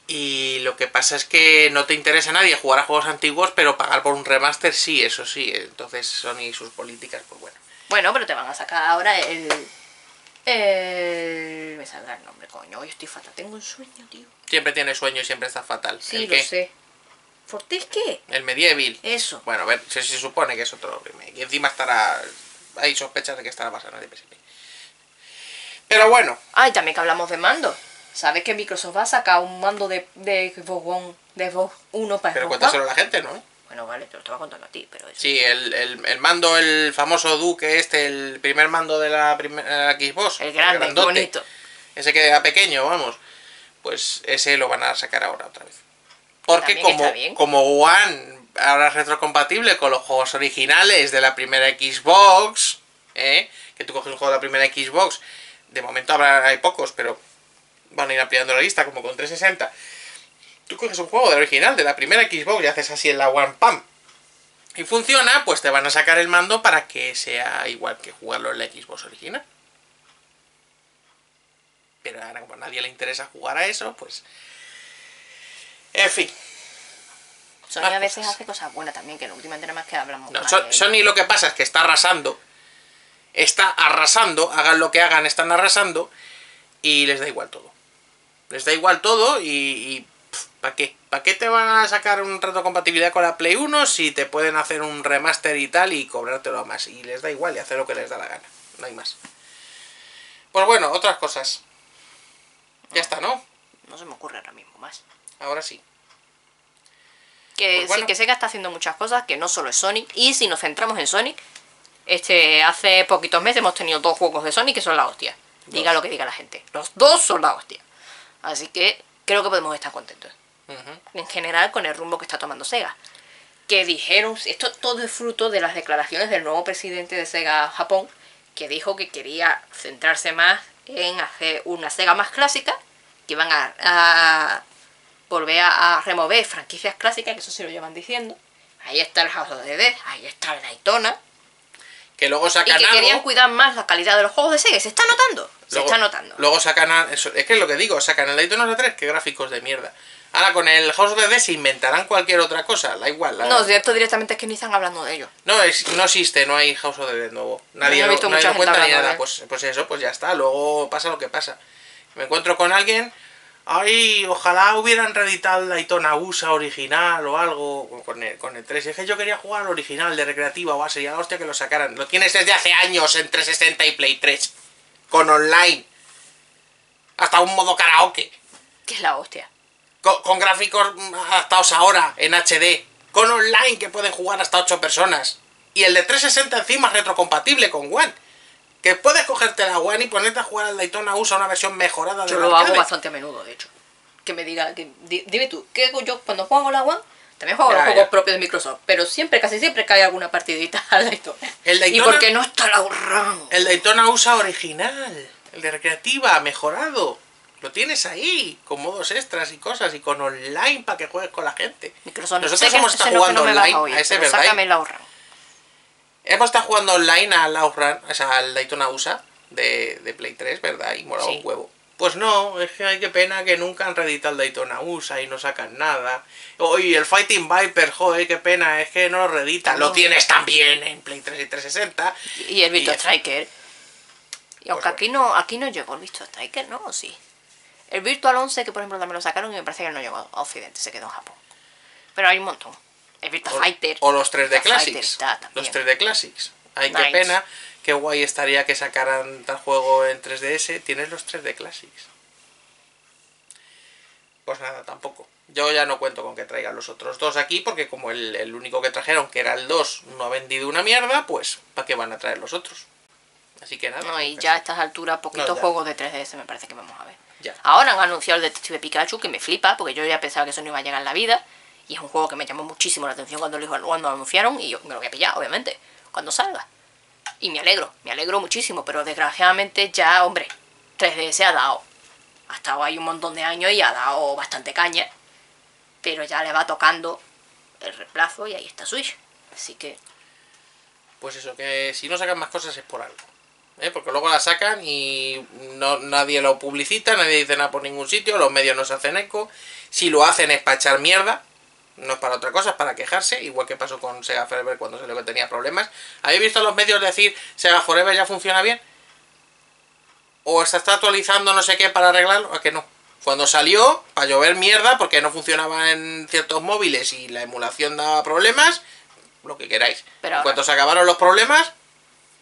Y lo que pasa es que no te interesa a nadie jugar a juegos antiguos, pero pagar por un remaster sí, eso sí. Entonces Sony y sus políticas, pues bueno. bueno, pero te van a sacar ahora el. El. Me saldrá el nombre, coño. Hoy estoy fatal. Tengo un sueño, tío. Siempre tiene sueño y siempre está fatal. Sí, ¿El lo qué? sé. ¿Fortés qué? El Medieval. Eso. Bueno, a ver, se, se supone que es otro remake. Y encima estará. Hay sospechas de que estará basado en el de PSP. Pero bueno, Ay, también que hablamos de mando. ¿Sabes que Microsoft va a sacar un mando de, de Xbox One, de Xbox 1 para pero cuéntaselo a la gente, ¿no? Bueno, vale, te lo estaba contando a ti, pero eso. Sí, el, el, el mando, el famoso Duque este, el primer mando de la primera Xbox. El grande, grandote, bonito. Ese que era pequeño, vamos. Pues ese lo van a sacar ahora otra vez. Porque como, como One ahora es retrocompatible con los juegos originales de la primera Xbox, ¿eh? que tú coges un juego de la primera Xbox, de momento habrá, hay pocos, pero van a ir ampliando la lista, como con 360. Tú coges un juego de original de la primera Xbox y haces así en la One Pam. Y funciona, pues te van a sacar el mando para que sea igual que jugarlo en la Xbox original. Pero ahora como a nadie le interesa jugar a eso, pues... En fin. Sony a veces cosas. hace cosas buenas también, que últimamente nada más que hablamos No, So-. Sony lo que pasa es que está arrasando. Está arrasando, hagan lo que hagan, están arrasando. Y les da igual todo. Les da igual todo y... ¿Para qué? ¿Para qué te van a sacar un rato de compatibilidad con la Play 1 si te pueden hacer un remaster y tal y cobrártelo a más? Y les da igual y hacer lo que les da la gana. No hay más. Pues bueno, otras cosas. Ya está, ¿no? No se me ocurre ahora mismo más. Ahora sí. Que Pues bueno. sí, que Sega está haciendo muchas cosas, que no solo es Sonic. Y si nos centramos en Sonic, Este, hace poquitos meses hemos tenido dos juegos de Sony que son la hostia. Diga lo que diga la gente. Los dos son la hostia. Así que creo que podemos estar contentos. En general con el rumbo que está tomando Sega. Que dijeron, esto todo es fruto de las declaraciones del nuevo presidente de Sega Japón, que dijo que quería centrarse más en hacer una Sega más clásica, que iban a, a volver a, a remover franquicias clásicas, que eso se lo llevan diciendo. Ahí está el House of the Dead, ahí está el Daytona, Que luego y sacan que algo. querían cuidar más la calidad de los juegos de Sega. ¿Se está notando? Se Luego- está notando. Luego sacan. a- eso- es que es lo que digo, sacan el Daytona 3, que gráficos de mierda. Ahora con el House of the Dead se inventarán cualquier otra cosa, da igual. la- No, cierto directamente es que ni están hablando de ello. No, es, no existe, no hay House of the Dead nuevo. Nadie, No lo, gente cuenta ni nada. Pues, pues eso, pues ya está. Luego pasa lo que pasa. Me encuentro con alguien. Ay, ojalá hubieran reeditado el Daytona USA original o algo con el, con el 3. Es que yo quería jugar al original de recreativa o sería la hostia que lo sacaran. Lo tienes desde hace años en 360 y Play 3. Con online. Hasta un modo karaoke. Que es la hostia. Con, con gráficos adaptados ahora en HD. Con online que pueden jugar hasta 8 personas. Y el de 360 encima es retrocompatible con One. Que puedes cogerte la One y ponerte a jugar al Daytona USA una versión mejorada de Yo lo hago bastante a menudo, de hecho. Que me diga, que, di- dime tú, ¿qué hago yo cuando juego la One? También juego Ya, los juegos propios de Microsoft, pero siempre, casi siempre cae alguna partidita al Daytona. El ¿Y Daytona- por qué no está la RAM? El Daytona USA original. El de recreativa, mejorado. Lo tienes ahí, con modos extras y cosas, y con online para que juegues con la gente. Microsoft, Nosotros hemos estado jugando no online a oír, a ese, ¿verdad? Sácame la RAM. Hemos estado jugando online al Outrun, o sea, al Daytona USA de, de Play 3, ¿verdad? Y Sí. un huevo. Pues no, es que hay que pena que nunca han reeditado el Daytona USA y no sacan nada. Oye, el Fighting Viper, joder, qué pena, es que no lo reeditan. Lo tienes también en Play 3 y 360. Y el Virtua Striker. Y aunque Pues aquí no aquí no llegó el Virtua Striker, ¿no? ¿O sí? El Virtual 11, que por ejemplo también lo sacaron y me parece que no llegó a Occidente, se quedó en Japón. Pero hay un montón. Virtua O, Fighter. o los 3D Virtua Fighter Classics. Los 3D Classics. Ay, qué pena. Qué guay estaría que sacaran tal juego en 3DS. Tienes los 3D Classics. Pues nada, tampoco. Yo ya no cuento con que traigan los otros dos aquí, porque como el, el único que trajeron, que era el 2, no ha vendido una mierda, pues ¿para qué van a traer los otros? Así que nada. No, y pues, ya a estas alturas, poquitos No, juegos de 3DS me parece que vamos a ver. Ya. Ahora han anunciado el Detective Pikachu, que me flipa, porque yo ya pensaba que eso no iba a llegar en la vida. Y es un juego que me llamó muchísimo la atención cuando lo, cuando lo anunciaron, y yo me lo voy a pillar, obviamente, cuando salga. Y me alegro, me alegro muchísimo, pero desgraciadamente ya, hombre, 3DS ha dado. Ha estado ahí un montón de años y ha dado bastante caña. Pero ya le va tocando el reemplazo y ahí está Switch. Así que Pues eso, que si no sacan más cosas es por algo. ¿eh? Porque luego la sacan y no, nadie lo publicita, nadie dice nada por ningún sitio, los medios no se hacen eco. Si lo hacen es para echar mierda, no es para otra cosa, es para quejarse, igual que pasó con Sega Forever cuando se le tenía problemas. ¿Habéis visto los medios decir Sega Forever ya funciona bien? ¿O se está actualizando no sé qué para arreglarlo? ¿A que no? Cuando salió, para llover mierda, porque no funcionaba en ciertos móviles y la emulación daba problemas, lo que queráis. Pero en cuanto se acabaron los problemas,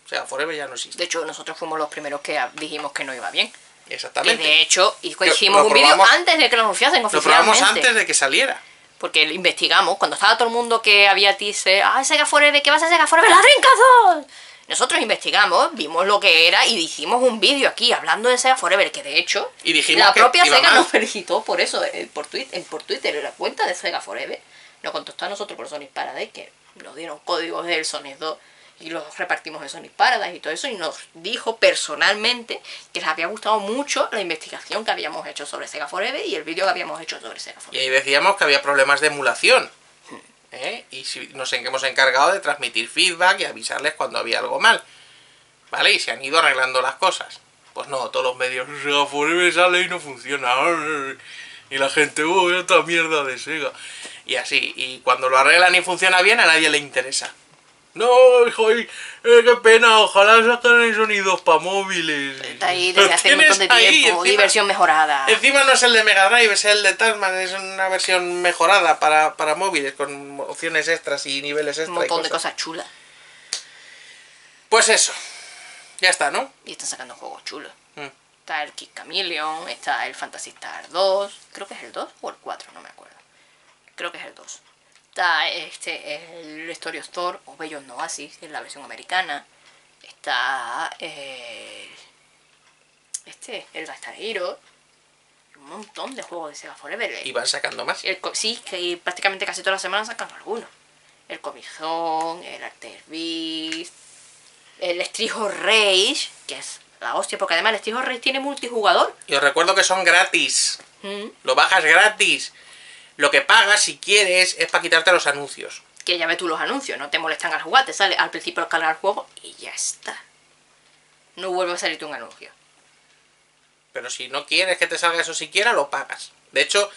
o sea, Forever ya no existe. De hecho, nosotros fuimos los primeros que dijimos que no iba bien. Exactamente. de hecho, y hicimos lo un vídeo antes de que lo anunciasen Lo oficialmente. probamos antes de que saliera. Porque investigamos, cuando estaba todo el mundo que había teaser, ¡ah, Sega Forever! ¿Qué vas a Sega Forever? ¡La Dreamcast 2! Nosotros investigamos, vimos lo que era y hicimos un vídeo aquí hablando de Sega Forever, que de hecho, Y dijimos la propia Sega nos felicitó por eso, eh, por, Twitter, por Twitter, en la cuenta de Sega Forever. Nos contestó a nosotros por Sonic Paradise, que nos dieron códigos del Sonic 2 y los repartimos en Sonic Paradise y todo eso, y nos dijo personalmente que les había gustado mucho la investigación que habíamos hecho sobre Sega Forever y el vídeo que habíamos hecho sobre Sega Y Forever. ahí decíamos que había problemas de emulación. ¿eh? Y si nos hemos encargado de transmitir feedback y avisarles cuando había algo mal. ¿Vale? Y se han ido arreglando las cosas. Pues no, todos los medios, Sega Forever sale y no funciona. Y la gente, oh, esta mierda de Sega. Y así, y cuando lo arreglan y funciona bien, a nadie le interesa. No, hijo, eh, qué pena, ojalá saquen el sonido para móviles. Está ahí desde hace un montón de tiempo, encima- diversión mejorada. Encima no es el de Mega Drive, es el de Tasman, es una versión mejorada para, para móviles, con opciones extras y niveles extras. un montón de cosas chulas. Pues eso. Ya está, ¿no? Y están sacando juegos chulos. Mm. Está el Kid Chameleon, está el Fantasy Star 2, creo que es el 2 o el 4, no me acuerdo. Creo que es el 2. Está este, el Story Store o Bellos Oasis, que es la versión americana. está eh, este, el Gastar Hero, un montón de juegos de Sega Forever. Y van sacando más. El sí, que prácticamente casi todas las semanas sacan alguno. El Comic Zone, el Arter Beast, el Estrijo Rage, que es la hostia, porque además el Estrijo Rage tiene multijugador. Y os recuerdo que son gratis. Mm, Lo bajas gratis. Lo que pagas, si quieres, es para quitarte los anuncios. Que ya ves tú los anuncios, no te molestan al jugar, te sale al principio al cargar el juego y ya está. No vuelve a salirte un anuncio. Pero si no quieres que te salga eso siquiera, lo pagas. De hecho,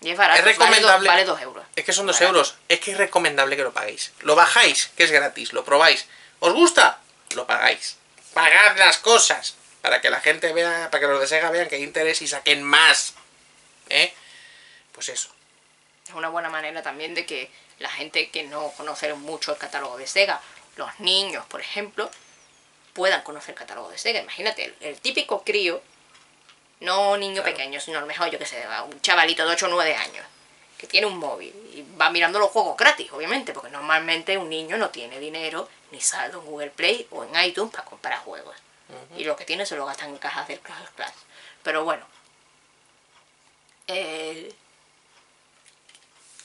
Y es barato, recomendable- Vale 2 euros. es que son dos Barato. euros. Es que es recomendable que lo paguéis. Lo bajáis, que es gratis. Lo probáis. ¿Os gusta? Lo pagáis. Pagad las cosas. Para que la gente vea, para que los de Sega vean que hay interés y saquen más. ¿Eh? Pues eso. Es una buena manera también de que la gente que no conoce mucho el catálogo de Sega, los niños, por ejemplo, puedan conocer el catálogo de Sega. Imagínate, el, el típico crío, no niño Claro. pequeño, sino a lo mejor, yo que sé, un chavalito de 8 o 9 años, que tiene un móvil y va mirando los juegos gratis, obviamente, porque normalmente un niño no tiene dinero ni saldo en Google Play o en iTunes para comprar juegos. Y lo que tiene se lo gastan en cajas del Clash Clans. Pero bueno, el-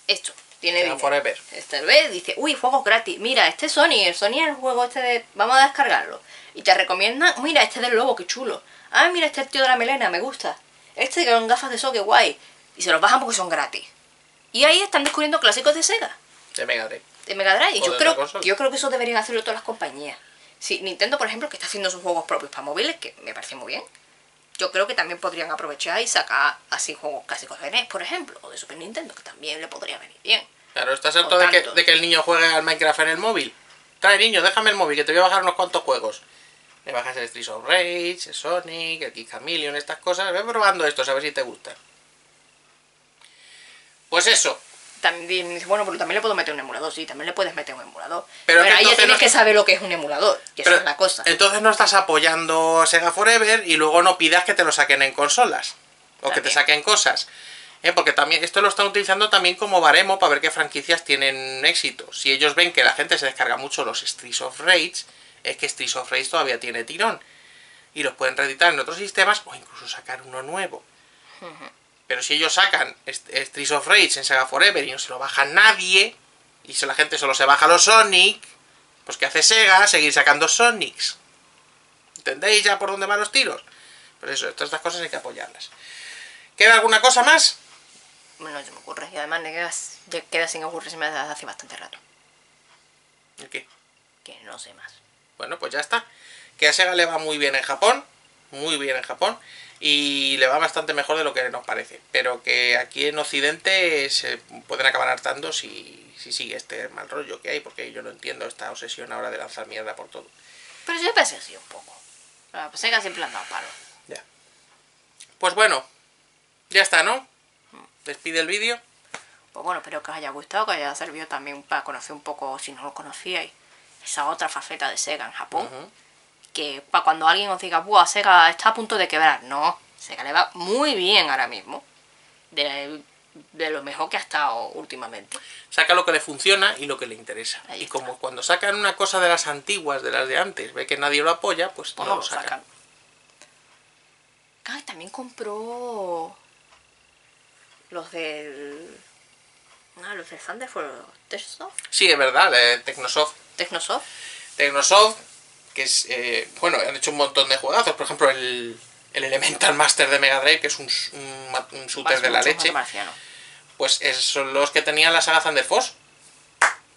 esto tiene dinero. Forever. Este dice, uy, juegos gratis. Mira, este es Sony, el Sony es el juego este de. Vamos a descargarlo. Y te recomiendan, mira, este del lobo, qué chulo. Ah, mira, este es el tío de la melena, me gusta. Este con gafas de sol, qué guay. Y se los bajan porque son gratis. Y ahí están descubriendo clásicos de Sega, De Mega Drive. de Mega Drive. Yo creo, yo creo que eso deberían hacerlo todas las compañías. Sí, Nintendo, por ejemplo, que está haciendo sus juegos propios para móviles, que me parece muy bien. Yo creo que también podrían aprovechar y sacar así juegos clásicos de NES, por ejemplo, o de Super Nintendo, que también le podría venir bien. Claro, ¿estás harto de que, de que el niño juegue al Minecraft en el móvil? Trae niño, déjame el móvil, que te voy a bajar unos cuantos juegos. Me bajas el Streets of Rage, el Sonic, el Kid Chameleon, estas cosas. Ve probando estos, a ver si te gustan. Pues eso. También dice, bueno, pero también le puedo meter un emulador, sí, también le puedes meter un emulador. Pero Pero, ahí ya tienes no- que saber lo que es un emulador, que Pero es la cosa. Entonces no estás apoyando a Sega Forever y luego no pidas que te lo saquen en consolas. O que te saquen cosas. ¿Eh? Porque también esto lo están utilizando también como baremo para ver qué franquicias tienen éxito. Si ellos ven que la gente se descarga mucho los Streets of Rage, es que Streets of Rage todavía tiene tirón. Y los pueden reeditar en otros sistemas o incluso sacar uno nuevo. Pero si ellos sacan Streets of Rage en Sega Forever y no se lo baja nadie, y si la gente solo se baja los Sonic, pues ¿qué hace Sega? Seguir sacando Sonics. ¿Entendéis ya por dónde van los tiros? Pues eso, todas estas cosas hay que apoyarlas. ¿Queda alguna cosa más? Bueno, no se me ocurre. Y además ya queda sin ocurrirse desde hace bastante rato. ¿El qué? Que no sé más. Bueno, pues ya está. Que a Sega le va muy bien en Japón, muy bien en Japón, y le va bastante mejor de lo que nos parece. Pero que aquí en Occidente se pueden acabar hartando si, si sigue este mal rollo que hay, porque yo no entiendo esta obsesión ahora de lanzar mierda por todo. Pero siempre ha sido así un poco. La Sega siempre le han dado palo. Ya. Pues bueno, ya está, ¿no? Despide el vídeo. Pues bueno, espero que os haya gustado, que os haya servido también para conocer un poco, si no lo conocíais, esa otra faceta de Sega en Japón. Que para cuando alguien os diga, Buah, Sega está a punto de quebrar. No, Sega le va muy bien ahora mismo. De, de lo mejor que ha estado últimamente. Saca lo que le funciona y lo que le interesa. Ahí y está. como cuando sacan una cosa de las antiguas, de las de antes, ve que nadie lo apoya, pues Pues no no lo sacan. sacan. Ah, y también compró los del. Ah, los de Thunderford Technosoft. Sí, es verdad, de Technosoft. Technosoft. Tecnosoft, que es, eh, bueno, han hecho un montón de juegazos, por ejemplo, el, el Elemental Master de Mega Drive, que es un, un un shooter de la leche, pues es- son los que tenían la saga Thunder Force.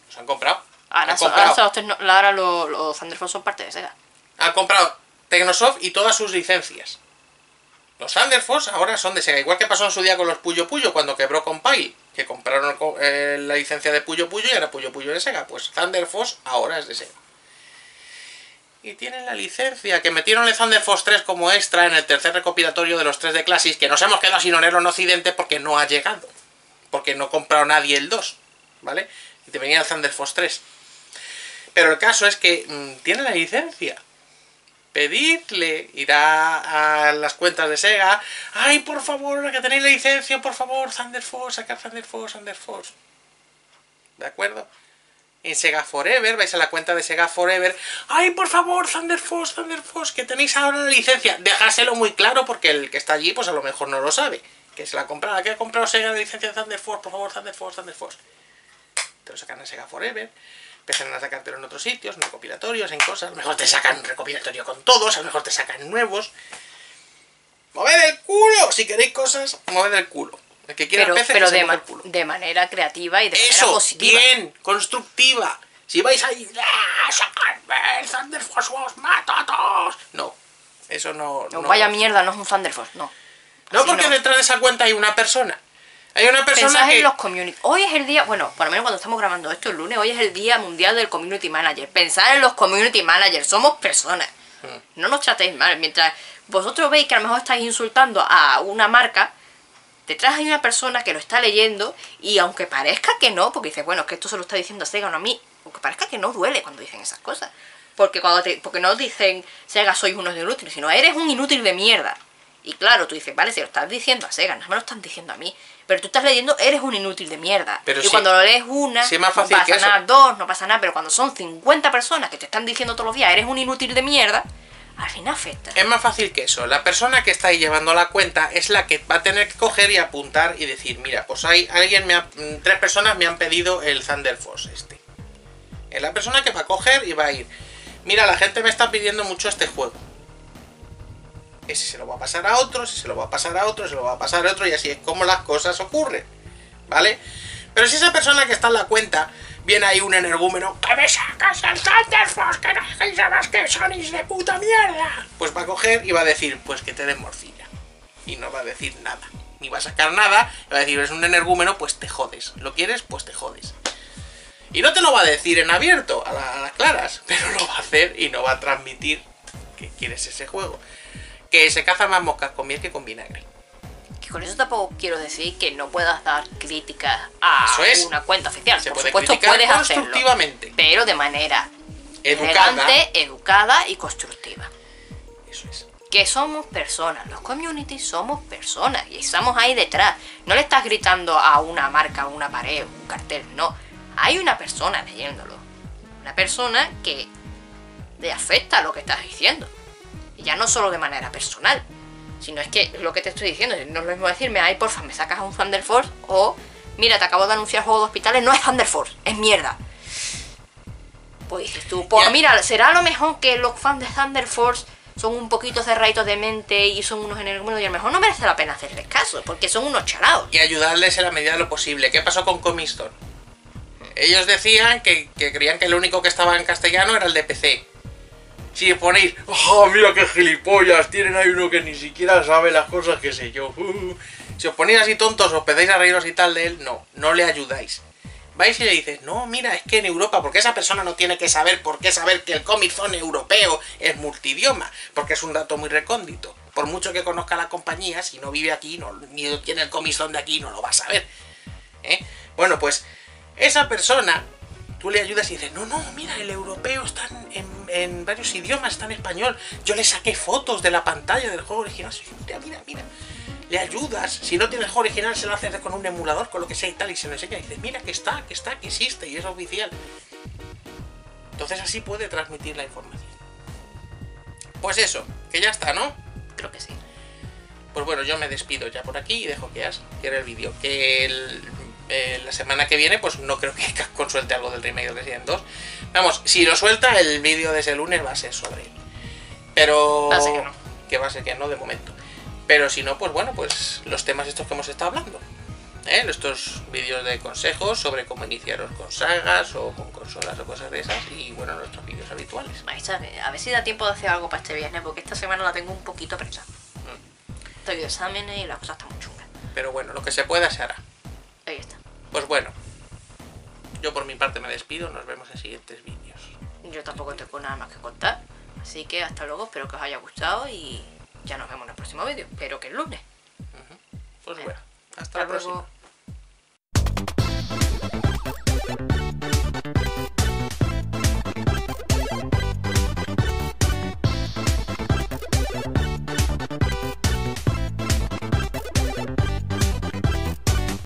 Los han comprado. Ahora, han son- comprado, ahora, son los, ahora los, los Thunderford son parte de Sega. han comprado Tecnosoft y todas sus licencias. Los Thunder Force ahora son de Sega, igual que pasó en su día con los Puyo Puyo cuando quebró Compile, que compraron co- eh, la licencia de Puyo Puyo y ahora Puyo Puyo de Sega. Pues Thunder Force ahora es de Sega. Y tienen la licencia, que metieron el Thunder Force 3 como extra en el tercer recopilatorio de los 3 de Classics, que nos hemos quedado sin honero en Occidente porque no ha llegado. Porque no compró nadie el 2, ¿vale? Y te venía el Thunder Force 3. Pero el caso es que mm, tiene la licencia. Pedirle, ir a, las cuentas de Sega. Ay, por favor, que tenéis la licencia, por favor, Thunder Force, sacar Thunder Force, Thunder Force. ¿De acuerdo? En Sega Forever, vais a la cuenta de Sega Forever, ¡ay, por favor, Thunder Force, Thunder Force, que tenéis ahora la licencia! Dejáselo muy claro porque el que está allí, pues a lo mejor no lo sabe. Que se la ha comprado, que ha comprado Sega la licencia de Thunder Force, por favor, Thunder Force, Thunder Force. Te lo sacan en Sega Forever, empiezan a sacártelo en otros sitios, en recopilatorios, en cosas. A lo mejor te sacan un recopilatorio con todos, a lo mejor te sacan nuevos. ¡Moved el culo! Si queréis cosas, moved el culo. El que quiera Pero, peces, pero que se de, mueva ma- el culo. de manera creativa y de manera Eso, positiva. bien, constructiva. Si vais ahí, ¡ah, sacadme el Thunder Force, os mato a todos! No, eso no... No, no. vaya mierda, no es un Thunder Force, no. No, Así porque no. detrás de esa cuenta hay una persona. Hay una persona Pensad que... en los community. Hoy es el día, bueno, por lo menos cuando estamos grabando esto el lunes, hoy es el día mundial del community manager. Pensad en los community managers, somos personas. Hmm. No nos tratéis mal. Mientras vosotros veis que a lo mejor estáis insultando a una marca, detrás hay una persona que lo está leyendo y aunque parezca que no, porque dice, bueno, es que esto se lo está diciendo Sega, no a mí, aunque parezca que no duele cuando dicen esas cosas. Porque cuando te, porque no dicen Sega sois unos inútiles, sino eres un inútil de mierda. Y claro, tú dices, vale, si lo estás diciendo a Sega, no me lo están diciendo a mí. Pero tú estás leyendo, eres un inútil de mierda. Pero y sí. cuando lo lees una, Sí, es más no fácil pasa que eso. nada, dos, no pasa nada. Pero cuando son 50 personas que te están diciendo todos los días, eres un inútil de mierda, al final afecta. Es más fácil que eso. La persona que está llevando la cuenta es la que va a tener que coger y apuntar y decir, mira, pues hay alguien me ha- mm, tres personas me han pedido el Thunder Force este. Es la persona que va a coger y va a ir. Mira, la gente me está pidiendo mucho este juego. Ese se lo va a pasar a otro, ese se lo va a pasar a otro, se lo va a pasar a otro y así es como las cosas ocurren. ¿Vale? Pero si esa persona que está en la cuenta viene ahí un energúmeno, ¡que me sacas el Force! ¡Que no más que sonis de puta mierda! Pues va a coger y va a decir, pues que te den morcilla. Y no va a decir nada. Ni va a sacar nada, y va a decir, es un energúmeno, pues te jodes. ¿Lo quieres? Pues te jodes. Y no te lo va a decir en abierto, a, la- a las claras, pero lo va a hacer y no va a transmitir que quieres ese juego. Que se caza más moscas con miel que con vinagre. Que con eso tampoco quiero decir que no puedas dar críticas a es. una cuenta oficial. Se Por puede supuesto, puedes hacerlo. Pero de manera Educada. elegante, educada y constructiva. Eso es. que somos personas, los communities somos personas y estamos ahí detrás. No le estás gritando a una marca, a una pared, un cartel, no. Hay una persona leyéndolo. Una persona que le afecta lo que estás diciendo. Y ya no solo de manera personal, sino es que lo que te estoy diciendo, no es lo mismo decirme, ay, porfa, me sacas a un Thunder Force o, mira, te acabo de anunciar juego de hospitales, no es Thunder Force, es mierda. Pues dices tú, pues mira, será a lo mejor que los fans de Thunder Force son un poquito cerraditos de mente y son unos energúmenos y a lo mejor no merece la pena hacerles caso, porque son unos chalados. y ayudarles en la medida de lo posible. ¿Qué pasó con Comic Store? Ellos decían que, que creían que el único que estaba en castellano era el de PC. Si ponéis, ¡oh, mira qué gilipollas! Tienen ahí uno que ni siquiera sabe las cosas que sé yo. Uh". Si os ponéis así tontos, os empezáis a reíros y tal de él, no, no le ayudáis. Vais y le dices, no, mira, es que en Europa, porque esa persona no tiene que saber por qué saber que el Comic Zone europeo es multidioma, porque es un dato muy recóndito. Por mucho que conozca la compañía, si no vive aquí, no, ni tiene el Comic de aquí, no lo va a saber. ¿eh? Bueno, pues esa persona, tú le ayudas y dices, no, no, mira, el europeo está en, varios idiomas, está en español. Yo le saqué fotos de la pantalla del juego original. Mira, mira, mira. Le ayudas, si no tiene el juego original, se lo haces con un emulador, con lo que sea y tal, y se lo enseña y dices, mira que está, que está, que existe y es oficial. Entonces así puede transmitir la información. Pues eso, que ya está, ¿no? Creo que sí. Pues bueno, yo me despido ya por aquí y dejo que As quiera el vídeo. Que el- eh, la semana que viene, pues no creo que Capcom suelte algo del remake de Resident 2. Vamos, si lo suelta, el vídeo de ese lunes va a ser sobre él. Pero. Va a ser que no. Que va a ser que no de momento. Pero si no, pues bueno, pues los temas estos que hemos estado hablando. ¿eh? Estos vídeos de consejos sobre cómo iniciaros con sagas o con consolas o cosas de esas. Y bueno, nuestros vídeos habituales. A ver si da tiempo de hacer algo para este viernes, porque esta semana la tengo un poquito presa. Estoy de exámenes y la cosa está muy chunga. Pero bueno, lo que se pueda se hará. Ahí está. Pues bueno, yo por mi parte me despido, nos vemos en siguientes vídeos. Yo tampoco tengo nada más que contar. Así que hasta luego, espero que os haya gustado y ya nos vemos en el próximo vídeo. Espero que el lunes. Pues bueno, hasta Hasta la próxima. luego.